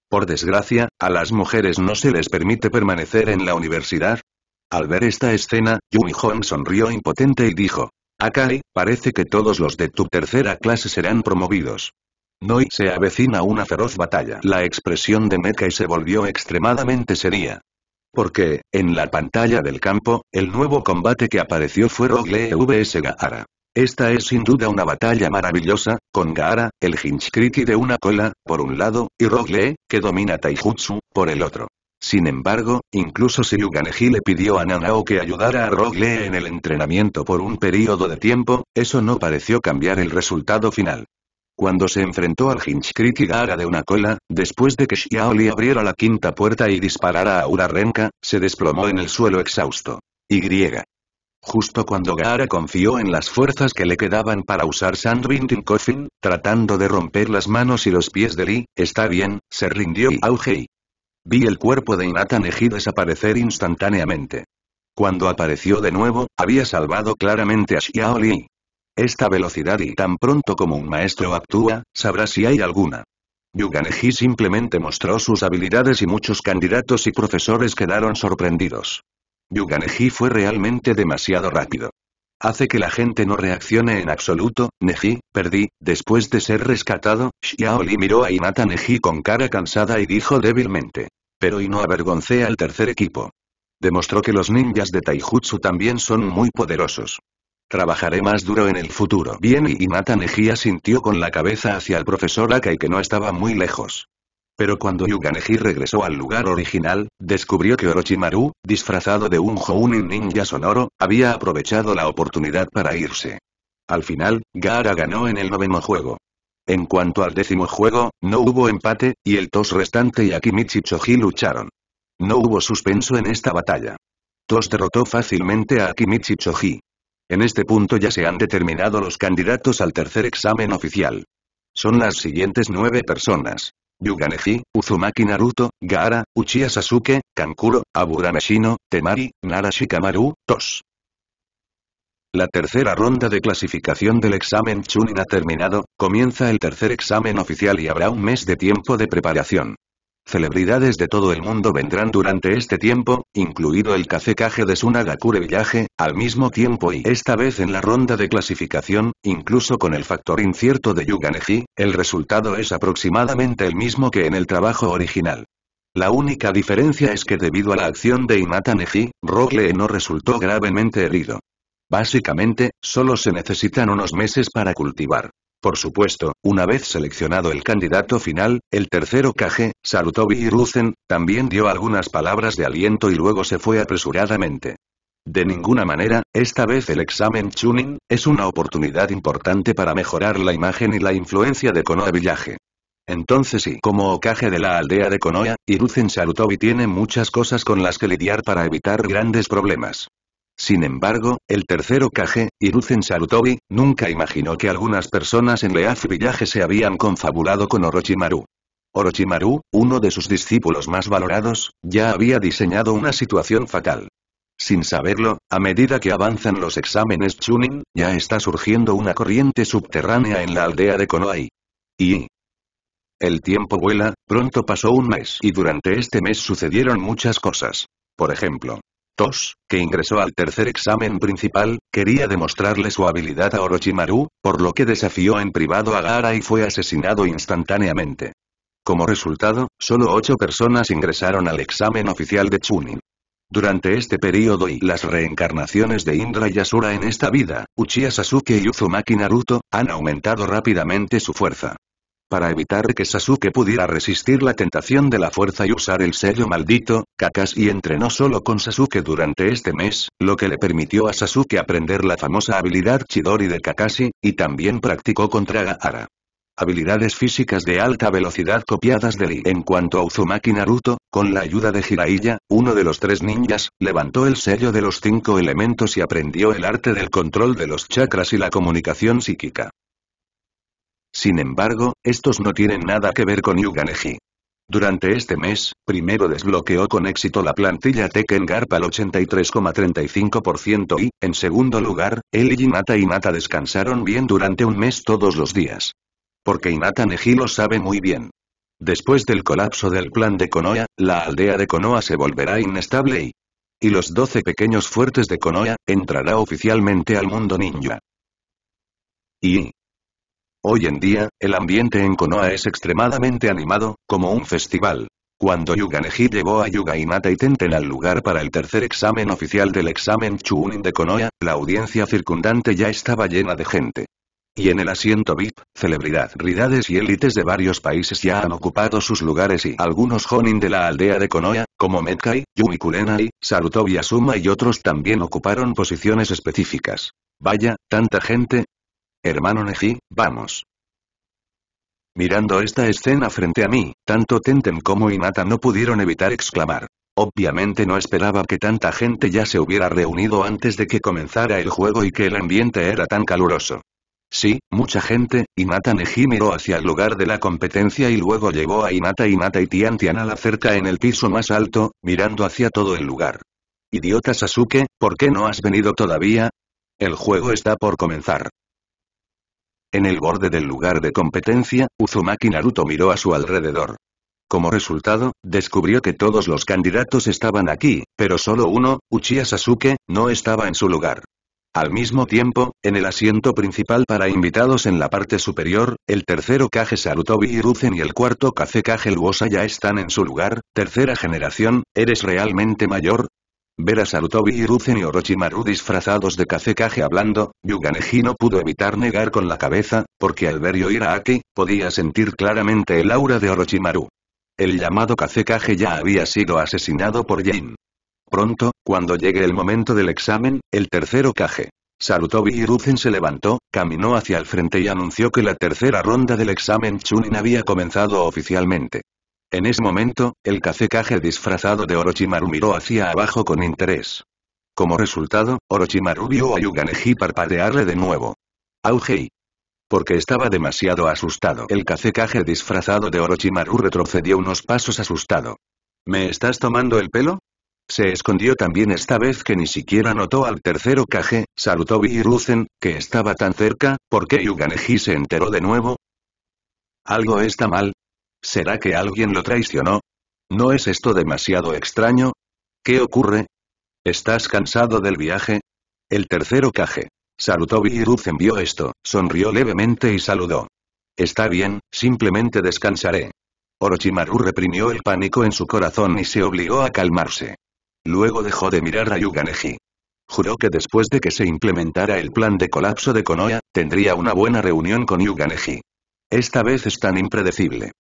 Por desgracia, a las mujeres no se les permite permanecer en la universidad. Al ver esta escena, Yumi Hong sonrió impotente y dijo, Akai, parece que todos los de tu tercera clase serán promovidos. No y se avecina una feroz batalla. La expresión de Mekai se volvió extremadamente seria. Porque, en la pantalla del campo, el nuevo combate que apareció fue Rogle vs Gaara. Esta es sin duda una batalla maravillosa, con Gaara, el Hinchkriki de una cola, por un lado, y Rogle, que domina Taijutsu, por el otro. Sin embargo, incluso si Yuganeji le pidió a Nanao que ayudara a Rogle en el entrenamiento por un periodo de tiempo, eso no pareció cambiar el resultado final. Cuando se enfrentó al Hinchkriki Gaara de una cola, después de que Xiaoli abriera la quinta puerta y disparara a Urarenka, se desplomó en el suelo exhausto. Y. Justo cuando Gaara confió en las fuerzas que le quedaban para usar Sandwinding Coffin, tratando de romper las manos y los pies de Lee, está bien, se rindió y auge Vi el cuerpo de Inata Neji desaparecer instantáneamente. Cuando apareció de nuevo, había salvado claramente a Xiaoli. Esta velocidad y tan pronto como un maestro actúa, sabrá si hay alguna. Yuganeji simplemente mostró sus habilidades y muchos candidatos y profesores quedaron sorprendidos. Yuganeji fue realmente demasiado rápido. Hace que la gente no reaccione en absoluto, Neji, perdí, después de ser rescatado, Xiaoli miró a Inata Neji con cara cansada y dijo débilmente. Pero y no avergoncé al tercer equipo. Demostró que los ninjas de Taijutsu también son muy poderosos. Trabajaré más duro en el futuro. Bien y Mata Nejia sintió con la cabeza hacia el profesor Akai que no estaba muy lejos. Pero cuando Yuganeji regresó al lugar original, descubrió que Orochimaru, disfrazado de un Jounin ninja sonoro, había aprovechado la oportunidad para irse. Al final, Gaara ganó en el noveno juego. En cuanto al décimo juego, no hubo empate, y el Tos restante y Akimichi Choji lucharon. No hubo suspenso en esta batalla. Tos derrotó fácilmente a Akimichi Choji. En este punto ya se han determinado los candidatos al tercer examen oficial. Son las siguientes nueve personas. Yuganeji, Uzumaki Naruto, Gaara, Uchiha Sasuke, Kankuro, Aburanashino, Temari, Nara Shikamaru, Tos. La tercera ronda de clasificación del examen Chunin ha terminado, comienza el tercer examen oficial y habrá un mes de tiempo de preparación. Celebridades de todo el mundo vendrán durante este tiempo, incluido el Kazekage de Sunagakure Village, al mismo tiempo y esta vez en la ronda de clasificación, incluso con el factor incierto de Yuganeji, el resultado es aproximadamente el mismo que en el trabajo original. La única diferencia es que debido a la acción de Inata Neji, Rogle no resultó gravemente herido. Básicamente, solo se necesitan unos meses para cultivar. Por supuesto, una vez seleccionado el candidato final, el tercero Kage, Sarutobi Hiruzen, también dio algunas palabras de aliento y luego se fue apresuradamente. De ninguna manera, esta vez el examen Chunin, es una oportunidad importante para mejorar la imagen y la influencia de Konoha Village. Entonces sí, como Okage de la aldea de Konoha, Hiruzen Sarutobi tiene muchas cosas con las que lidiar para evitar grandes problemas. Sin embargo, el tercero Kage, Hiruzen Sarutobi, nunca imaginó que algunas personas en Leaf Village se habían confabulado con Orochimaru. Orochimaru, uno de sus discípulos más valorados, ya había diseñado una situación fatal. Sin saberlo, a medida que avanzan los exámenes Chunin, ya está surgiendo una corriente subterránea en la aldea de Konoai. Y... El tiempo vuela, pronto pasó un mes y durante este mes sucedieron muchas cosas. Por ejemplo, Tos, que ingresó al tercer examen principal, quería demostrarle su habilidad a Orochimaru, por lo que desafió en privado a Gaara y fue asesinado instantáneamente. Como resultado, solo ocho personas ingresaron al examen oficial de Chunin. Durante este periodo y las reencarnaciones de Indra y Asura en esta vida, Uchiha Sasuke y Uzumaki Naruto, han aumentado rápidamente su fuerza. Para evitar que Sasuke pudiera resistir la tentación de la fuerza y usar el sello maldito, Kakashi entrenó solo con Sasuke durante este mes, lo que le permitió a Sasuke aprender la famosa habilidad Chidori de Kakashi, y también practicó contra Gaara. Habilidades físicas de alta velocidad copiadas de Lee. En cuanto a Uzumaki Naruto, con la ayuda de Jiraiya, uno de los tres ninjas, levantó el sello de los cinco elementos y aprendió el arte del control de los chakras y la comunicación psíquica. Sin embargo, estos no tienen nada que ver con Yuganeji. Durante este mes, primero desbloqueó con éxito la plantilla Tekken Garp al 83,35% y, en segundo lugar, él y Hinata y Nata descansaron bien durante un mes todos los días. Porque Inata Neji lo sabe muy bien. Después del colapso del plan de Konoha, la aldea de Konoha se volverá inestable y... Y los 12 pequeños fuertes de Konoha, entrará oficialmente al mundo ninja. Y... Hoy en día, el ambiente en Konoha es extremadamente animado, como un festival. Cuando Yuganeji llevó a Yuga Inata y Tenten al lugar para el tercer examen oficial del examen Chunin de Konoha, la audiencia circundante ya estaba llena de gente. Y en el asiento VIP, celebridades y élites de varios países ya han ocupado sus lugares y algunos Jonin de la aldea de Konoha, como Metkai, Yumi Kurenai, Sarutobi Asuma y otros también ocuparon posiciones específicas. Vaya, tanta gente. Hermano Neji, vamos. Mirando esta escena frente a mí, tanto Tenten como Inata no pudieron evitar exclamar. Obviamente no esperaba que tanta gente ya se hubiera reunido antes de que comenzara el juego y que el ambiente era tan caluroso. Sí, mucha gente, Inata Neji miró hacia el lugar de la competencia y luego llevó a Inata Inata y Tian Tian a la cerca en el piso más alto, mirando hacia todo el lugar. Idiota Sasuke, ¿por qué no has venido todavía? El juego está por comenzar. En el borde del lugar de competencia, Uzumaki Naruto miró a su alrededor. Como resultado, descubrió que todos los candidatos estaban aquí, pero solo uno, Uchiha Sasuke, no estaba en su lugar. Al mismo tiempo, en el asiento principal para invitados en la parte superior, el tercero Kage Sarutobi Hiruzen y el cuarto Kage Kage Luosa ya están en su lugar, tercera generación, ¿eres realmente mayor? Ver a Sarutobi Hiruzen y Orochimaru disfrazados de Kage Kage hablando, Yuganeji no pudo evitar negar con la cabeza, porque al ver y oír a Aki, podía sentir claramente el aura de Orochimaru. El llamado Kage Kage ya había sido asesinado por Jin. Pronto, cuando llegue el momento del examen, el tercero Kage. Sarutobi Hiruzen se levantó, caminó hacia el frente y anunció que la tercera ronda del examen Chunin había comenzado oficialmente. En ese momento, el Kage disfrazado de Orochimaru miró hacia abajo con interés. Como resultado, Orochimaru vio a Yuganeji parpadearle de nuevo. Augei. Porque estaba demasiado asustado. El Kage disfrazado de Orochimaru retrocedió unos pasos asustado. ¿Me estás tomando el pelo? Se escondió también esta vez que ni siquiera notó al tercero Kage, Sarutobi Hiruzen, que estaba tan cerca, ¿por qué Yuganeji se enteró de nuevo? ¿Algo está mal? ¿Será que alguien lo traicionó? ¿No es esto demasiado extraño? ¿Qué ocurre? ¿Estás cansado del viaje? El tercero Kage. Sarutobi Hiruzen vio esto, sonrió levemente y saludó. Está bien, simplemente descansaré. Orochimaru reprimió el pánico en su corazón y se obligó a calmarse. Luego dejó de mirar a Yuganeji. Juró que después de que se implementara el plan de colapso de Konoha, tendría una buena reunión con Yuganeji. Esta vez es tan impredecible.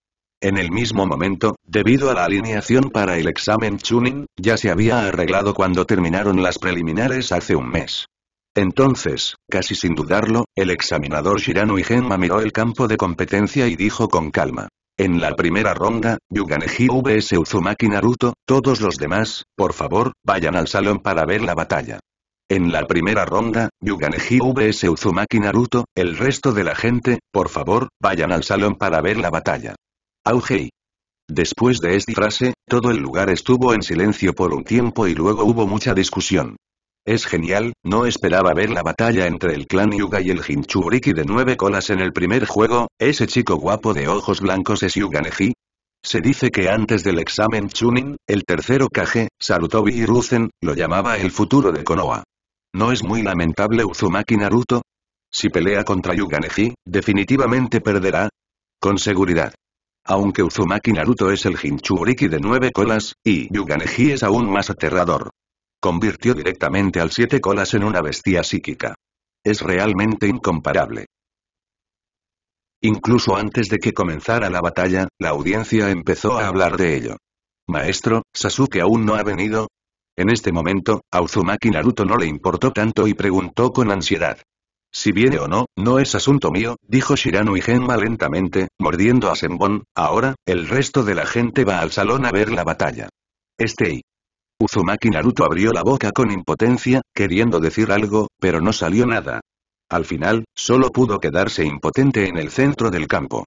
En el mismo momento, debido a la alineación para el examen Chunin, ya se había arreglado cuando terminaron las preliminares hace un mes. Entonces, casi sin dudarlo, el examinador Shirano Genma miró el campo de competencia y dijo con calma. En la primera ronda, Yuganeji vs Uzumaki Naruto, todos los demás, por favor, vayan al salón para ver la batalla. En la primera ronda, Yuganeji vs Uzumaki Naruto, el resto de la gente, por favor, vayan al salón para ver la batalla. Augei. Después de esta frase, todo el lugar estuvo en silencio por un tiempo y luego hubo mucha discusión. Es genial, no esperaba ver la batalla entre el clan Yuga y el Jinchuriki de nueve colas en el primer juego, ese chico guapo de ojos blancos es Yuganeji. Se dice que antes del examen Chunin, el tercero Kage, Sarutobi Hiruzen, lo llamaba el futuro de Konoha. ¿No es muy lamentable Uzumaki Naruto? Si pelea contra Yuganeji, definitivamente perderá. Con seguridad. Aunque Uzumaki Naruto es el Jinchuriki de nueve colas, y Yuganeji es aún más aterrador. Convirtió directamente al siete colas en una bestia psíquica. Es realmente incomparable. Incluso antes de que comenzara la batalla, la audiencia empezó a hablar de ello. Maestro, Sasuke aún no ha venido. En este momento, a Uzumaki Naruto no le importó tanto y preguntó con ansiedad. Si viene o no, no es asunto mío, dijo Shirano y Genma lentamente, mordiendo a Senbon, ahora, el resto de la gente va al salón a ver la batalla. Este y. Uzumaki Naruto abrió la boca con impotencia, queriendo decir algo, pero no salió nada. Al final, solo pudo quedarse impotente en el centro del campo.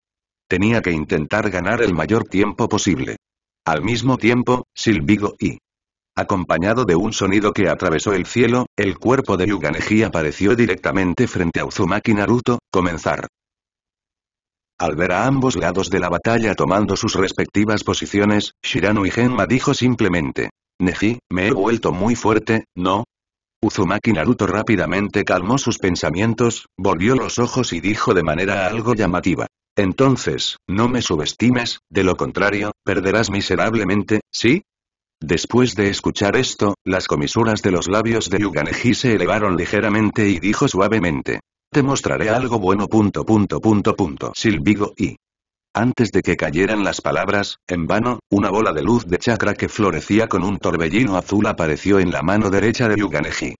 Tenía que intentar ganar el mayor tiempo posible. Al mismo tiempo, silbigo y acompañado de un sonido que atravesó el cielo, el cuerpo de Yuganeji apareció directamente frente a Uzumaki Naruto, comenzar. Al ver a ambos lados de la batalla tomando sus respectivas posiciones, Shirano y Genma dijo simplemente. Neji, me he vuelto muy fuerte, ¿no? Uzumaki Naruto rápidamente calmó sus pensamientos, volvió los ojos y dijo de manera algo llamativa. Entonces, no me subestimes, de lo contrario, perderás miserablemente, ¿sí? Después de escuchar esto, las comisuras de los labios de Yuganeji se elevaron ligeramente y dijo suavemente. Te mostraré algo bueno punto punto punto punto silbigo y... Antes de que cayeran las palabras, en vano, una bola de luz de chakra que florecía con un torbellino azul apareció en la mano derecha de Yuganeji.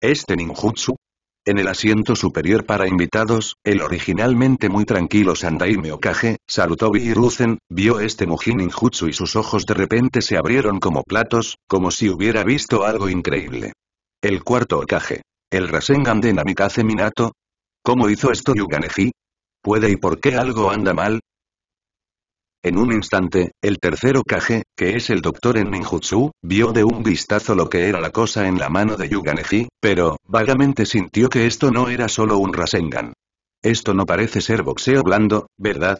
¿Este ninjutsu? En el asiento superior para invitados, el originalmente muy tranquilo Sandaime Okage, Sarutobi Hiruzen, vio este Muji ninjutsu y sus ojos de repente se abrieron como platos, como si hubiera visto algo increíble. El cuarto Okage. El Rasengan de Namikaze Minato. ¿Cómo hizo esto Yuganeji? ¿Puede y por qué algo anda mal? En un instante, el tercero Kage, que es el doctor en ninjutsu, vio de un vistazo lo que era la cosa en la mano de Yuganeji, pero, vagamente sintió que esto no era solo un Rasengan. Esto no parece ser boxeo blando, ¿verdad?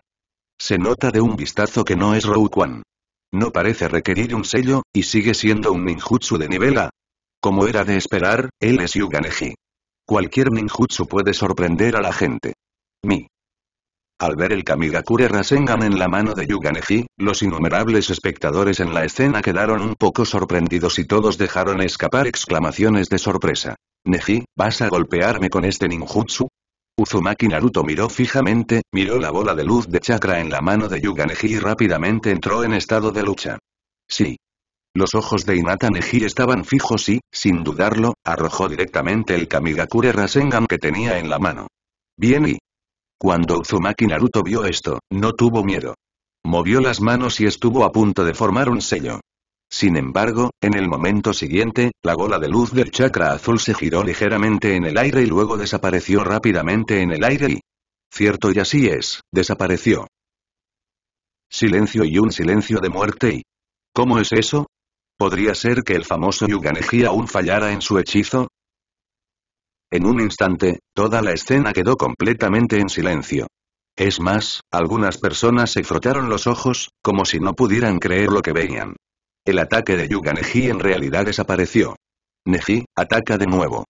Se nota de un vistazo que no es Roukwan. No parece requerir un sello, y sigue siendo un ninjutsu de nivel A. Como era de esperar, él es Yuganeji. Cualquier ninjutsu puede sorprender a la gente. Mi. Al ver el Kamigakure Rasengan en la mano de Yuganeji, los innumerables espectadores en la escena quedaron un poco sorprendidos y todos dejaron escapar exclamaciones de sorpresa. Neji, ¿vas a golpearme con este ninjutsu? Uzumaki Naruto miró fijamente, miró la bola de luz de chakra en la mano de Yuganeji y rápidamente entró en estado de lucha. Sí. Los ojos de Inata Neji estaban fijos y, sin dudarlo, arrojó directamente el Kamigakure Rasengan que tenía en la mano. Bien y, cuando Uzumaki Naruto vio esto, no tuvo miedo. Movió las manos y estuvo a punto de formar un sello. Sin embargo, en el momento siguiente, la bola de luz del chakra azul se giró ligeramente en el aire y luego desapareció rápidamente en el aire y... Cierto y así es, desapareció. Silencio y un silencio de muerte y... ¿Cómo es eso? ¿Podría ser que el famoso Yuganeji aún fallara en su hechizo? En un instante, toda la escena quedó completamente en silencio. Es más, algunas personas se frotaron los ojos, como si no pudieran creer lo que veían. El ataque de Yuga Neji en realidad desapareció. Neji, ataca de nuevo.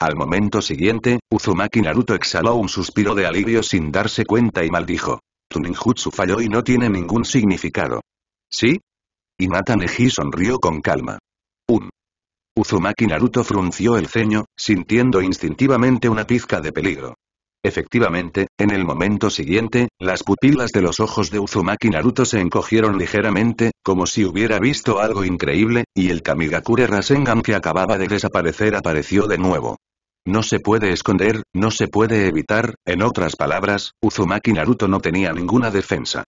Al momento siguiente, Uzumaki Naruto exhaló un suspiro de alivio sin darse cuenta y maldijo. Tu ninjutsu falló y no tiene ningún significado. ¿Sí? Inata Neji sonrió con calma. Uzumaki Naruto frunció el ceño, sintiendo instintivamente una pizca de peligro. Efectivamente, en el momento siguiente, las pupilas de los ojos de Uzumaki Naruto se encogieron ligeramente, como si hubiera visto algo increíble, y el Kamigakure Rasengan que acababa de desaparecer apareció de nuevo. No se puede esconder, no se puede evitar, en otras palabras, Uzumaki Naruto no tenía ninguna defensa.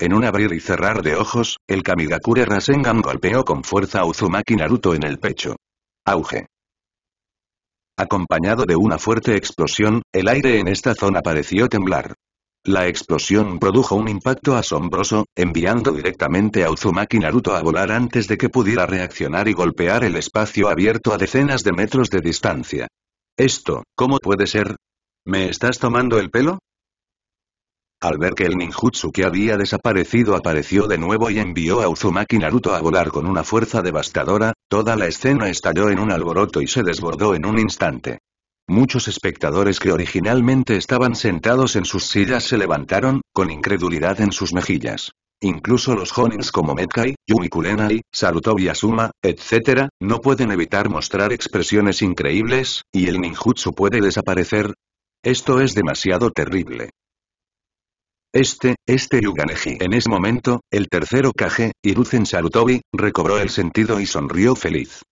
En un abrir y cerrar de ojos, el Kamigakure Rasengan golpeó con fuerza a Uzumaki Naruto en el pecho. Auge. Acompañado de una fuerte explosión, el aire en esta zona pareció temblar. La explosión produjo un impacto asombroso, enviando directamente a Uzumaki Naruto a volar antes de que pudiera reaccionar y golpear el espacio abierto a decenas de metros de distancia. Esto, ¿cómo puede ser? ¿Me estás tomando el pelo? Al ver que el ninjutsu que había desaparecido apareció de nuevo y envió a Uzumaki Naruto a volar con una fuerza devastadora, toda la escena estalló en un alboroto y se desbordó en un instante. Muchos espectadores que originalmente estaban sentados en sus sillas se levantaron, con incredulidad en sus mejillas. Incluso los honins como Metkai, Yumi Kurenai, Sarutobi Asuma, etc., no pueden evitar mostrar expresiones increíbles, y el ninjutsu puede desaparecer. Esto es demasiado terrible. Este, este Yuganeji. En ese momento, el tercero Kage, Hiruzen Sarutobi, recobró el sentido y sonrió feliz.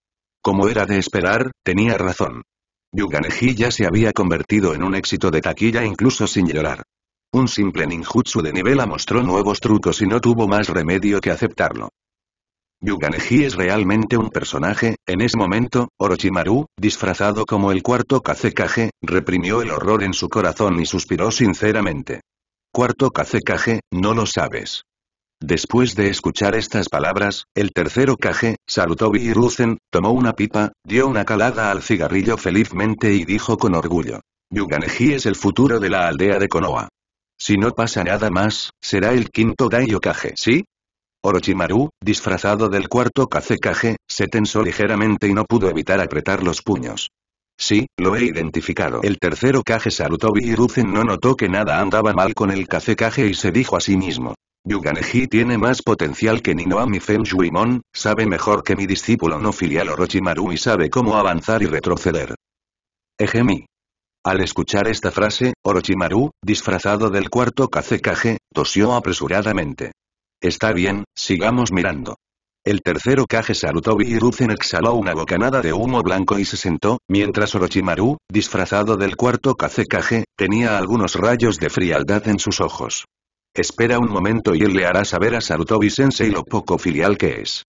Como era de esperar, tenía razón. Yuganeji ya se había convertido en un éxito de taquilla incluso sin llorar. Un simple ninjutsu de nivel A mostró nuevos trucos y no tuvo más remedio que aceptarlo. Yuganeji es realmente un personaje, en ese momento, Orochimaru, disfrazado como el cuarto Kazekage, reprimió el horror en su corazón y suspiró sinceramente. Cuarto Kazekage, no lo sabes. Después de escuchar estas palabras, el tercero Kage, Sarutobi Hiruzen, tomó una pipa, dio una calada al cigarrillo felizmente y dijo con orgullo. Yuganeji es el futuro de la aldea de Konoha. Si no pasa nada más, será el quinto Daiyokage, ¿sí? Orochimaru, disfrazado del cuarto Kazekage, se tensó ligeramente y no pudo evitar apretar los puños. Sí, lo he identificado. El tercero Kage Sarutobi Hiruzen no notó que nada andaba mal con el Kazekage y se dijo a sí mismo. Yuganeji tiene más potencial que Ninoami Shuimon, sabe mejor que mi discípulo no filial Orochimaru y sabe cómo avanzar y retroceder. Ejemi. Al escuchar esta frase, Orochimaru, disfrazado del cuarto Kazekage, tosió apresuradamente. Está bien, sigamos mirando. El tercero Kage Sarutobi Hiruzen exhaló una bocanada de humo blanco y se sentó, mientras Orochimaru, disfrazado del cuarto Kazekage, tenía algunos rayos de frialdad en sus ojos. Espera un momento y él le hará saber a Sarutobi Sensei lo poco filial que es.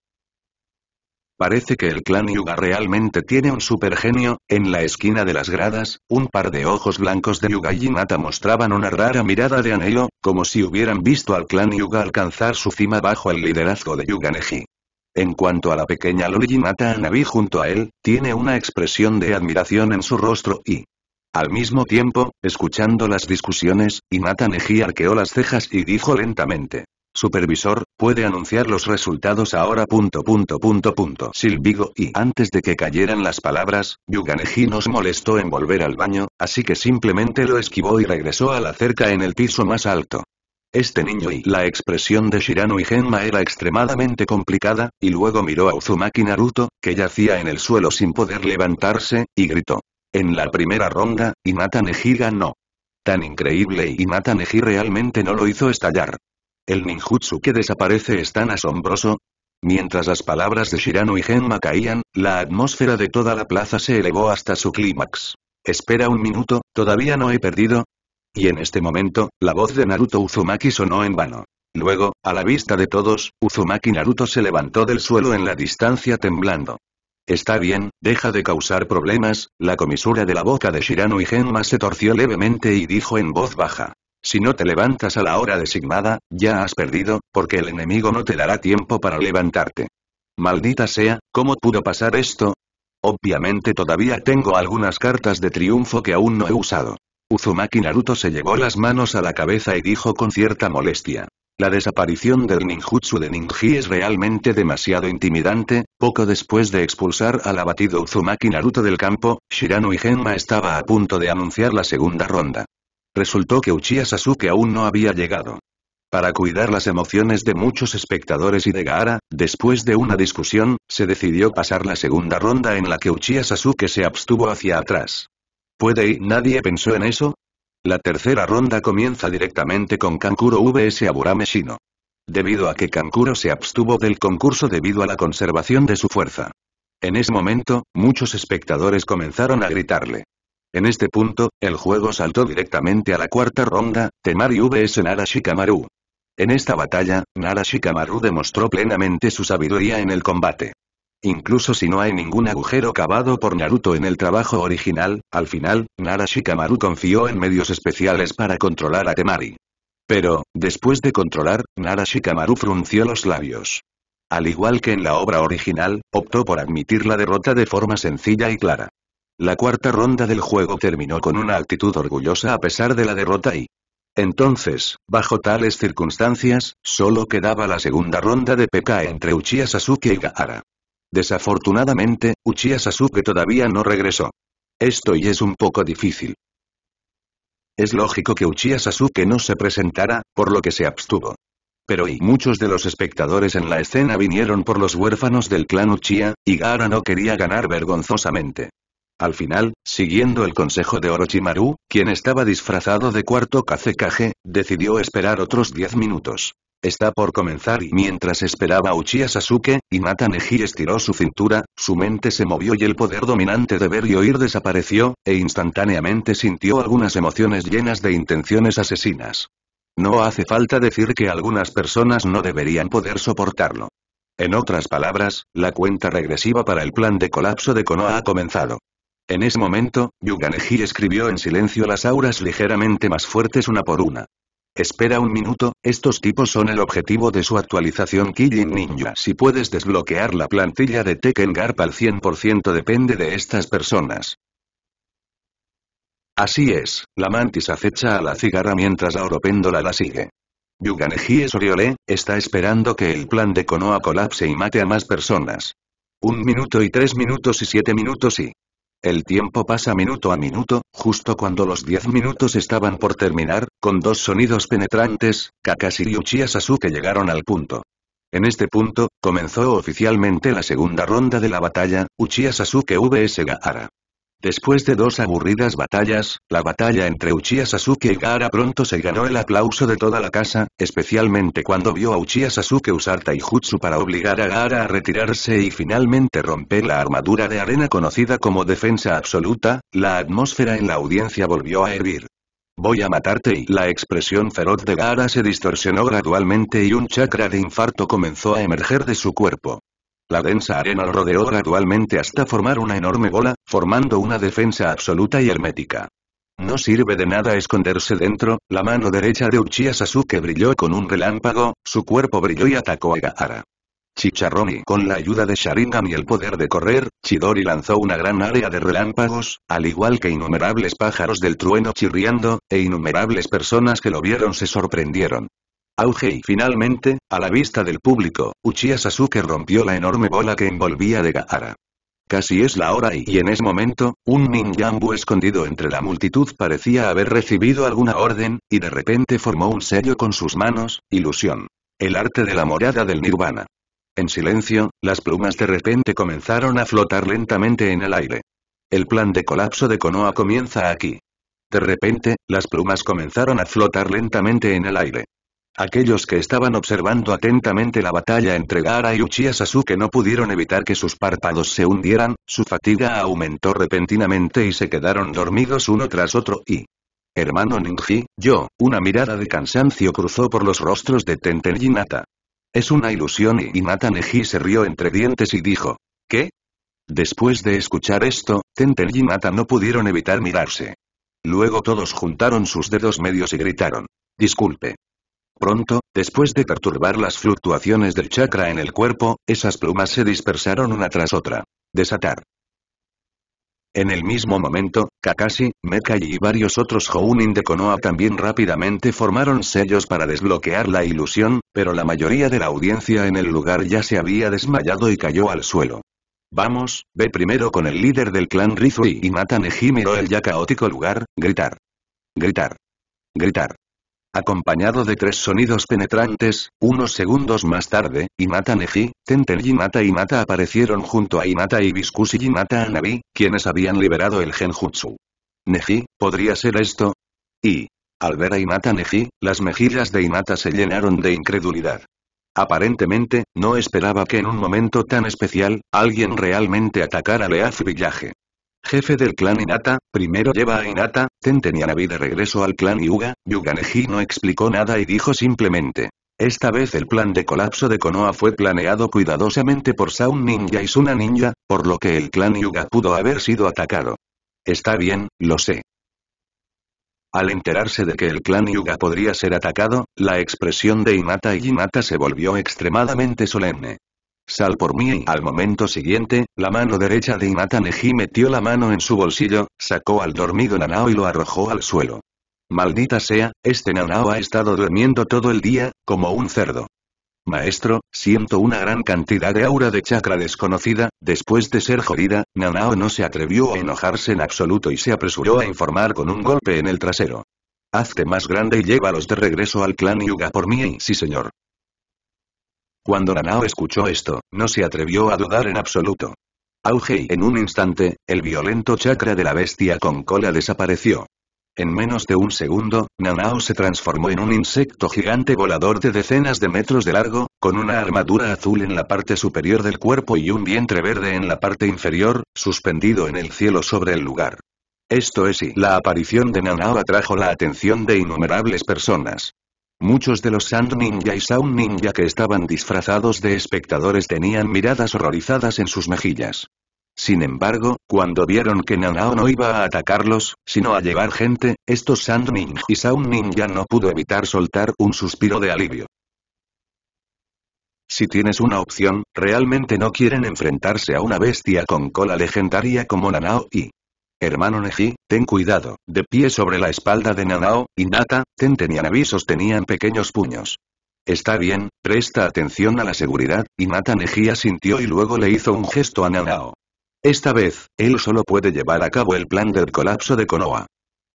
Parece que el clan Yuga realmente tiene un supergenio, en la esquina de las gradas, un par de ojos blancos de Yuga Yinata mostraban una rara mirada de anhelo, como si hubieran visto al clan Yuga alcanzar su cima bajo el liderazgo de Yuga Neji. En cuanto a la pequeña Loli Yinata Anabi junto a él, tiene una expresión de admiración en su rostro y, al mismo tiempo, escuchando las discusiones, Inata Neji arqueó las cejas y dijo lentamente. Supervisor, puede anunciar los resultados ahora. Punto punto punto punto. Y antes de que cayeran las palabras, Yuganeji nos molestó en volver al baño, así que simplemente lo esquivó y regresó a la cerca en el piso más alto. Este niño y la expresión de Shirano y Genma era extremadamente complicada, y luego miró a Uzumaki Naruto, que yacía en el suelo sin poder levantarse, y gritó. En la primera ronda, Inata Neji ganó. Tan increíble y Neji realmente no lo hizo estallar. El ninjutsu que desaparece es tan asombroso. Mientras las palabras de Shirano y Genma caían, la atmósfera de toda la plaza se elevó hasta su clímax. Espera un minuto, todavía no he perdido. Y en este momento, la voz de Naruto Uzumaki sonó en vano. Luego, a la vista de todos, Uzumaki Naruto se levantó del suelo en la distancia temblando. Está bien, deja de causar problemas, la comisura de la boca de Shirano y Genma se torció levemente y dijo en voz baja. Si no te levantas a la hora designada, ya has perdido, porque el enemigo no te dará tiempo para levantarte. Maldita sea, ¿cómo pudo pasar esto? Obviamente todavía tengo algunas cartas de triunfo que aún no he usado. Uzumaki Naruto se llevó las manos a la cabeza y dijo con cierta molestia. La desaparición del ninjutsu de Ninji es realmente demasiado intimidante, poco después de expulsar al abatido Uzumaki Naruto del campo, Shirano y Genma estaba a punto de anunciar la segunda ronda. Resultó que Uchiha Sasuke aún no había llegado. Para cuidar las emociones de muchos espectadores y de Gaara, después de una discusión, se decidió pasar la segunda ronda en la que Uchiha Sasuke se abstuvo hacia atrás. ¿Puede y nadie pensó en eso? La tercera ronda comienza directamente con Kankuro vs Aburame Shino. Debido a que Kankuro se abstuvo del concurso debido a la conservación de su fuerza. En ese momento, muchos espectadores comenzaron a gritarle. En este punto, el juego saltó directamente a la cuarta ronda, Temari vs Nara Shikamaru. En esta batalla, Nara Shikamaru demostró plenamente su sabiduría en el combate. Incluso si no hay ningún agujero cavado por Naruto en el trabajo original, al final, Nara Shikamaru confió en medios especiales para controlar a Temari. Pero, después de controlar, Nara Shikamaru frunció los labios. Al igual que en la obra original, optó por admitir la derrota de forma sencilla y clara. La cuarta ronda del juego terminó con una actitud orgullosa a pesar de la derrota y... Entonces, bajo tales circunstancias, solo quedaba la segunda ronda de PK entre Uchiha Sasuke y Gaara. Desafortunadamente, Uchiha Sasuke todavía no regresó. Esto y es un poco difícil. Es lógico que Uchiha Sasuke no se presentara, por lo que se abstuvo. Pero y muchos de los espectadores en la escena vinieron por los huérfanos del clan Uchiha, y Gaara no quería ganar vergonzosamente. Al final, siguiendo el consejo de Orochimaru, quien estaba disfrazado de cuarto Kazekage, decidió esperar otros 10 minutos. Está por comenzar y mientras esperaba Uchiha Sasuke, Hinata Neji estiró su cintura, su mente se movió y el poder dominante de ver y oír desapareció, e instantáneamente sintió algunas emociones llenas de intenciones asesinas. No hace falta decir que algunas personas no deberían poder soportarlo. En otras palabras, la cuenta regresiva para el plan de colapso de Konoha ha comenzado. En ese momento, Yuganeji escribió en silencio las auras ligeramente más fuertes una por una. Espera un minuto, estos tipos son el objetivo de su actualización Kijin Ninja. Si puedes desbloquear la plantilla de Tekken Garp al 100% depende de estas personas. Así es, la mantis acecha a la cigarra mientras la oropéndola la sigue. Yuganeji Soriole, está esperando que el plan de Konoha colapse y mate a más personas. Un minuto y tres minutos y siete minutos y... El tiempo pasa minuto a minuto, justo cuando los 10 minutos estaban por terminar, con dos sonidos penetrantes, Kakashi y Uchiha Sasuke llegaron al punto. En este punto, comenzó oficialmente la segunda ronda de la batalla, Uchiha Sasuke vs Gaara. Después de dos aburridas batallas, la batalla entre Uchiha Sasuke y Gaara pronto se ganó el aplauso de toda la casa, especialmente cuando vio a Uchiha Sasuke usar Taijutsu para obligar a Gaara a retirarse y finalmente romper la armadura de arena conocida como defensa absoluta, la atmósfera en la audiencia volvió a hervir. Voy a matarte y la expresión feroz de Gaara se distorsionó gradualmente y un chakra de infarto comenzó a emerger de su cuerpo. La densa arena lo rodeó gradualmente hasta formar una enorme bola, formando una defensa absoluta y hermética. No sirve de nada esconderse dentro, la mano derecha de Uchiha Sasuke brilló con un relámpago, su cuerpo brilló y atacó a Gaara. Chicharroni con la ayuda de Sharingan y el poder de correr, Chidori lanzó una gran área de relámpagos, al igual que innumerables pájaros del trueno chirriando, e innumerables personas que lo vieron se sorprendieron. Auge y finalmente, a la vista del público, Uchiha Sasuke rompió la enorme bola que envolvía de Gaara. Casi es la hora y, en ese momento, un ninjambu escondido entre la multitud parecía haber recibido alguna orden, y de repente formó un sello con sus manos, ilusión. El arte de la morada del nirvana. En silencio, las plumas de repente comenzaron a flotar lentamente en el aire. El plan de colapso de Konoha comienza aquí. De repente, las plumas comenzaron a flotar lentamente en el aire. Aquellos que estaban observando atentamente la batalla entre Gaara y Uchiha Sasuke no pudieron evitar que sus párpados se hundieran, su fatiga aumentó repentinamente y se quedaron dormidos uno tras otro y... Hermano Ninji, yo, una mirada de cansancio cruzó por los rostros de Tenten Nata. Es una ilusión y Nata Neji se rió entre dientes y dijo, ¿qué? Después de escuchar esto, Tenten Nata no pudieron evitar mirarse. Luego todos juntaron sus dedos medios y gritaron, disculpe. Pronto, después de perturbar las fluctuaciones del chakra en el cuerpo, esas plumas se dispersaron una tras otra. Desatar. En el mismo momento, Kakashi, Mekai y varios otros Hounin de Konoha también rápidamente formaron sellos para desbloquear la ilusión, pero la mayoría de la audiencia en el lugar ya se había desmayado y cayó al suelo. Vamos, ve primero con el líder del clan Rizu y mata Neji miró el ya caótico lugar, gritar. Gritar. Gritar. Acompañado de tres sonidos penetrantes, unos segundos más tarde, Imata Neji, Tenten y Mata y Mata aparecieron junto a Imata y Viskusi y Mata Anabi, quienes habían liberado el genjutsu. Neji, ¿podría ser esto? Y, al ver a Imata Neji, las mejillas de Imata se llenaron de incredulidad. Aparentemente, no esperaba que en un momento tan especial, alguien realmente atacara Leaf Village. Jefe del clan Inata, primero lleva a Inata, Tenten y de regreso al clan Yuga, Yuganeji no explicó nada y dijo simplemente. Esta vez el plan de colapso de Konoha fue planeado cuidadosamente por Sound Ninja y Suna Ninja, por lo que el clan Yuga pudo haber sido atacado. Está bien, lo sé. Al enterarse de que el clan Yuga podría ser atacado, la expresión de Inata y Inata se volvió extremadamente solemne. Sal por mí y al momento siguiente, la mano derecha de Imata Neji metió la mano en su bolsillo, sacó al dormido Nanao y lo arrojó al suelo. Maldita sea, este Nanao ha estado durmiendo todo el día, como un cerdo. Maestro, siento una gran cantidad de aura de chakra desconocida, después de ser jodida, Nanao no se atrevió a enojarse en absoluto y se apresuró a informar con un golpe en el trasero. Hazte más grande y llévalos de regreso al clan Yuga por mí sí señor. Cuando Nanao escuchó esto, no se atrevió a dudar en absoluto. Auge y en un instante, el violento chakra de la bestia con cola desapareció. En menos de un segundo, Nanao se transformó en un insecto gigante volador de decenas de metros de largo, con una armadura azul en la parte superior del cuerpo y un vientre verde en la parte inferior, suspendido en el cielo sobre el lugar. Esto es y la aparición de Nanao atrajo la atención de innumerables personas. Muchos de los Sand Ninja y Sound Ninja que estaban disfrazados de espectadores tenían miradas horrorizadas en sus mejillas. Sin embargo, cuando vieron que Nanao no iba a atacarlos, sino a llevar gente, estos Sand Ninja y Sound Ninja no pudo evitar soltar un suspiro de alivio. Si tienes una opción, realmente no quieren enfrentarse a una bestia con cola legendaria como Nanao y... Hermano Neji, ten cuidado, de pie sobre la espalda de Nanao, y Nata, Tenten y Anabi sostenían pequeños puños. Está bien, presta atención a la seguridad, y Nata Neji asintió y luego le hizo un gesto a Nanao. Esta vez, él solo puede llevar a cabo el plan del colapso de Konoha.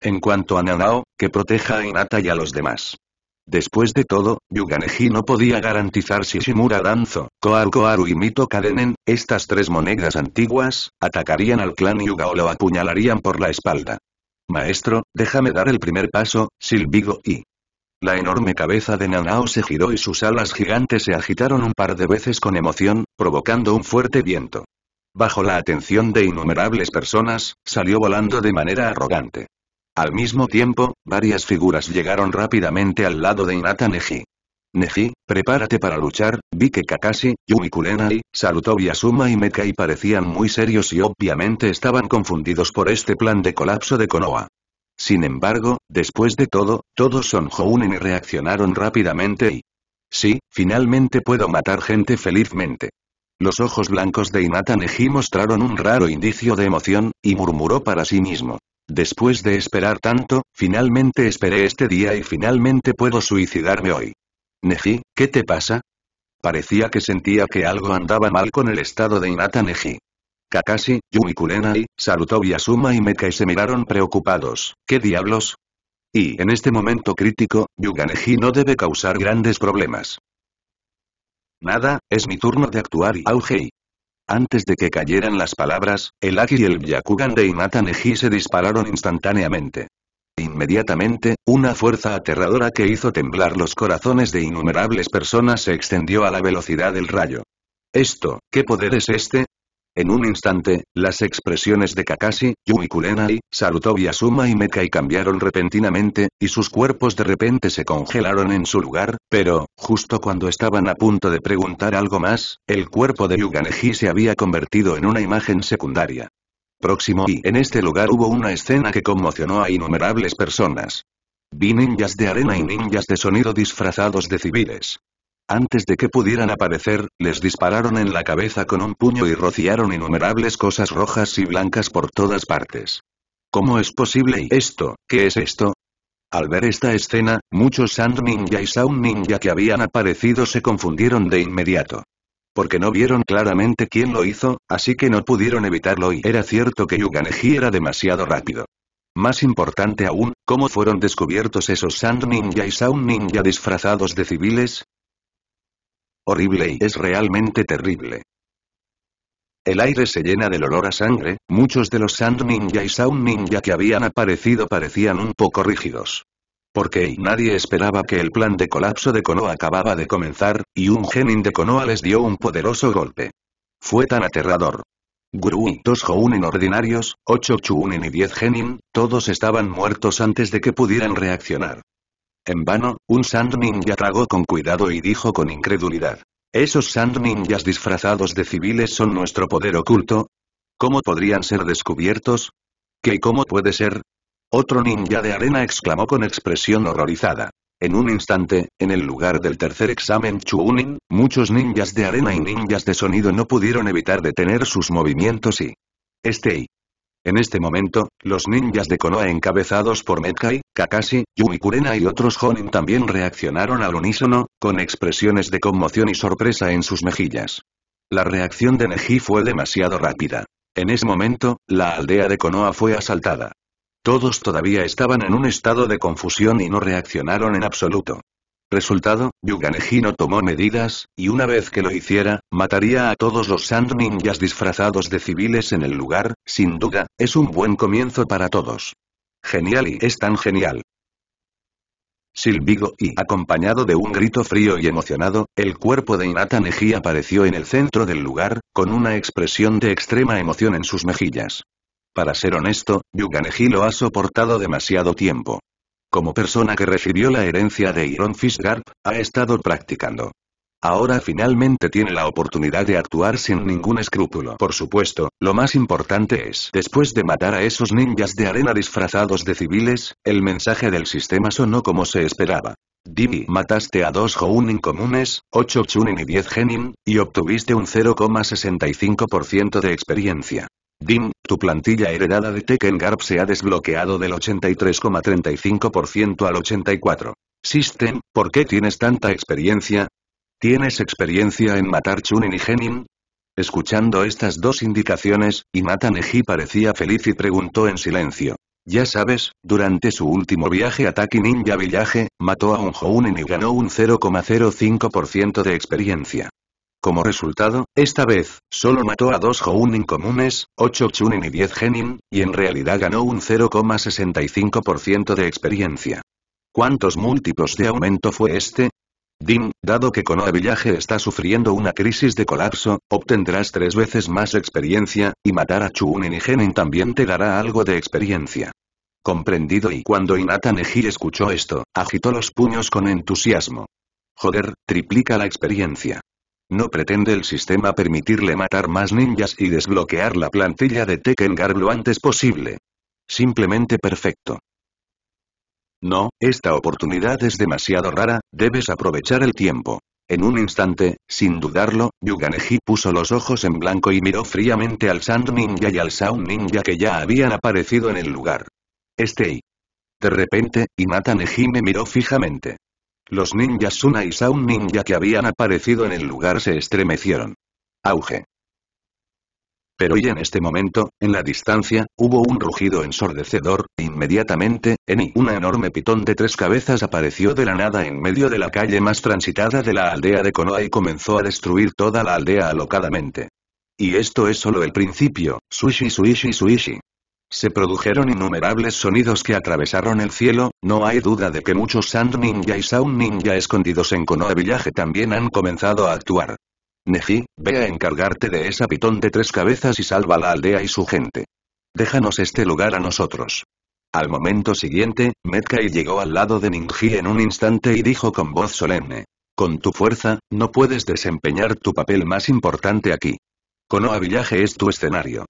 En cuanto a Nanao, que proteja a Inata y a los demás. Después de todo, Yuganeji no podía garantizar si Shimura Danzo, Koaru Koaru y Mito Kadenen, estas tres monedas antiguas, atacarían al clan Yuga o lo apuñalarían por la espalda. Maestro, déjame dar el primer paso, Silvigo y... La enorme cabeza de Nanao se giró y sus alas gigantes se agitaron un par de veces con emoción, provocando un fuerte viento. Bajo la atención de innumerables personas, salió volando de manera arrogante. Al mismo tiempo, varias figuras llegaron rápidamente al lado de Inata Neji. Neji, prepárate para luchar, vi que Kakashi, Yumi Kurenai, Sarutobi Asuma y Mekai parecían muy serios y obviamente estaban confundidos por este plan de colapso de Konoha. Sin embargo, después de todo, todos son Jounen y reaccionaron rápidamente y... Sí, finalmente puedo matar gente felizmente. Los ojos blancos de Inata Neji mostraron un raro indicio de emoción, y murmuró para sí mismo. Después de esperar tanto, finalmente esperé este día y finalmente puedo suicidarme hoy. Neji, ¿qué te pasa? Parecía que sentía que algo andaba mal con el estado de Inata Neji. Kakashi, Yumi Kurenai, Sarutobi Asuma y Mekai se miraron preocupados. ¿Qué diablos? Y en este momento crítico, Yuganeji no debe causar grandes problemas. Nada, es mi turno de actuar y auge Antes de que cayeran las palabras, el Aki y el Byakugan de Inata Neji se dispararon instantáneamente. Inmediatamente, una fuerza aterradora que hizo temblar los corazones de innumerables personas se extendió a la velocidad del rayo. Esto, ¿qué poder es este? En un instante, las expresiones de Kakashi, Yumi Kurenai, Sarutobi Asuma y Mekai cambiaron repentinamente, y sus cuerpos de repente se congelaron en su lugar, pero, justo cuando estaban a punto de preguntar algo más, el cuerpo de Yuganeji se había convertido en una imagen secundaria. Próximo y en este lugar hubo una escena que conmocionó a innumerables personas. Vi ninjas de arena y ninjas de sonido disfrazados de civiles. Antes de que pudieran aparecer, les dispararon en la cabeza con un puño y rociaron innumerables cosas rojas y blancas por todas partes. ¿Cómo es posible esto, qué es esto? Al ver esta escena, muchos Sand Ninja y Sound Ninja que habían aparecido se confundieron de inmediato. Porque no vieron claramente quién lo hizo, así que no pudieron evitarlo y era cierto que Yuganeji era demasiado rápido. Más importante aún, ¿cómo fueron descubiertos esos Sand Ninja y Sound Ninja disfrazados de civiles? Horrible y es realmente terrible. El aire se llena del olor a sangre, muchos de los Sand Ninja y Sound Ninja que habían aparecido parecían un poco rígidos. Porque nadie esperaba que el plan de colapso de Konoha acababa de comenzar, y un genin de Konoha les dio un poderoso golpe. Fue tan aterrador. Guru y dos Jounen ordinarios, ocho Chuunin y diez genin, todos estaban muertos antes de que pudieran reaccionar. En vano, un Sand Ninja tragó con cuidado y dijo con incredulidad. ¿Esos Sand Ninjas disfrazados de civiles son nuestro poder oculto? ¿Cómo podrían ser descubiertos? ¿Qué cómo puede ser? Otro ninja de arena exclamó con expresión horrorizada. En un instante, en el lugar del tercer examen Chuunin, muchos ninjas de arena y ninjas de sonido no pudieron evitar detener sus movimientos y... Este en este momento, los ninjas de Konoha encabezados por Metkai, Kakashi, Yumi Kurena y otros Honin también reaccionaron al unísono, con expresiones de conmoción y sorpresa en sus mejillas. La reacción de Neji fue demasiado rápida. En ese momento, la aldea de Konoha fue asaltada. Todos todavía estaban en un estado de confusión y no reaccionaron en absoluto. Resultado, Yuganeji no tomó medidas, y una vez que lo hiciera, mataría a todos los Sand Ninjas disfrazados de civiles en el lugar, sin duda, es un buen comienzo para todos. Genial y es tan genial. Silbigo y, acompañado de un grito frío y emocionado, el cuerpo de Inata Neji apareció en el centro del lugar, con una expresión de extrema emoción en sus mejillas. Para ser honesto, Yuganeji lo ha soportado demasiado tiempo. Como persona que recibió la herencia de Iron Fishgarp, ha estado practicando. Ahora finalmente tiene la oportunidad de actuar sin ningún escrúpulo. Por supuesto, lo más importante es, después de matar a esos ninjas de arena disfrazados de civiles, el mensaje del sistema sonó como se esperaba. Divi, mataste a dos Jounin comunes, 8 Chunin y 10 Genin, y obtuviste un 0,65% de experiencia. Dim, tu plantilla heredada de Tekken Garp se ha desbloqueado del 83,35% al 84%. System, ¿por qué tienes tanta experiencia? ¿Tienes experiencia en matar Chunin y Genin? Escuchando estas dos indicaciones, Imata Neji parecía feliz y preguntó en silencio. Ya sabes, durante su último viaje a Taki Ninja Village, mató a un Jounin y ganó un 0,05% de experiencia. Como resultado, esta vez, solo mató a dos Jounin comunes, 8 Chunin y 10 Genin, y en realidad ganó un 0,65% de experiencia. ¿Cuántos múltiplos de aumento fue este? Dim, dado que Konoha Village está sufriendo una crisis de colapso, obtendrás tres veces más experiencia, y matar a Chunin y Genin también te dará algo de experiencia. Comprendido y cuando Inata Neji escuchó esto, agitó los puños con entusiasmo. Joder, triplica la experiencia. ¿No pretende el sistema permitirle matar más ninjas y desbloquear la plantilla de Tekken Garb lo antes posible? Simplemente perfecto. No, esta oportunidad es demasiado rara, debes aprovechar el tiempo. En un instante, sin dudarlo, Yuganeji puso los ojos en blanco y miró fríamente al Sand Ninja y al Sound Ninja que ya habían aparecido en el lugar. Este De repente, Inata Neji me miró fijamente. Los ninjas Suna y Sound Ninja que habían aparecido en el lugar se estremecieron. Auge. Pero y en este momento, en la distancia, hubo un rugido ensordecedor, e inmediatamente, Eni, una enorme pitón de tres cabezas apareció de la nada en medio de la calle más transitada de la aldea de Konoha y comenzó a destruir toda la aldea alocadamente. Y esto es solo el principio, suishi suishi suishi. Se produjeron innumerables sonidos que atravesaron el cielo, no hay duda de que muchos Sand Ninja y Sound Ninja escondidos en Konoha Village también han comenzado a actuar. Neji, ve a encargarte de esa pitón de tres cabezas y salva la aldea y su gente. Déjanos este lugar a nosotros. Al momento siguiente, Metkai llegó al lado de Ninji en un instante y dijo con voz solemne. Con tu fuerza, no puedes desempeñar tu papel más importante aquí. Konoha Village es tu escenario.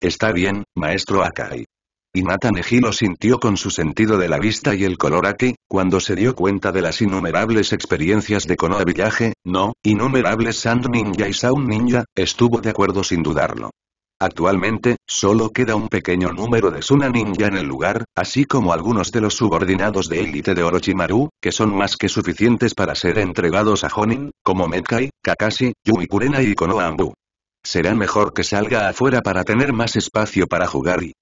Está bien, maestro Akai. Y Neji lo sintió con su sentido de la vista y el color aquí, cuando se dio cuenta de las innumerables experiencias de Konoha Village, no, innumerables Sand Ninja y Sound Ninja, estuvo de acuerdo sin dudarlo. Actualmente, solo queda un pequeño número de Suna Ninja en el lugar, así como algunos de los subordinados de élite de Orochimaru, que son más que suficientes para ser entregados a Honin, como Metkai, Kakashi, Yui Kurena y Konoha Ambu. Será mejor que salga afuera para tener más espacio para jugar y...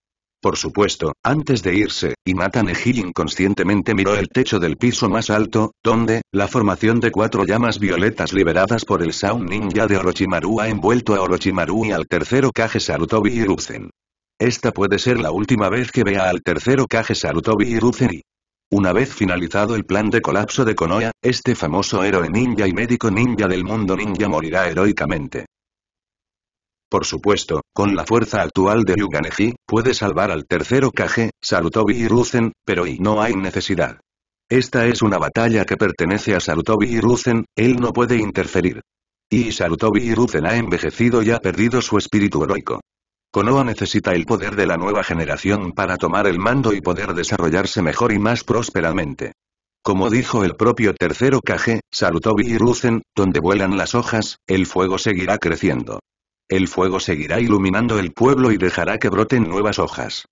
Por supuesto, antes de irse, Imata Neji inconscientemente miró el techo del piso más alto, donde, la formación de cuatro llamas violetas liberadas por el Sound Ninja de Orochimaru ha envuelto a Orochimaru y al tercero Kage Sarutobi Hiruzen. Esta puede ser la última vez que vea al tercero Kage Sarutobi Hiruzen y... Una vez finalizado el plan de colapso de Konoha, este famoso héroe ninja y médico ninja del mundo ninja morirá heroicamente. Por supuesto, con la fuerza actual de Yuganeji, puede salvar al tercero Kage, Sarutobi y Ruzen, pero y no hay necesidad. Esta es una batalla que pertenece a Sarutobi y Ruzen, él no puede interferir. Y Sarutobi y Ruzen ha envejecido y ha perdido su espíritu heroico. Konoha necesita el poder de la nueva generación para tomar el mando y poder desarrollarse mejor y más prósperamente. Como dijo el propio tercero Kage, Sarutobi y Ruzen, donde vuelan las hojas, el fuego seguirá creciendo. El fuego seguirá iluminando el pueblo y dejará que broten nuevas hojas.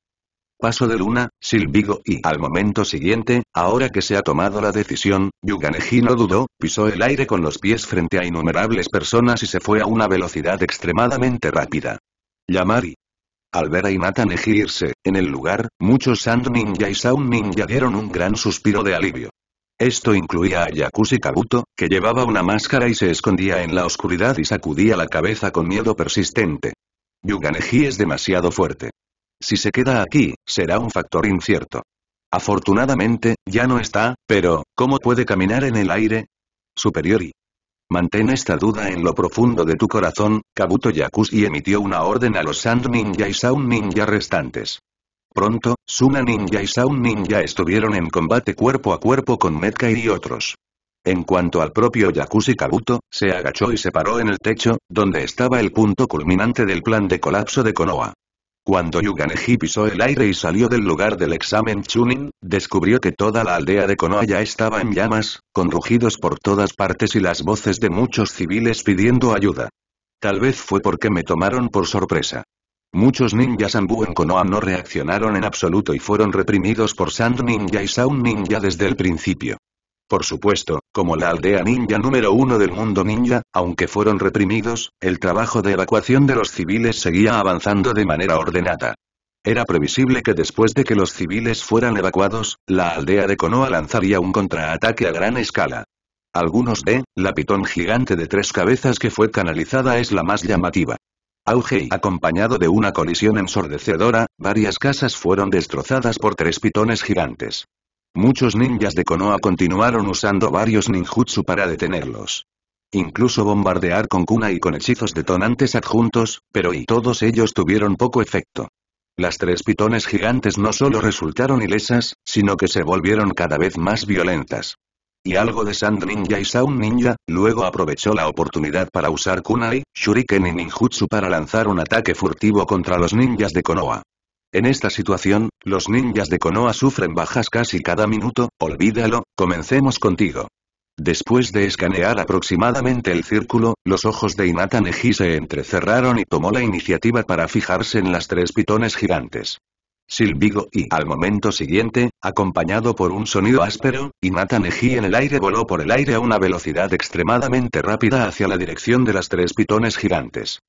Paso de luna, silbigo y al momento siguiente, ahora que se ha tomado la decisión, Yuganeji no dudó, pisó el aire con los pies frente a innumerables personas y se fue a una velocidad extremadamente rápida. Yamari. Al ver a Inata Neji irse, en el lugar, muchos Sand Ninja y Sound Ninja dieron un gran suspiro de alivio. Esto incluía a Yakushi Kabuto, que llevaba una máscara y se escondía en la oscuridad y sacudía la cabeza con miedo persistente. Yuganeji es demasiado fuerte. Si se queda aquí, será un factor incierto. Afortunadamente, ya no está, pero, ¿cómo puede caminar en el aire? Superiori. Mantén esta duda en lo profundo de tu corazón, Kabuto Yakushi emitió una orden a los Sand Ninja y Sound Ninja restantes. Pronto, Suna Ninja y Sound Ninja estuvieron en combate cuerpo a cuerpo con Metka y otros. En cuanto al propio Yakushi Kabuto, se agachó y se paró en el techo, donde estaba el punto culminante del plan de colapso de Konoha. Cuando Yuganeji pisó el aire y salió del lugar del examen Chunin, descubrió que toda la aldea de Konoha ya estaba en llamas, con rugidos por todas partes y las voces de muchos civiles pidiendo ayuda. Tal vez fue porque me tomaron por sorpresa. Muchos ninjas Ambu en Konoha no reaccionaron en absoluto y fueron reprimidos por Sand Ninja y Sound Ninja desde el principio. Por supuesto, como la aldea ninja número uno del mundo ninja, aunque fueron reprimidos, el trabajo de evacuación de los civiles seguía avanzando de manera ordenada. Era previsible que después de que los civiles fueran evacuados, la aldea de Konoha lanzaría un contraataque a gran escala. Algunos de, la pitón gigante de tres cabezas que fue canalizada es la más llamativa. Auge y acompañado de una colisión ensordecedora, varias casas fueron destrozadas por tres pitones gigantes. Muchos ninjas de Konoha continuaron usando varios ninjutsu para detenerlos. Incluso bombardear con kuna y con hechizos detonantes adjuntos, pero y todos ellos tuvieron poco efecto. Las tres pitones gigantes no solo resultaron ilesas, sino que se volvieron cada vez más violentas y algo de Sand Ninja y Sound Ninja, luego aprovechó la oportunidad para usar Kunai, Shuriken y Ninjutsu para lanzar un ataque furtivo contra los ninjas de Konoha. En esta situación, los ninjas de Konoha sufren bajas casi cada minuto, olvídalo, comencemos contigo. Después de escanear aproximadamente el círculo, los ojos de Inata Neji se entrecerraron y tomó la iniciativa para fijarse en las tres pitones gigantes. Silbigo y, al momento siguiente, acompañado por un sonido áspero, Inata Neji en el aire voló por el aire a una velocidad extremadamente rápida hacia la dirección de las tres pitones gigantes.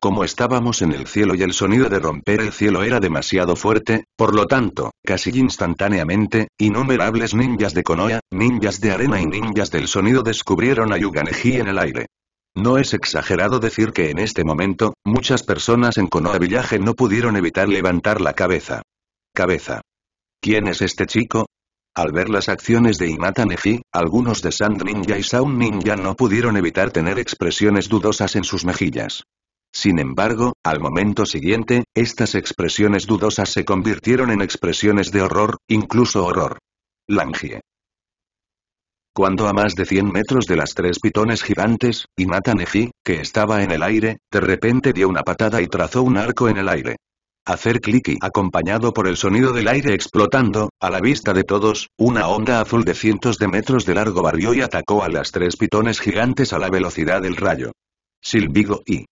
Como estábamos en el cielo y el sonido de romper el cielo era demasiado fuerte, por lo tanto, casi instantáneamente, innumerables ninjas de Konoha, ninjas de arena y ninjas del sonido descubrieron a Yuganeji en el aire. No es exagerado decir que en este momento, muchas personas en Konoha Village no pudieron evitar levantar la cabeza. Cabeza. ¿Quién es este chico? Al ver las acciones de Inata Neji, algunos de Sand Ninja y Sound Ninja no pudieron evitar tener expresiones dudosas en sus mejillas. Sin embargo, al momento siguiente, estas expresiones dudosas se convirtieron en expresiones de horror, incluso horror. Langie. Cuando a más de 100 metros de las tres pitones gigantes, Inata Neji, que estaba en el aire, de repente dio una patada y trazó un arco en el aire. Hacer clic y acompañado por el sonido del aire explotando, a la vista de todos, una onda azul de cientos de metros de largo barrió y atacó a las tres pitones gigantes a la velocidad del rayo. Silbigo y.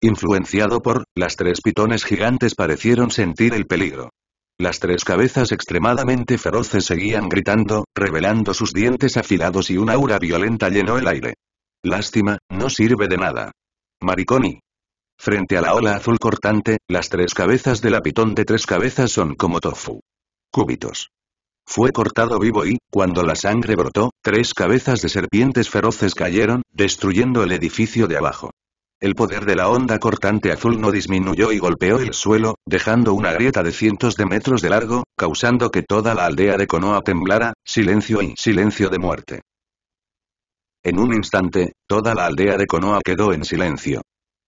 Influenciado por, las tres pitones gigantes parecieron sentir el peligro. Las tres cabezas extremadamente feroces seguían gritando, revelando sus dientes afilados y un aura violenta llenó el aire. Lástima, no sirve de nada. Mariconi. Frente a la ola azul cortante, las tres cabezas de la pitón de tres cabezas son como tofu. Cúbitos. Fue cortado vivo y, cuando la sangre brotó, tres cabezas de serpientes feroces cayeron, destruyendo el edificio de abajo. El poder de la onda cortante azul no disminuyó y golpeó el suelo, dejando una grieta de cientos de metros de largo, causando que toda la aldea de Konoha temblara, silencio y silencio de muerte. En un instante, toda la aldea de Konoha quedó en silencio.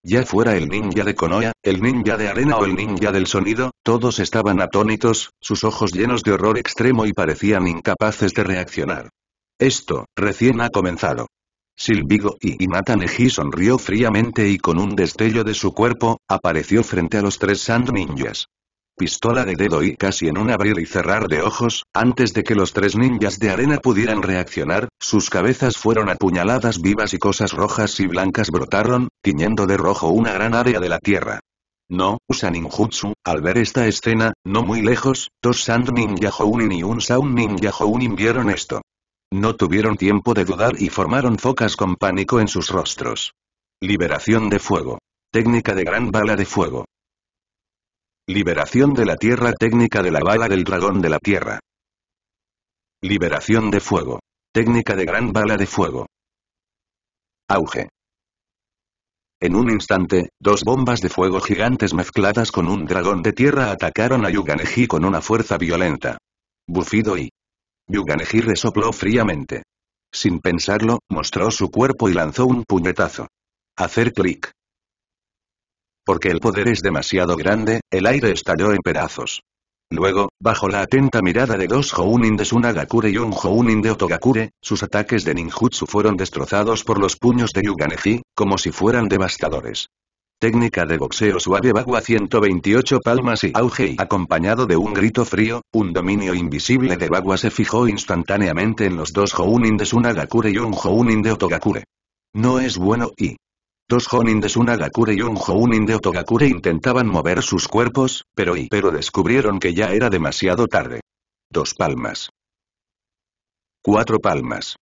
Ya fuera el ninja de Konoha, el ninja de arena o el ninja del sonido, todos estaban atónitos, sus ojos llenos de horror extremo y parecían incapaces de reaccionar. Esto, recién ha comenzado. Silbigo y Inata Neji sonrió fríamente y con un destello de su cuerpo, apareció frente a los tres Sand Ninjas. Pistola de dedo y casi en un abrir y cerrar de ojos, antes de que los tres ninjas de arena pudieran reaccionar, sus cabezas fueron apuñaladas vivas y cosas rojas y blancas brotaron, tiñendo de rojo una gran área de la tierra. No, usa ninjutsu, al ver esta escena, no muy lejos, dos Sand Ninja Hounin y un Sound Ninja Hounin vieron esto. No tuvieron tiempo de dudar y formaron focas con pánico en sus rostros. Liberación de fuego. Técnica de gran bala de fuego. Liberación de la tierra técnica de la bala del dragón de la tierra. Liberación de fuego. Técnica de gran bala de fuego. Auge. En un instante, dos bombas de fuego gigantes mezcladas con un dragón de tierra atacaron a Yuganeji con una fuerza violenta. Bufido y... Yuganeji resopló fríamente. Sin pensarlo, mostró su cuerpo y lanzó un puñetazo. Hacer clic. Porque el poder es demasiado grande, el aire estalló en pedazos. Luego, bajo la atenta mirada de dos Jounin de Sunagakure y un Jounin de Otogakure, sus ataques de ninjutsu fueron destrozados por los puños de Yuganeji, como si fueran devastadores. Técnica de boxeo suave Bagua 128 palmas y auge y acompañado de un grito frío, un dominio invisible de Bagua se fijó instantáneamente en los dos Jounin de Sunagakure y un Jounin de Otogakure. No es bueno y... Dos Honin de Sunagakure y un Jounin de Otogakure intentaban mover sus cuerpos, pero y pero descubrieron que ya era demasiado tarde. Dos palmas. Cuatro palmas.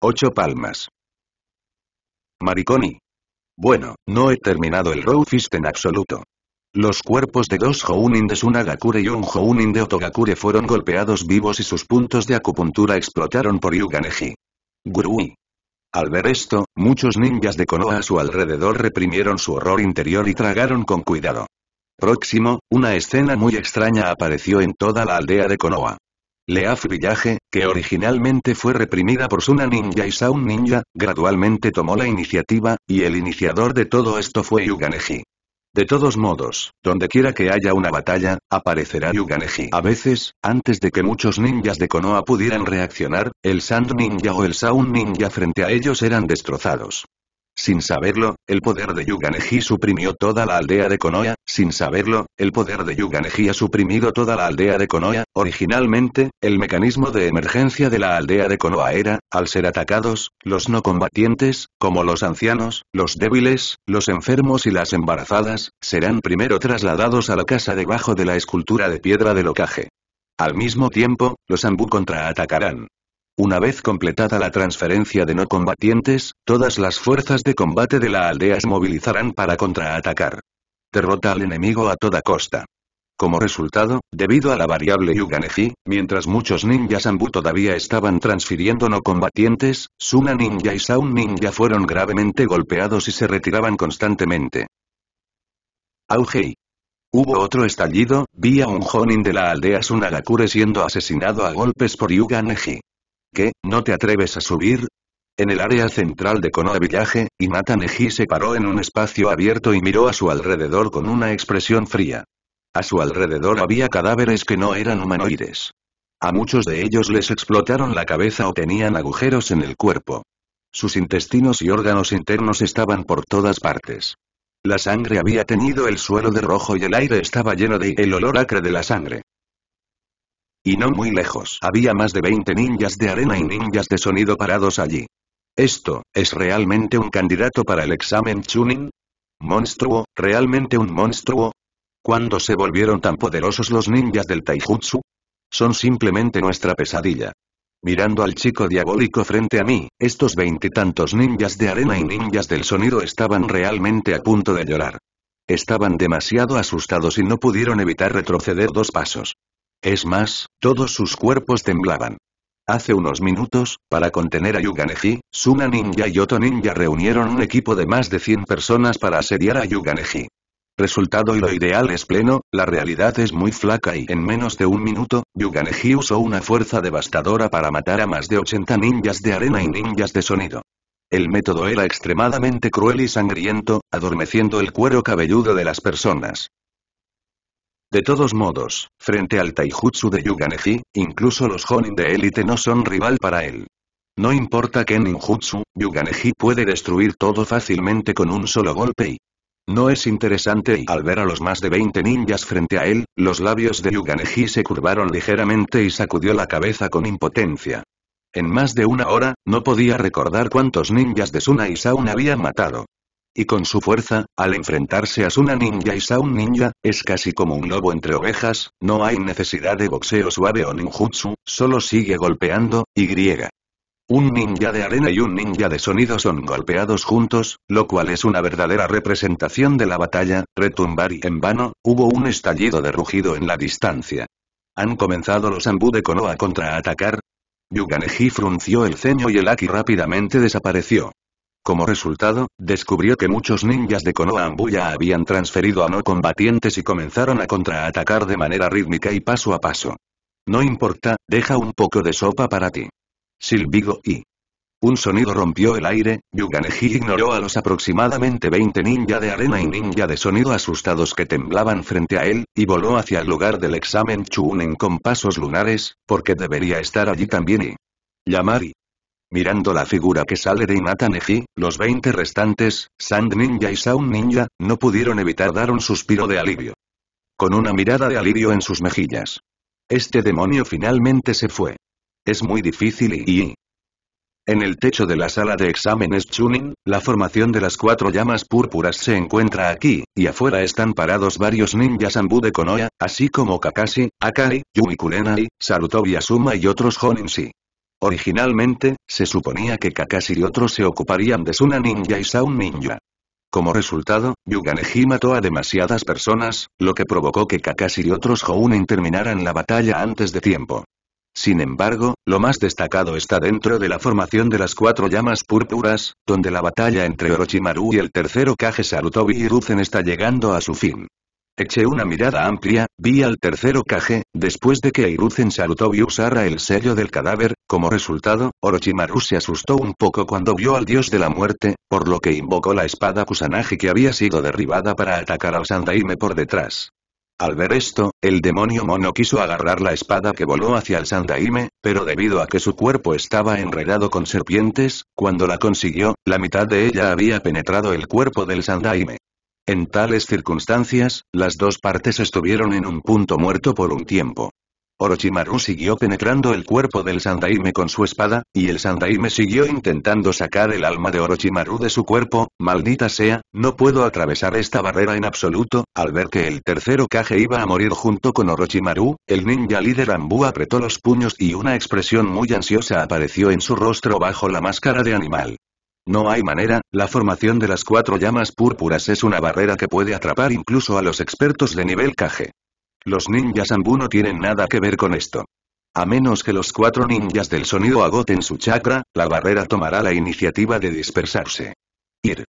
Ocho palmas. Mariconi. Bueno, no he terminado el Row Fist en absoluto. Los cuerpos de dos Jounin de Sunagakure y un Jounin de Otogakure fueron golpeados vivos y sus puntos de acupuntura explotaron por Yuganeji. Gurui. Al ver esto, muchos ninjas de Konoha a su alrededor reprimieron su horror interior y tragaron con cuidado. Próximo, una escena muy extraña apareció en toda la aldea de Konoha. Leaf Village, que originalmente fue reprimida por Suna Ninja y Sound Ninja, gradualmente tomó la iniciativa, y el iniciador de todo esto fue Yuganeji. De todos modos, donde quiera que haya una batalla, aparecerá Yuganeji. A veces, antes de que muchos ninjas de Konoha pudieran reaccionar, el Sand Ninja o el Sound Ninja frente a ellos eran destrozados. Sin saberlo, el poder de Yuganeji suprimió toda la aldea de Konoha, sin saberlo, el poder de Yuganeji ha suprimido toda la aldea de Konoha, originalmente, el mecanismo de emergencia de la aldea de Konoha era, al ser atacados, los no combatientes, como los ancianos, los débiles, los enfermos y las embarazadas, serán primero trasladados a la casa debajo de la escultura de piedra del ocaje. Al mismo tiempo, los Ambu contraatacarán. Una vez completada la transferencia de no combatientes, todas las fuerzas de combate de la aldea se movilizarán para contraatacar. Derrota al enemigo a toda costa. Como resultado, debido a la variable Yuganeji, mientras muchos ninjas Ambu todavía estaban transfiriendo no combatientes, Suna Ninja y Sound Ninja fueron gravemente golpeados y se retiraban constantemente. Auge Hubo otro estallido, vi a un Jonin de la aldea Sunagakure siendo asesinado a golpes por Yuganeji. ¿Qué, no te atreves a subir? En el área central de Konoha Village, Inata Neji se paró en un espacio abierto y miró a su alrededor con una expresión fría. A su alrededor había cadáveres que no eran humanoides. A muchos de ellos les explotaron la cabeza o tenían agujeros en el cuerpo. Sus intestinos y órganos internos estaban por todas partes. La sangre había teñido el suelo de rojo y el aire estaba lleno de el olor acre de la sangre. Y no muy lejos había más de 20 ninjas de arena y ninjas de sonido parados allí. ¿Esto, es realmente un candidato para el examen Chunin? ¿Monstruo, realmente un monstruo? ¿Cuándo se volvieron tan poderosos los ninjas del Taijutsu? Son simplemente nuestra pesadilla. Mirando al chico diabólico frente a mí, estos veintitantos ninjas de arena y ninjas del sonido estaban realmente a punto de llorar. Estaban demasiado asustados y no pudieron evitar retroceder dos pasos. Es más, todos sus cuerpos temblaban. Hace unos minutos, para contener a Yuganeji, Suna Ninja y Oto Ninja reunieron un equipo de más de 100 personas para asediar a Yuganeji. Resultado y lo ideal es pleno, la realidad es muy flaca y en menos de un minuto, Yuganeji usó una fuerza devastadora para matar a más de 80 ninjas de arena y ninjas de sonido. El método era extremadamente cruel y sangriento, adormeciendo el cuero cabelludo de las personas. De todos modos, frente al taijutsu de Yuganeji, incluso los Honin de élite no son rival para él. No importa qué ninjutsu, Yuganeji puede destruir todo fácilmente con un solo golpe y... No es interesante y al ver a los más de 20 ninjas frente a él, los labios de Yuganeji se curvaron ligeramente y sacudió la cabeza con impotencia. En más de una hora, no podía recordar cuántos ninjas de Suna y Saun habían matado. Y con su fuerza, al enfrentarse a Suna Ninja y Sound Ninja, es casi como un lobo entre ovejas, no hay necesidad de boxeo suave o ninjutsu, solo sigue golpeando, y griega. Un ninja de arena y un ninja de sonido son golpeados juntos, lo cual es una verdadera representación de la batalla, retumbar y en vano, hubo un estallido de rugido en la distancia. ¿Han comenzado los Ambu de Konoha a contraatacar? Yuganeji frunció el ceño y el Aki rápidamente desapareció. Como resultado, descubrió que muchos ninjas de Konoha Ambuya habían transferido a no combatientes y comenzaron a contraatacar de manera rítmica y paso a paso. No importa, deja un poco de sopa para ti. Silbigo y un sonido rompió el aire, Yuganeji ignoró a los aproximadamente 20 ninja de arena y ninja de sonido asustados que temblaban frente a él, y voló hacia el lugar del examen Chunen con pasos lunares, porque debería estar allí también y... Yamari. Mirando la figura que sale de Inata Neji, los 20 restantes, Sand Ninja y Sound Ninja, no pudieron evitar dar un suspiro de alivio. Con una mirada de alivio en sus mejillas. Este demonio finalmente se fue. Es muy difícil y... En el techo de la sala de exámenes Chunin, la formación de las cuatro llamas púrpuras se encuentra aquí, y afuera están parados varios ninjas Ambu de Konoha, así como Kakashi, Akai, Yumi Kurenai, Sarutobi Asuma y otros Honinshi. Originalmente, se suponía que Kakashi y otros se ocuparían de Suna Ninja y Sound Ninja. Como resultado, Yuganeji mató a demasiadas personas, lo que provocó que Kakashi y otros Hounen terminaran la batalla antes de tiempo. Sin embargo, lo más destacado está dentro de la formación de las cuatro llamas púrpuras, donde la batalla entre Orochimaru y el tercero Kage Sarutobi Hiruzen está llegando a su fin. Eché una mirada amplia, vi al tercero Kage, después de que Hiruzen Sarutobi usara el sello del cadáver, como resultado, Orochimaru se asustó un poco cuando vio al dios de la muerte, por lo que invocó la espada Kusanagi que había sido derribada para atacar al Sandaime por detrás. Al ver esto, el demonio mono quiso agarrar la espada que voló hacia el Sandaime, pero debido a que su cuerpo estaba enredado con serpientes, cuando la consiguió, la mitad de ella había penetrado el cuerpo del Sandaime. En tales circunstancias, las dos partes estuvieron en un punto muerto por un tiempo. Orochimaru siguió penetrando el cuerpo del Sandaime con su espada, y el Sandaime siguió intentando sacar el alma de Orochimaru de su cuerpo, maldita sea, no puedo atravesar esta barrera en absoluto, al ver que el tercero Kage iba a morir junto con Orochimaru, el ninja líder Ambu apretó los puños y una expresión muy ansiosa apareció en su rostro bajo la máscara de animal. No hay manera, la formación de las cuatro llamas púrpuras es una barrera que puede atrapar incluso a los expertos de nivel Kage. Los ninjas Ambu no tienen nada que ver con esto. A menos que los cuatro ninjas del sonido agoten su chakra, la barrera tomará la iniciativa de dispersarse. Ir.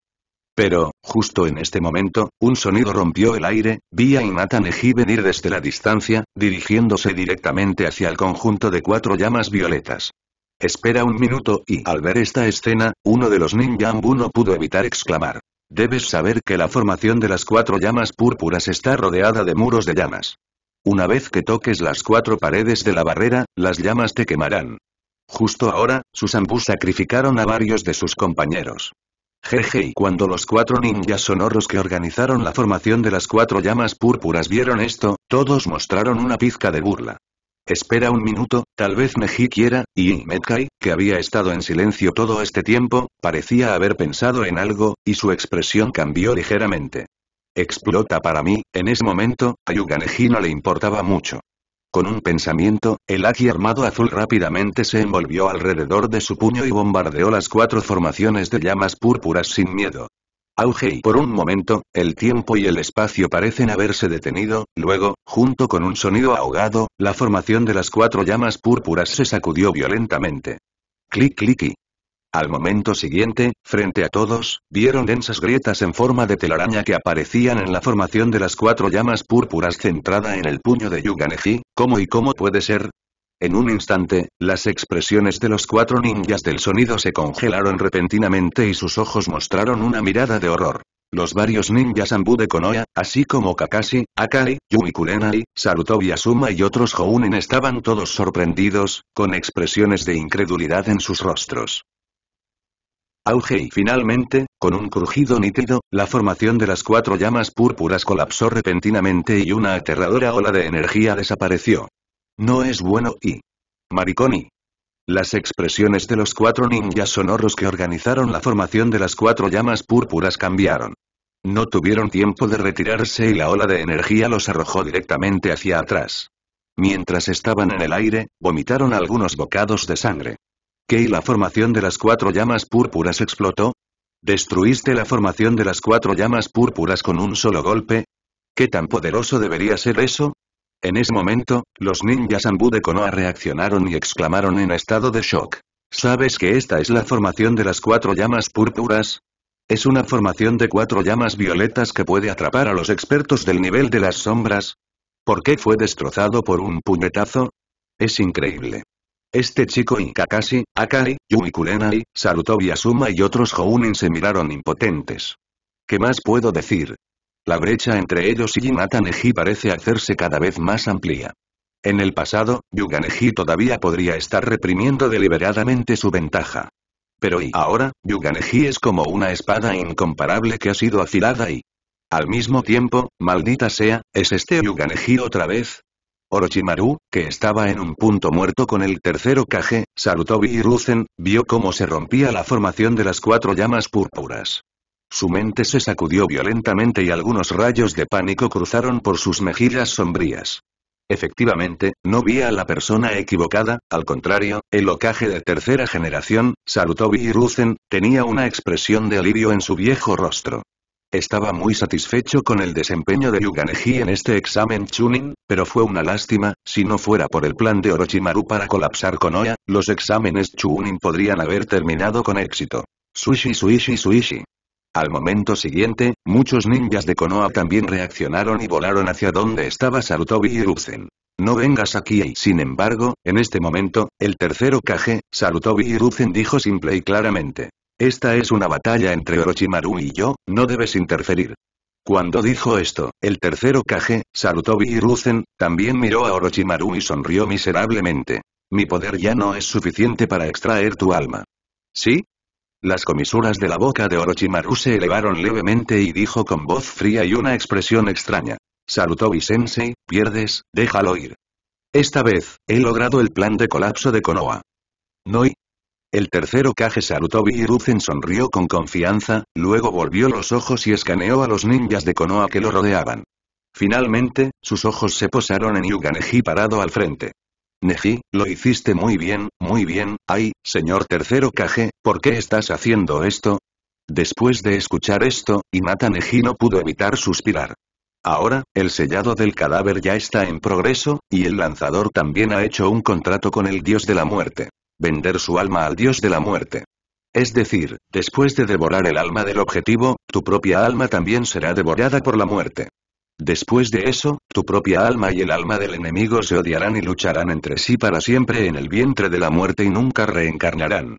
Pero, justo en este momento, un sonido rompió el aire, vi a Inata Neji venir desde la distancia, dirigiéndose directamente hacia el conjunto de cuatro llamas violetas. Espera un minuto y al ver esta escena, uno de los ninja Ambu no pudo evitar exclamar. Debes saber que la formación de las cuatro llamas púrpuras está rodeada de muros de llamas. Una vez que toques las cuatro paredes de la barrera, las llamas te quemarán. Justo ahora, sus ambus sacrificaron a varios de sus compañeros. Jeje y cuando los cuatro ninjas sonoros que organizaron la formación de las cuatro llamas púrpuras vieron esto, todos mostraron una pizca de burla. Espera un minuto, tal vez Neji quiera, y Metkai, que había estado en silencio todo este tiempo, parecía haber pensado en algo, y su expresión cambió ligeramente. Explota para mí, en ese momento, a Yuganeji no le importaba mucho. Con un pensamiento, el Aki armado azul rápidamente se envolvió alrededor de su puño y bombardeó las cuatro formaciones de llamas púrpuras sin miedo. Auge y por un momento, el tiempo y el espacio parecen haberse detenido, luego, junto con un sonido ahogado, la formación de las cuatro llamas púrpuras se sacudió violentamente. Clic clic y. Al momento siguiente, frente a todos, vieron densas grietas en forma de telaraña que aparecían en la formación de las cuatro llamas púrpuras centrada en el puño de Yuganeji, ¿cómo y cómo puede ser? En un instante, las expresiones de los cuatro ninjas del sonido se congelaron repentinamente y sus ojos mostraron una mirada de horror. Los varios ninjas Ambu de Konoha, así como Kakashi, Akai, Yumi Kurenai, Sarutobi Asuma y otros Hounen estaban todos sorprendidos, con expresiones de incredulidad en sus rostros. Auge y finalmente, con un crujido nítido, la formación de las cuatro llamas púrpuras colapsó repentinamente y una aterradora ola de energía desapareció. No es bueno y... Mariconi. Las expresiones de los cuatro ninjas sonoros que organizaron la formación de las cuatro llamas púrpuras cambiaron. No tuvieron tiempo de retirarse y la ola de energía los arrojó directamente hacia atrás. Mientras estaban en el aire, vomitaron algunos bocados de sangre. ¿Qué y la formación de las cuatro llamas púrpuras explotó? ¿Destruiste la formación de las cuatro llamas púrpuras con un solo golpe? ¿Qué tan poderoso debería ser eso? En ese momento, los ninjas Ambu de reaccionaron y exclamaron en estado de shock. ¿Sabes que esta es la formación de las cuatro llamas púrpuras? Es una formación de cuatro llamas violetas que puede atrapar a los expertos del nivel de las sombras. ¿Por qué fue destrozado por un puñetazo? Es increíble. Este chico y Kakashi, Akai, Yumi Kurenai, Sarutobi Asuma y otros Jounin se miraron impotentes. ¿Qué más puedo decir? La brecha entre ellos y Hinata Neji parece hacerse cada vez más amplia. En el pasado, Yuganeji todavía podría estar reprimiendo deliberadamente su ventaja. Pero y ahora, Yuganeji es como una espada incomparable que ha sido afilada y... Al mismo tiempo, maldita sea, ¿es este Yuganeji otra vez? Orochimaru, que estaba en un punto muerto con el tercero Kage, Sarutobi y vio cómo se rompía la formación de las cuatro llamas púrpuras. Su mente se sacudió violentamente y algunos rayos de pánico cruzaron por sus mejillas sombrías. Efectivamente, no vi a la persona equivocada, al contrario, el ocaje de tercera generación, Sarutobi y Ruzen, tenía una expresión de alivio en su viejo rostro. Estaba muy satisfecho con el desempeño de Yuganeji en este examen Chunin, pero fue una lástima, si no fuera por el plan de Orochimaru para colapsar Konoha, los exámenes Chunin podrían haber terminado con éxito. Suishi suishi suishi. Al momento siguiente, muchos ninjas de Konoha también reaccionaron y volaron hacia donde estaba Sarutobi y. No vengas aquí y sin embargo, en este momento, el tercero Kage, Sarutobi y dijo simple y claramente. Esta es una batalla entre Orochimaru y yo, no debes interferir. Cuando dijo esto, el tercero Kage, Sarutobi y también miró a Orochimaru y sonrió miserablemente. Mi poder ya no es suficiente para extraer tu alma. ¿Sí? Las comisuras de la boca de Orochimaru se elevaron levemente y dijo con voz fría y una expresión extraña. Sarutobi-sensei, pierdes, déjalo ir. Esta vez, he logrado el plan de colapso de Konoha. No y, el tercero Kage Sarutobi Hiruzen sonrió con confianza, luego volvió los ojos y escaneó a los ninjas de Konoha que lo rodeaban. Finalmente, sus ojos se posaron en Yuga Neji parado al frente. Neji, lo hiciste muy bien, muy bien, ay, señor tercero Kage, ¿por qué estás haciendo esto? Después de escuchar esto, Inata Neji no pudo evitar suspirar. Ahora, el sellado del cadáver ya está en progreso, y el lanzador también ha hecho un contrato con el dios de la muerte vender su alma al dios de la muerte. Es decir, después de devorar el alma del objetivo, tu propia alma también será devorada por la muerte. Después de eso, tu propia alma y el alma del enemigo se odiarán y lucharán entre sí para siempre en el vientre de la muerte y nunca reencarnarán.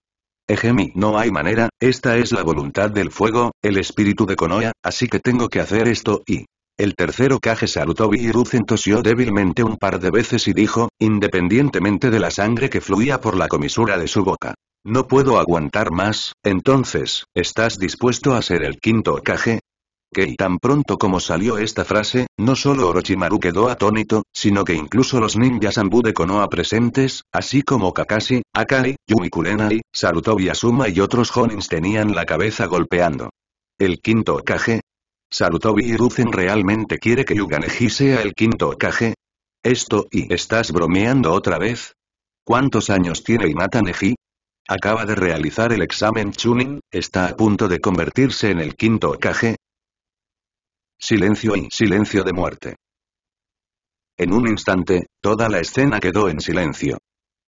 Ejemi, no hay manera, esta es la voluntad del fuego, el espíritu de Konoha, así que tengo que hacer esto y... El tercero Kage Sarutobi Hiruzen tosió débilmente un par de veces y dijo, independientemente de la sangre que fluía por la comisura de su boca. No puedo aguantar más, entonces, ¿estás dispuesto a ser el quinto Kage? Que tan pronto como salió esta frase, no solo Orochimaru quedó atónito, sino que incluso los ninjas Ambu de Konoha presentes, así como Kakashi, Akai, Yumi Kurenai, Sarutobi Asuma y otros Honins tenían la cabeza golpeando. El quinto Kage, ¿Sarutobi Hiruzen realmente quiere que Yuganeji sea el quinto Okage? ¿Esto y estás bromeando otra vez? ¿Cuántos años tiene Inata Neji? Acaba de realizar el examen Chunin, está a punto de convertirse en el quinto Okage. Silencio y silencio de muerte. En un instante, toda la escena quedó en silencio.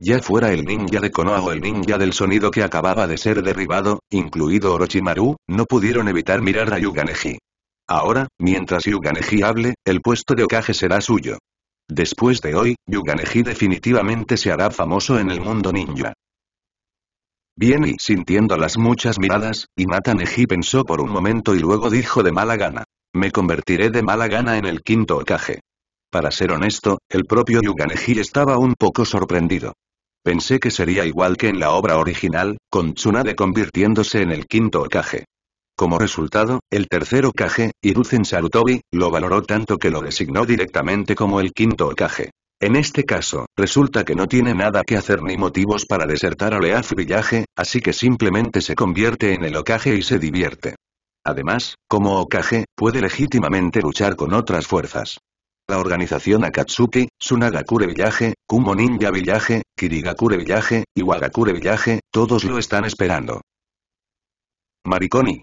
Ya fuera el ninja de Konoha o el ninja del sonido que acababa de ser derribado, incluido Orochimaru, no pudieron evitar mirar a Yuganeji. Ahora, mientras Yuganeji hable, el puesto de Okage será suyo. Después de hoy, Yuganeji definitivamente se hará famoso en el mundo ninja. Bien y sintiendo las muchas miradas, Inata Neji pensó por un momento y luego dijo de mala gana. Me convertiré de mala gana en el quinto Okage. Para ser honesto, el propio Yuganeji estaba un poco sorprendido. Pensé que sería igual que en la obra original, con Tsunade convirtiéndose en el quinto Okage. Como resultado, el tercer Okage, Hiruzen Sarutobi, lo valoró tanto que lo designó directamente como el quinto Okage. En este caso, resulta que no tiene nada que hacer ni motivos para desertar a Leaf Village, así que simplemente se convierte en el Okage y se divierte. Además, como Okage, puede legítimamente luchar con otras fuerzas. La organización Akatsuki, Sunagakure Village, Kumo Ninja Village, Kirigakure Village, y Wagakure Village, todos lo están esperando. Mariconi,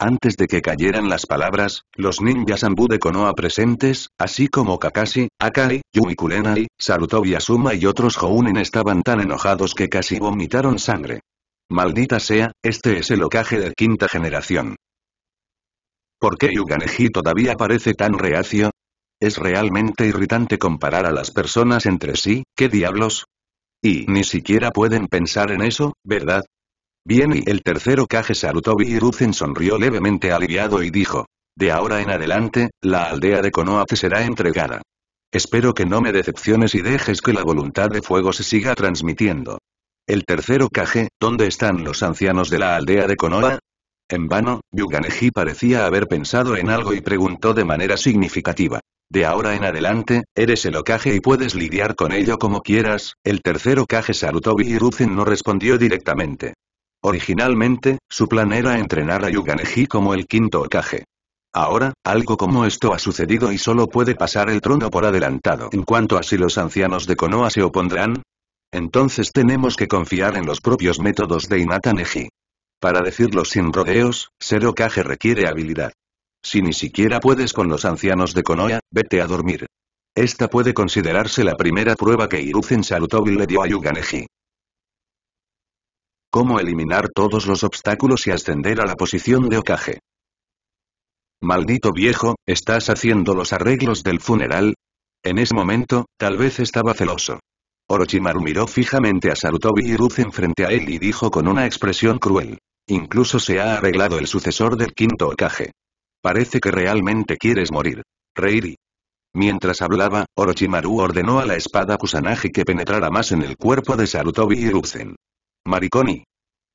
Antes de que cayeran las palabras, los ninjas Ambu de Konoha presentes, así como Kakashi, Akai, Yui Kurenai, Sarutobi Asuma y otros Jounin estaban tan enojados que casi vomitaron sangre. Maldita sea, este es el ocaje de quinta generación. ¿Por qué Yuganeji todavía parece tan reacio? Es realmente irritante comparar a las personas entre sí, ¿qué diablos? Y ni siquiera pueden pensar en eso, ¿verdad? Bien y el tercero Kage Sarutobi Hiruzen sonrió levemente aliviado y dijo. De ahora en adelante, la aldea de Konoha te será entregada. Espero que no me decepciones y dejes que la voluntad de fuego se siga transmitiendo. El tercero Kage, ¿dónde están los ancianos de la aldea de Konoha? En vano, Yuganeji parecía haber pensado en algo y preguntó de manera significativa. De ahora en adelante, eres el Okage y puedes lidiar con ello como quieras, el tercero Kage Sarutobi Hiruzen no respondió directamente. Originalmente, su plan era entrenar a Yuganeji como el quinto Okage. Ahora, algo como esto ha sucedido y solo puede pasar el trono por adelantado. En cuanto a si los ancianos de Konoha se opondrán, entonces tenemos que confiar en los propios métodos de Inata Neji. Para decirlo sin rodeos, ser Okage requiere habilidad. Si ni siquiera puedes con los ancianos de Konoha, vete a dormir. Esta puede considerarse la primera prueba que Hiruzen Sarutobi le dio a Yuganeji. Cómo eliminar todos los obstáculos y ascender a la posición de Okage. Maldito viejo, ¿estás haciendo los arreglos del funeral? En ese momento, tal vez estaba celoso. Orochimaru miró fijamente a Sarutobi Hiruzen frente a él y dijo con una expresión cruel. Incluso se ha arreglado el sucesor del quinto Okage. Parece que realmente quieres morir. Reiri. Mientras hablaba, Orochimaru ordenó a la espada Kusanagi que penetrara más en el cuerpo de Sarutobi Hiruzen. Mariconi.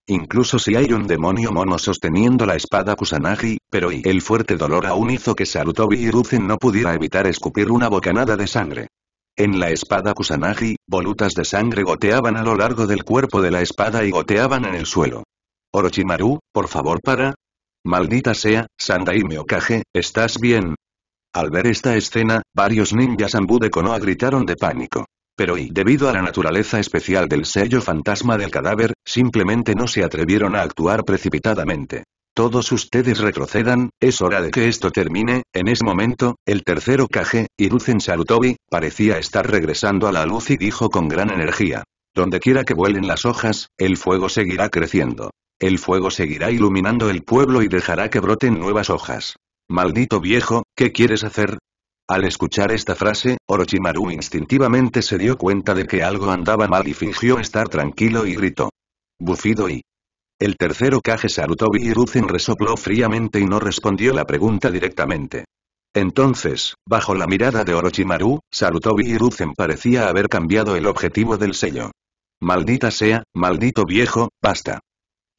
Incluso si hay un demonio mono sosteniendo la espada Kusanagi, pero y el fuerte dolor aún hizo que Sarutobi Hiruzen no pudiera evitar escupir una bocanada de sangre. En la espada Kusanagi, volutas de sangre goteaban a lo largo del cuerpo de la espada y goteaban en el suelo. Orochimaru, por favor para. Maldita sea, Sandaime Okage, ¿estás bien? Al ver esta escena, varios ninjas Ambu de Konoha gritaron de pánico. Pero y debido a la naturaleza especial del sello fantasma del cadáver, simplemente no se atrevieron a actuar precipitadamente. Todos ustedes retrocedan, es hora de que esto termine, en ese momento, el tercero Kage, Hiruzen Sarutobi, parecía estar regresando a la luz y dijo con gran energía. Donde quiera que vuelen las hojas, el fuego seguirá creciendo. El fuego seguirá iluminando el pueblo y dejará que broten nuevas hojas. Maldito viejo, ¿qué quieres hacer? Al escuchar esta frase, Orochimaru instintivamente se dio cuenta de que algo andaba mal y fingió estar tranquilo y gritó. Bufido y. El tercero Kage Sarutobi Hiruzen resopló fríamente y no respondió la pregunta directamente. Entonces, bajo la mirada de Orochimaru, Sarutobi Hiruzen parecía haber cambiado el objetivo del sello. Maldita sea, maldito viejo, basta.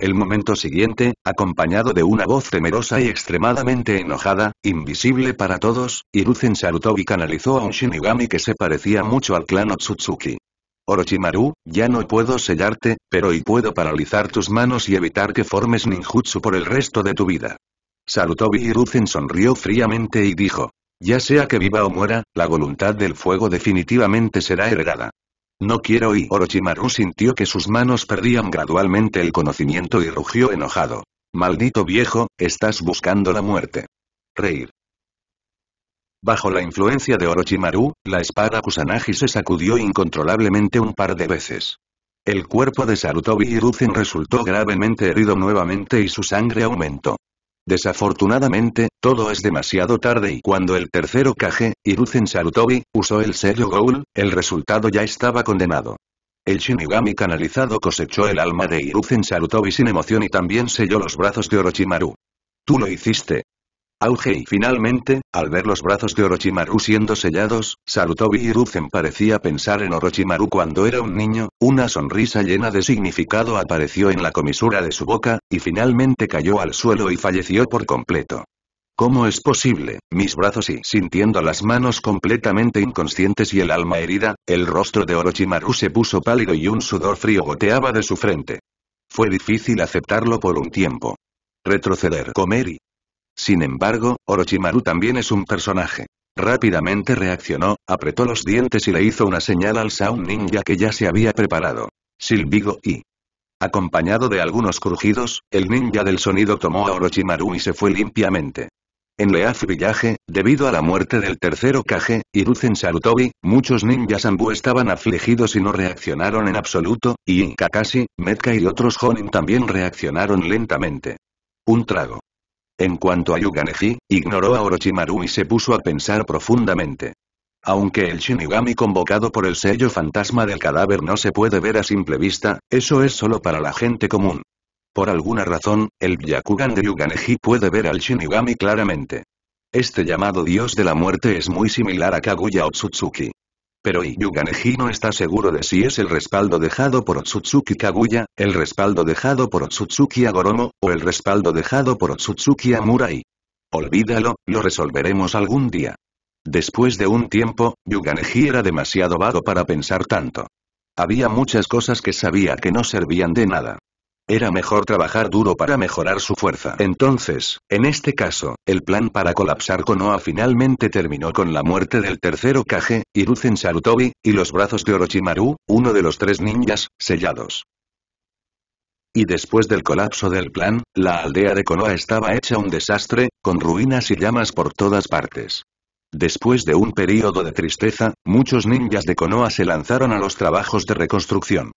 El momento siguiente, acompañado de una voz temerosa y extremadamente enojada, invisible para todos, Hiruzen Sarutobi canalizó a un Shinigami que se parecía mucho al clan Otsutsuki. Orochimaru, ya no puedo sellarte, pero y puedo paralizar tus manos y evitar que formes ninjutsu por el resto de tu vida. Sarutobi Hiruzen sonrió fríamente y dijo. Ya sea que viva o muera, la voluntad del fuego definitivamente será heredada. No quiero y Orochimaru sintió que sus manos perdían gradualmente el conocimiento y rugió enojado. Maldito viejo, estás buscando la muerte. Reír. Bajo la influencia de Orochimaru, la espada Kusanagi se sacudió incontrolablemente un par de veces. El cuerpo de Sarutobi Hiruzen resultó gravemente herido nuevamente y su sangre aumentó. Desafortunadamente, todo es demasiado tarde y cuando el tercero Kage, Hiruzen Sarutobi, usó el sello Goul, el resultado ya estaba condenado. El Shinigami canalizado cosechó el alma de Hiruzen Sarutobi sin emoción y también selló los brazos de Orochimaru. Tú lo hiciste, Auge y finalmente, al ver los brazos de Orochimaru siendo sellados, Sarutobi Hiruzen parecía pensar en Orochimaru cuando era un niño, una sonrisa llena de significado apareció en la comisura de su boca, y finalmente cayó al suelo y falleció por completo. ¿Cómo es posible? Mis brazos y sintiendo las manos completamente inconscientes y el alma herida, el rostro de Orochimaru se puso pálido y un sudor frío goteaba de su frente. Fue difícil aceptarlo por un tiempo. Retroceder, comer y sin embargo, Orochimaru también es un personaje. Rápidamente reaccionó, apretó los dientes y le hizo una señal al Sound Ninja que ya se había preparado. Silbigo y... Acompañado de algunos crujidos, el ninja del sonido tomó a Orochimaru y se fue limpiamente. En Leaf Village, debido a la muerte del tercero Kage, Hiruzen Sarutobi, muchos ninjas Ambu estaban afligidos y no reaccionaron en absoluto, y Kakashi, Metka y otros Honin también reaccionaron lentamente. Un trago. En cuanto a Yuganeji, ignoró a Orochimaru y se puso a pensar profundamente. Aunque el Shinigami convocado por el sello fantasma del cadáver no se puede ver a simple vista, eso es solo para la gente común. Por alguna razón, el Byakugan de Yuganeji puede ver al Shinigami claramente. Este llamado dios de la muerte es muy similar a Kaguya Otsutsuki. Pero Yuganeji no está seguro de si es el respaldo dejado por Otsutsuki Kaguya, el respaldo dejado por Otsutsuki Agoromo, o el respaldo dejado por Otsutsuki Amurai. Olvídalo, lo resolveremos algún día. Después de un tiempo, Yuganeji era demasiado vago para pensar tanto. Había muchas cosas que sabía que no servían de nada. Era mejor trabajar duro para mejorar su fuerza. Entonces, en este caso, el plan para colapsar Konoha finalmente terminó con la muerte del tercero Kage, Hiruzen Sarutobi, y los brazos de Orochimaru, uno de los tres ninjas, sellados. Y después del colapso del plan, la aldea de Konoha estaba hecha un desastre, con ruinas y llamas por todas partes. Después de un período de tristeza, muchos ninjas de Konoha se lanzaron a los trabajos de reconstrucción.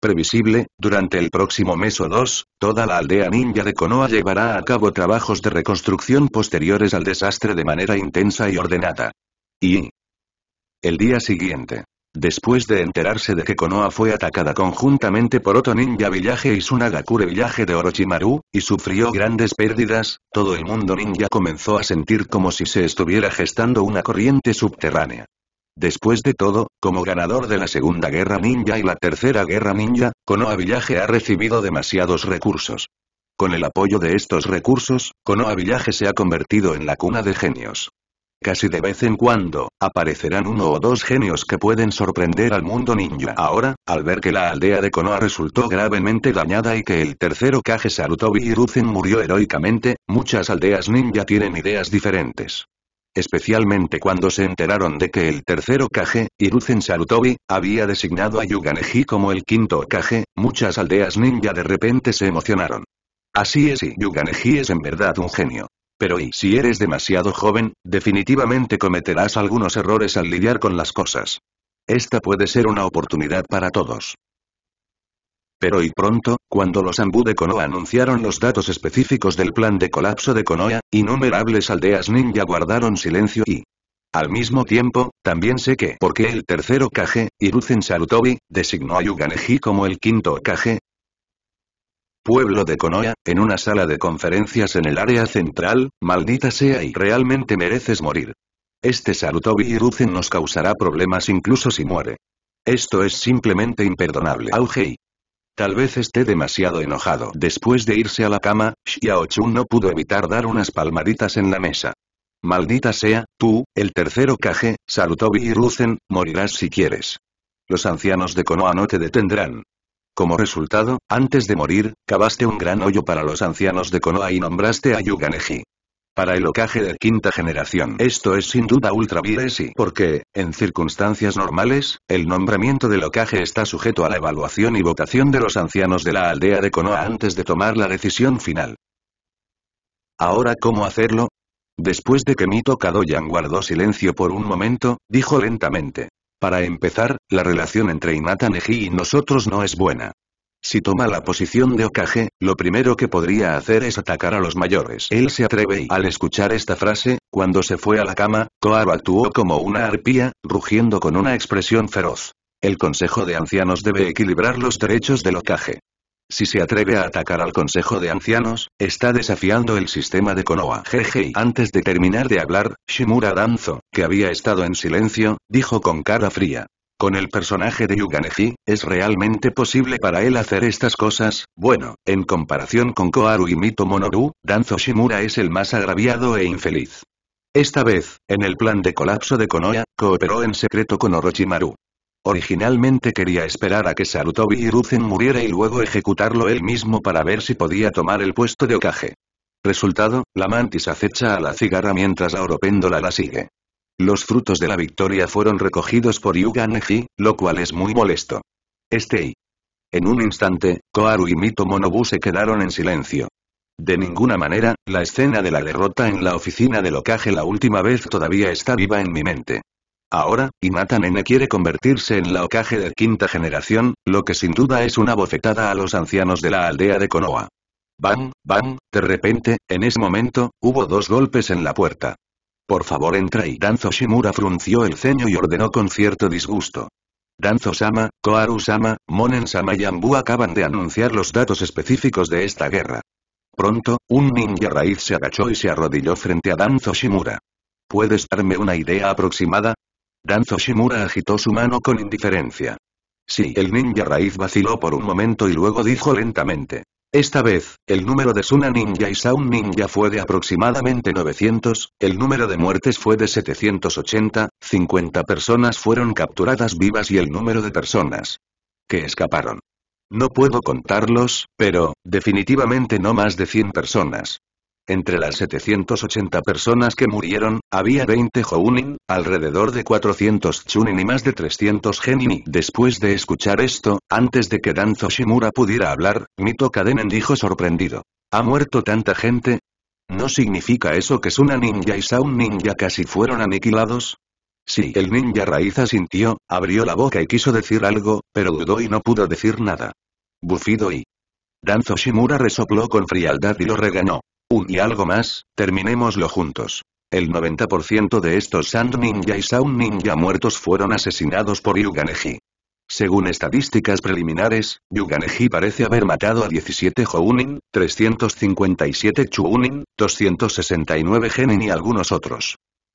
Previsible, durante el próximo mes o dos, toda la aldea ninja de Konoha llevará a cabo trabajos de reconstrucción posteriores al desastre de manera intensa y ordenada. Y... El día siguiente. Después de enterarse de que Konoha fue atacada conjuntamente por Oto Ninja Village y Sunagakure Village de Orochimaru, y sufrió grandes pérdidas, todo el mundo ninja comenzó a sentir como si se estuviera gestando una corriente subterránea. Después de todo, como ganador de la Segunda Guerra Ninja y la Tercera Guerra Ninja, Konoha Village ha recibido demasiados recursos. Con el apoyo de estos recursos, Konoha Village se ha convertido en la cuna de genios. Casi de vez en cuando, aparecerán uno o dos genios que pueden sorprender al mundo ninja. Ahora, al ver que la aldea de Konoha resultó gravemente dañada y que el tercero Kage Sarutobi Hiruzen murió heroicamente, muchas aldeas ninja tienen ideas diferentes. Especialmente cuando se enteraron de que el tercero Kage, Hiruzen Sarutobi, había designado a Yuganeji como el quinto Kage, muchas aldeas ninja de repente se emocionaron. Así es y Yuganeji es en verdad un genio. Pero y si eres demasiado joven, definitivamente cometerás algunos errores al lidiar con las cosas. Esta puede ser una oportunidad para todos. Pero y pronto, cuando los Ambu de Konoha anunciaron los datos específicos del plan de colapso de Konoha, innumerables aldeas ninja guardaron silencio y... Al mismo tiempo, también sé que porque el tercero Kage, Hiruzen Sarutobi, designó a Yuganeji como el quinto Kage, pueblo de Konoha, en una sala de conferencias en el área central, maldita sea y realmente mereces morir. Este Sarutobi Hiruzen nos causará problemas incluso si muere. Esto es simplemente imperdonable. Augei. Tal vez esté demasiado enojado. Después de irse a la cama, Xiaochun no pudo evitar dar unas palmaditas en la mesa. Maldita sea, tú, el tercero Kage, Sarutobi Hiruzen, morirás si quieres. Los ancianos de Konoha no te detendrán. Como resultado, antes de morir, cavaste un gran hoyo para los ancianos de Konoha y nombraste a Yuganeji. Para el ocaje de quinta generación. Esto es sin duda ultra viresi porque, en circunstancias normales, el nombramiento del ocaje está sujeto a la evaluación y votación de los ancianos de la aldea de Konoha antes de tomar la decisión final. Ahora, ¿cómo hacerlo? Después de que Mito Kadoyan guardó silencio por un momento, dijo lentamente. Para empezar, la relación entre Inata Neji y nosotros no es buena. Si toma la posición de Okage, lo primero que podría hacer es atacar a los mayores. Él se atreve y al escuchar esta frase, cuando se fue a la cama, Koaru actuó como una arpía, rugiendo con una expresión feroz. El Consejo de Ancianos debe equilibrar los derechos del Okage. Si se atreve a atacar al Consejo de Ancianos, está desafiando el sistema de Konoha. Jeje. Antes de terminar de hablar, Shimura Danzo, que había estado en silencio, dijo con cara fría. Con el personaje de Yuganeji, ¿es realmente posible para él hacer estas cosas? Bueno, en comparación con Koharu y Mito Monoru, Danzo Shimura es el más agraviado e infeliz. Esta vez, en el plan de colapso de Konoha, cooperó en secreto con Orochimaru. Originalmente quería esperar a que Sarutobi Hiruzen muriera y luego ejecutarlo él mismo para ver si podía tomar el puesto de Okage. Resultado, la mantis acecha a la cigarra mientras la oropéndola la sigue. Los frutos de la victoria fueron recogidos por Yuga Neji, lo cual es muy molesto. Este En un instante, Koaru y Mito Monobu se quedaron en silencio. De ninguna manera, la escena de la derrota en la oficina de Lokage la última vez todavía está viva en mi mente. Ahora, Inata Nene quiere convertirse en la Okage de quinta generación, lo que sin duda es una bofetada a los ancianos de la aldea de Konoha. Bang, bang, de repente, en ese momento, hubo dos golpes en la puerta. Por favor entra y Danzo Shimura frunció el ceño y ordenó con cierto disgusto. Danzo-sama, Koaru-sama, Monen-sama y Ambu acaban de anunciar los datos específicos de esta guerra. Pronto, un ninja raíz se agachó y se arrodilló frente a Danzo Shimura. ¿Puedes darme una idea aproximada? Danzo Shimura agitó su mano con indiferencia. Sí, el ninja raíz vaciló por un momento y luego dijo lentamente. Esta vez, el número de Suna Ninja y Sound Ninja fue de aproximadamente 900, el número de muertes fue de 780, 50 personas fueron capturadas vivas y el número de personas que escaparon. No puedo contarlos, pero, definitivamente no más de 100 personas. Entre las 780 personas que murieron, había 20 Jounin, alrededor de 400 Chunin y más de 300 Genin. Después de escuchar esto, antes de que Danzo Shimura pudiera hablar, Mito Kadenen dijo sorprendido. ¿Ha muerto tanta gente? ¿No significa eso que Suna Ninja y Sound Ninja casi fueron aniquilados? Sí, el ninja raíz asintió, abrió la boca y quiso decir algo, pero dudó y no pudo decir nada. Bufido y... Danzo Shimura resopló con frialdad y lo regañó. Un y algo más, terminémoslo juntos. El 90% de estos Sand Ninja y Sound Ninja muertos fueron asesinados por Yuganeji. Según estadísticas preliminares, Yuganeji parece haber matado a 17 Jounin, 357 Chuunin, 269 Genin y algunos otros.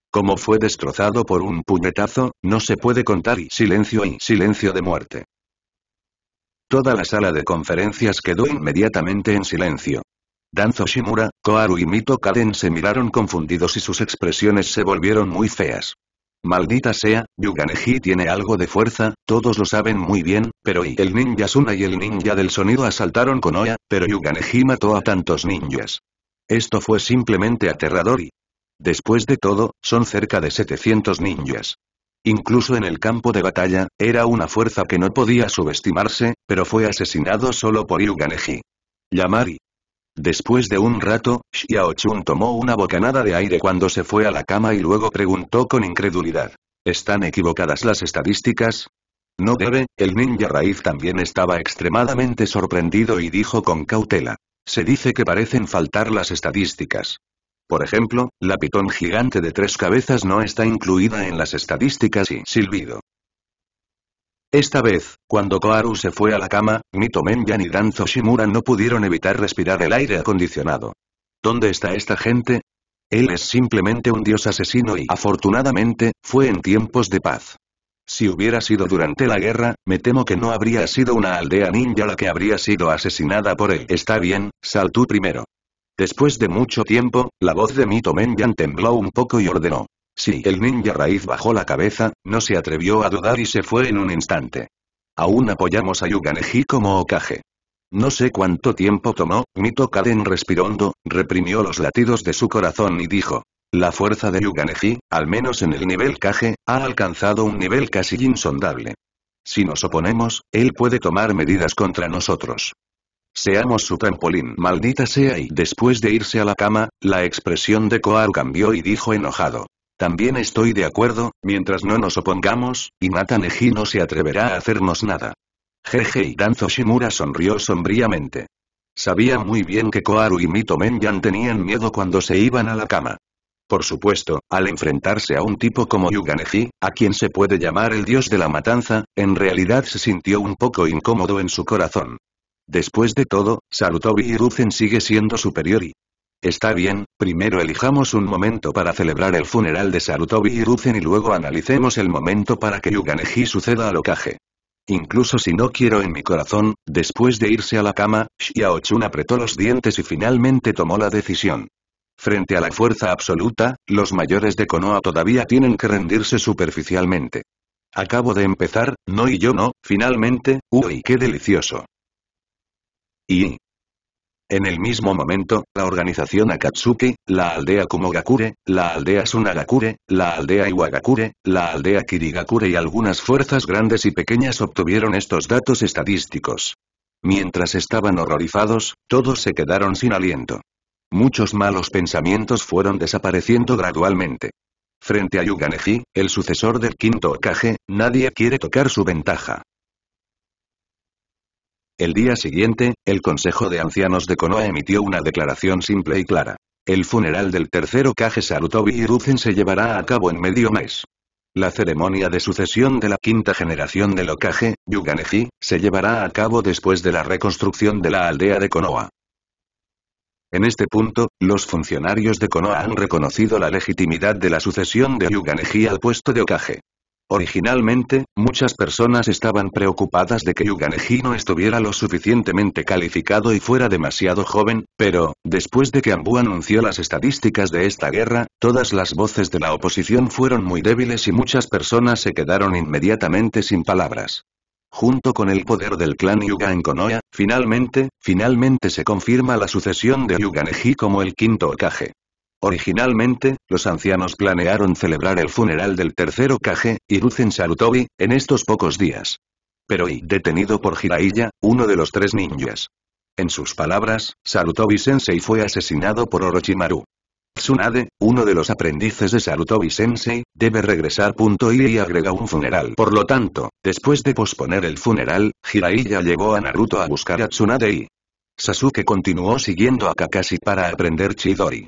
Como fue destrozado por un puñetazo, no se puede contar y silencio y silencio de muerte. Toda la sala de conferencias quedó inmediatamente en silencio. Danzo Shimura, Koharu y Mito Kaden se miraron confundidos y sus expresiones se volvieron muy feas. Maldita sea, Yuganeji tiene algo de fuerza, todos lo saben muy bien, pero y el ninja Suna y el ninja del sonido asaltaron con Oya, pero Yuganeji mató a tantos ninjas. Esto fue simplemente aterrador y... Después de todo, son cerca de 700 ninjas. Incluso en el campo de batalla, era una fuerza que no podía subestimarse, pero fue asesinado solo por Yuganeji. Yamari, Después de un rato, Xiao Chun tomó una bocanada de aire cuando se fue a la cama y luego preguntó con incredulidad. ¿Están equivocadas las estadísticas? No debe, el ninja raíz también estaba extremadamente sorprendido y dijo con cautela. Se dice que parecen faltar las estadísticas. Por ejemplo, la pitón gigante de tres cabezas no está incluida en las estadísticas y silbido. Esta vez, cuando Koharu se fue a la cama, Mito Menyan y Danzo Shimura no pudieron evitar respirar el aire acondicionado. ¿Dónde está esta gente? Él es simplemente un dios asesino y afortunadamente, fue en tiempos de paz. Si hubiera sido durante la guerra, me temo que no habría sido una aldea ninja la que habría sido asesinada por él. Está bien, sal tú primero. Después de mucho tiempo, la voz de Mito Menyan tembló un poco y ordenó. Sí, el ninja raíz bajó la cabeza, no se atrevió a dudar y se fue en un instante. Aún apoyamos a Yuganeji como Okage. No sé cuánto tiempo tomó, Mito Kaden respiró hondo, reprimió los latidos de su corazón y dijo. La fuerza de Yuganeji, al menos en el nivel Kage, ha alcanzado un nivel casi insondable. Si nos oponemos, él puede tomar medidas contra nosotros. Seamos su trampolín, maldita sea y después de irse a la cama, la expresión de Koaru cambió y dijo enojado. También estoy de acuerdo, mientras no nos opongamos, y Neji no se atreverá a hacernos nada. Jeje y Danzo Shimura sonrió sombríamente. Sabía muy bien que Koaru y Mito Menyan tenían miedo cuando se iban a la cama. Por supuesto, al enfrentarse a un tipo como Yuganeji, a quien se puede llamar el dios de la matanza, en realidad se sintió un poco incómodo en su corazón. Después de todo, Sarutobi Hiruzen sigue siendo superior Está bien, primero elijamos un momento para celebrar el funeral de Sarutobi Hiruzen y luego analicemos el momento para que Yuganeji suceda al Okage. Incluso si no quiero en mi corazón, después de irse a la cama, Xiaochun apretó los dientes y finalmente tomó la decisión. Frente a la fuerza absoluta, los mayores de Konoha todavía tienen que rendirse superficialmente. Acabo de empezar, no y yo no, finalmente, uy, qué delicioso. Y, en el mismo momento, la organización Akatsuki, la aldea Kumogakure, la aldea Sunagakure, la aldea Iwagakure, la aldea Kirigakure y algunas fuerzas grandes y pequeñas obtuvieron estos datos estadísticos. Mientras estaban horrorizados, todos se quedaron sin aliento. Muchos malos pensamientos fueron desapareciendo gradualmente. Frente a Yuganeji, el sucesor del quinto Okage, nadie quiere tocar su ventaja. El día siguiente, el Consejo de Ancianos de Konoha emitió una declaración simple y clara. El funeral del tercer Okage Sarutobi Hiruzen se llevará a cabo en medio mes. La ceremonia de sucesión de la quinta generación del Okage, Yuganeji, se llevará a cabo después de la reconstrucción de la aldea de Konoha. En este punto, los funcionarios de Konoha han reconocido la legitimidad de la sucesión de Yuganeji al puesto de Okage. Originalmente, muchas personas estaban preocupadas de que Yuganeji no estuviera lo suficientemente calificado y fuera demasiado joven, pero, después de que Ambu anunció las estadísticas de esta guerra, todas las voces de la oposición fueron muy débiles y muchas personas se quedaron inmediatamente sin palabras. Junto con el poder del clan Yuga en Konoha, finalmente, finalmente se confirma la sucesión de Yuganeji como el quinto Okage. Originalmente, los ancianos planearon celebrar el funeral del tercer Okage, Hiruzen Sarutobi, en estos pocos días. Pero y detenido por Jiraiya, uno de los tres ninjas. En sus palabras, Sarutobi Sensei fue asesinado por Orochimaru. Tsunade, uno de los aprendices de Sarutobi Sensei, debe regresar. Y agrega un funeral. Por lo tanto, después de posponer el funeral, Jiraiya llevó a Naruto a buscar a Tsunade y Sasuke continuó siguiendo a Kakashi para aprender Chidori.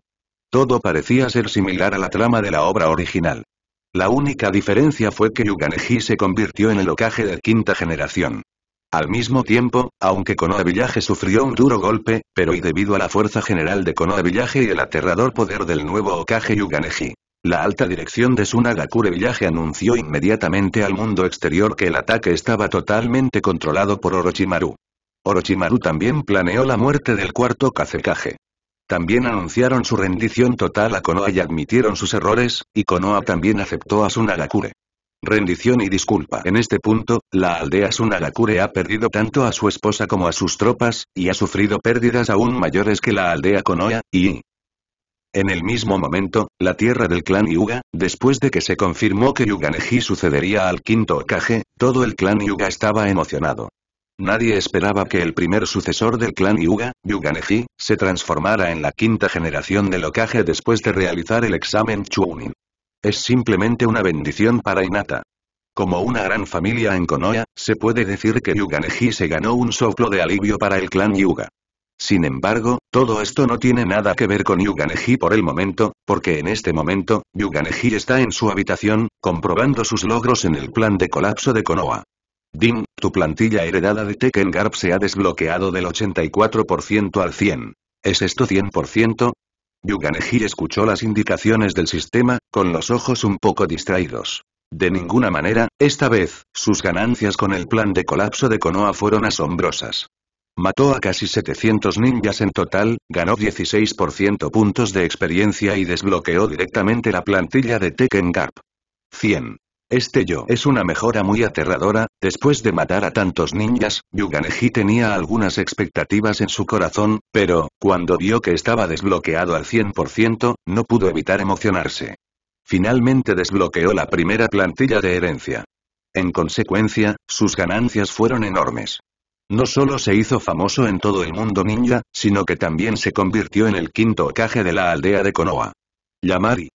Todo parecía ser similar a la trama de la obra original. La única diferencia fue que Yuganeji se convirtió en el Okage de quinta generación. Al mismo tiempo, aunque Konoha Village sufrió un duro golpe, pero y debido a la fuerza general de Konoha Village y el aterrador poder del nuevo Okage Yuganeji, la alta dirección de Sunagakure Village anunció inmediatamente al mundo exterior que el ataque estaba totalmente controlado por Orochimaru. Orochimaru también planeó la muerte del cuarto Kazekage. También anunciaron su rendición total a Konoha y admitieron sus errores, y Konoha también aceptó a Sunagakure. Rendición y disculpa. En este punto, la aldea Sunagakure ha perdido tanto a su esposa como a sus tropas, y ha sufrido pérdidas aún mayores que la aldea Konoha, y... En el mismo momento, la tierra del clan Yuga, después de que se confirmó que Yuganeji sucedería al quinto Okage, todo el clan Yuga estaba emocionado. Nadie esperaba que el primer sucesor del clan Yuga, Yuganeji, se transformara en la quinta generación del Okage después de realizar el examen Chunin. Es simplemente una bendición para Inata. Como una gran familia en Konoha, se puede decir que Yuganeji se ganó un soplo de alivio para el clan Yuga. Sin embargo, todo esto no tiene nada que ver con Yuganeji por el momento, porque en este momento, Yuganeji está en su habitación, comprobando sus logros en el plan de colapso de Konoha. Din, tu plantilla heredada de Tekken Garp se ha desbloqueado del 84% al 100. ¿Es esto 100%? Yuganeji escuchó las indicaciones del sistema, con los ojos un poco distraídos. De ninguna manera, esta vez, sus ganancias con el plan de colapso de Konoha fueron asombrosas. Mató a casi 700 ninjas en total, ganó 16% puntos de experiencia y desbloqueó directamente la plantilla de Tekken Garp. 100. Este yo es una mejora muy aterradora, después de matar a tantos ninjas, Yuganeji tenía algunas expectativas en su corazón, pero, cuando vio que estaba desbloqueado al 100%, no pudo evitar emocionarse. Finalmente desbloqueó la primera plantilla de herencia. En consecuencia, sus ganancias fueron enormes. No solo se hizo famoso en todo el mundo ninja, sino que también se convirtió en el quinto Okage de la aldea de Konoha. Yamari.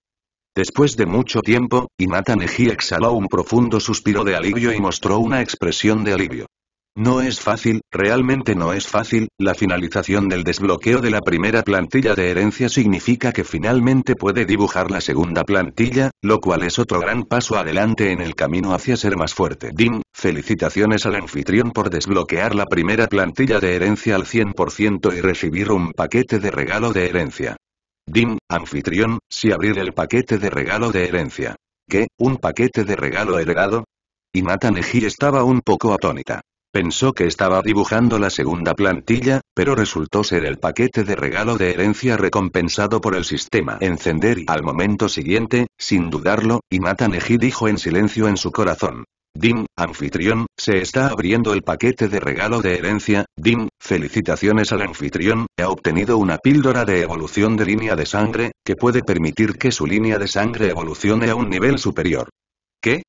Después de mucho tiempo, Inata Neji exhaló un profundo suspiro de alivio y mostró una expresión de alivio. No es fácil, realmente no es fácil, la finalización del desbloqueo de la primera plantilla de herencia significa que finalmente puede dibujar la segunda plantilla, lo cual es otro gran paso adelante en el camino hacia ser más fuerte. Din, felicitaciones al anfitrión por desbloquear la primera plantilla de herencia al 100% y recibir un paquete de regalo de herencia. Dim, anfitrión, si abrir el paquete de regalo de herencia. ¿Qué? ¿Un paquete de regalo heredado? Y Neji estaba un poco atónita. Pensó que estaba dibujando la segunda plantilla, pero resultó ser el paquete de regalo de herencia recompensado por el sistema. Encender y al momento siguiente, sin dudarlo, Inata Neji dijo en silencio en su corazón. Dim, anfitrión, se está abriendo el paquete de regalo de herencia, Dim, felicitaciones al anfitrión, ha obtenido una píldora de evolución de línea de sangre, que puede permitir que su línea de sangre evolucione a un nivel superior. ¿Qué?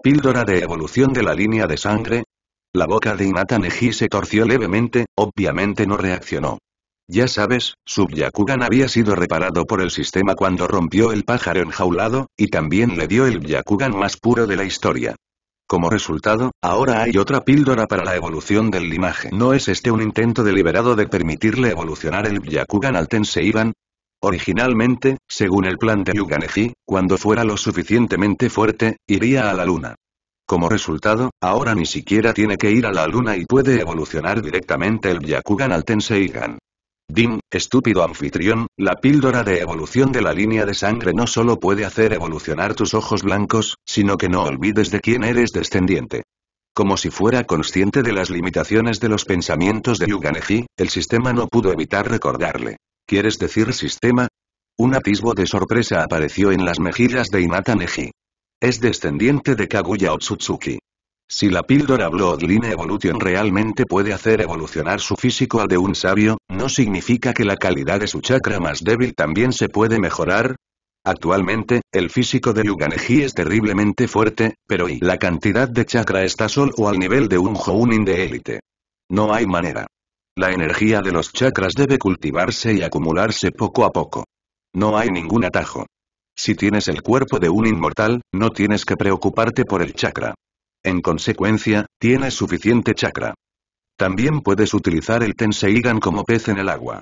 ¿Píldora de evolución de la línea de sangre? La boca de Inata Neji se torció levemente, obviamente no reaccionó. Ya sabes, Sub-Yakugan había sido reparado por el sistema cuando rompió el pájaro enjaulado, y también le dio el Yakugan más puro de la historia. Como resultado, ahora hay otra píldora para la evolución del linaje. ¿No es este un intento deliberado de permitirle evolucionar el Yakugan al Tenseigan? Originalmente, según el plan de Yuganeji, cuando fuera lo suficientemente fuerte, iría a la luna. Como resultado, ahora ni siquiera tiene que ir a la luna y puede evolucionar directamente el Yakugan al Tenseigan. Dim, estúpido anfitrión, la píldora de evolución de la línea de sangre no solo puede hacer evolucionar tus ojos blancos, sino que no olvides de quién eres descendiente. Como si fuera consciente de las limitaciones de los pensamientos de Yuganeji, el sistema no pudo evitar recordarle. ¿Quieres decir sistema? Un atisbo de sorpresa apareció en las mejillas de Inata Neji. Es descendiente de Kaguya Otsutsuki. Si la píldora Bloodline Evolution realmente puede hacer evolucionar su físico al de un sabio, ¿no significa que la calidad de su chakra más débil también se puede mejorar? Actualmente, el físico de Yuganeji es terriblemente fuerte, pero la cantidad de chakra está solo al nivel de un Jounin de élite. No hay manera. La energía de los chakras debe cultivarse y acumularse poco a poco. No hay ningún atajo. Si tienes el cuerpo de un inmortal, no tienes que preocuparte por el chakra. En consecuencia, tienes suficiente chakra. También puedes utilizar el Tenseigan como pez en el agua.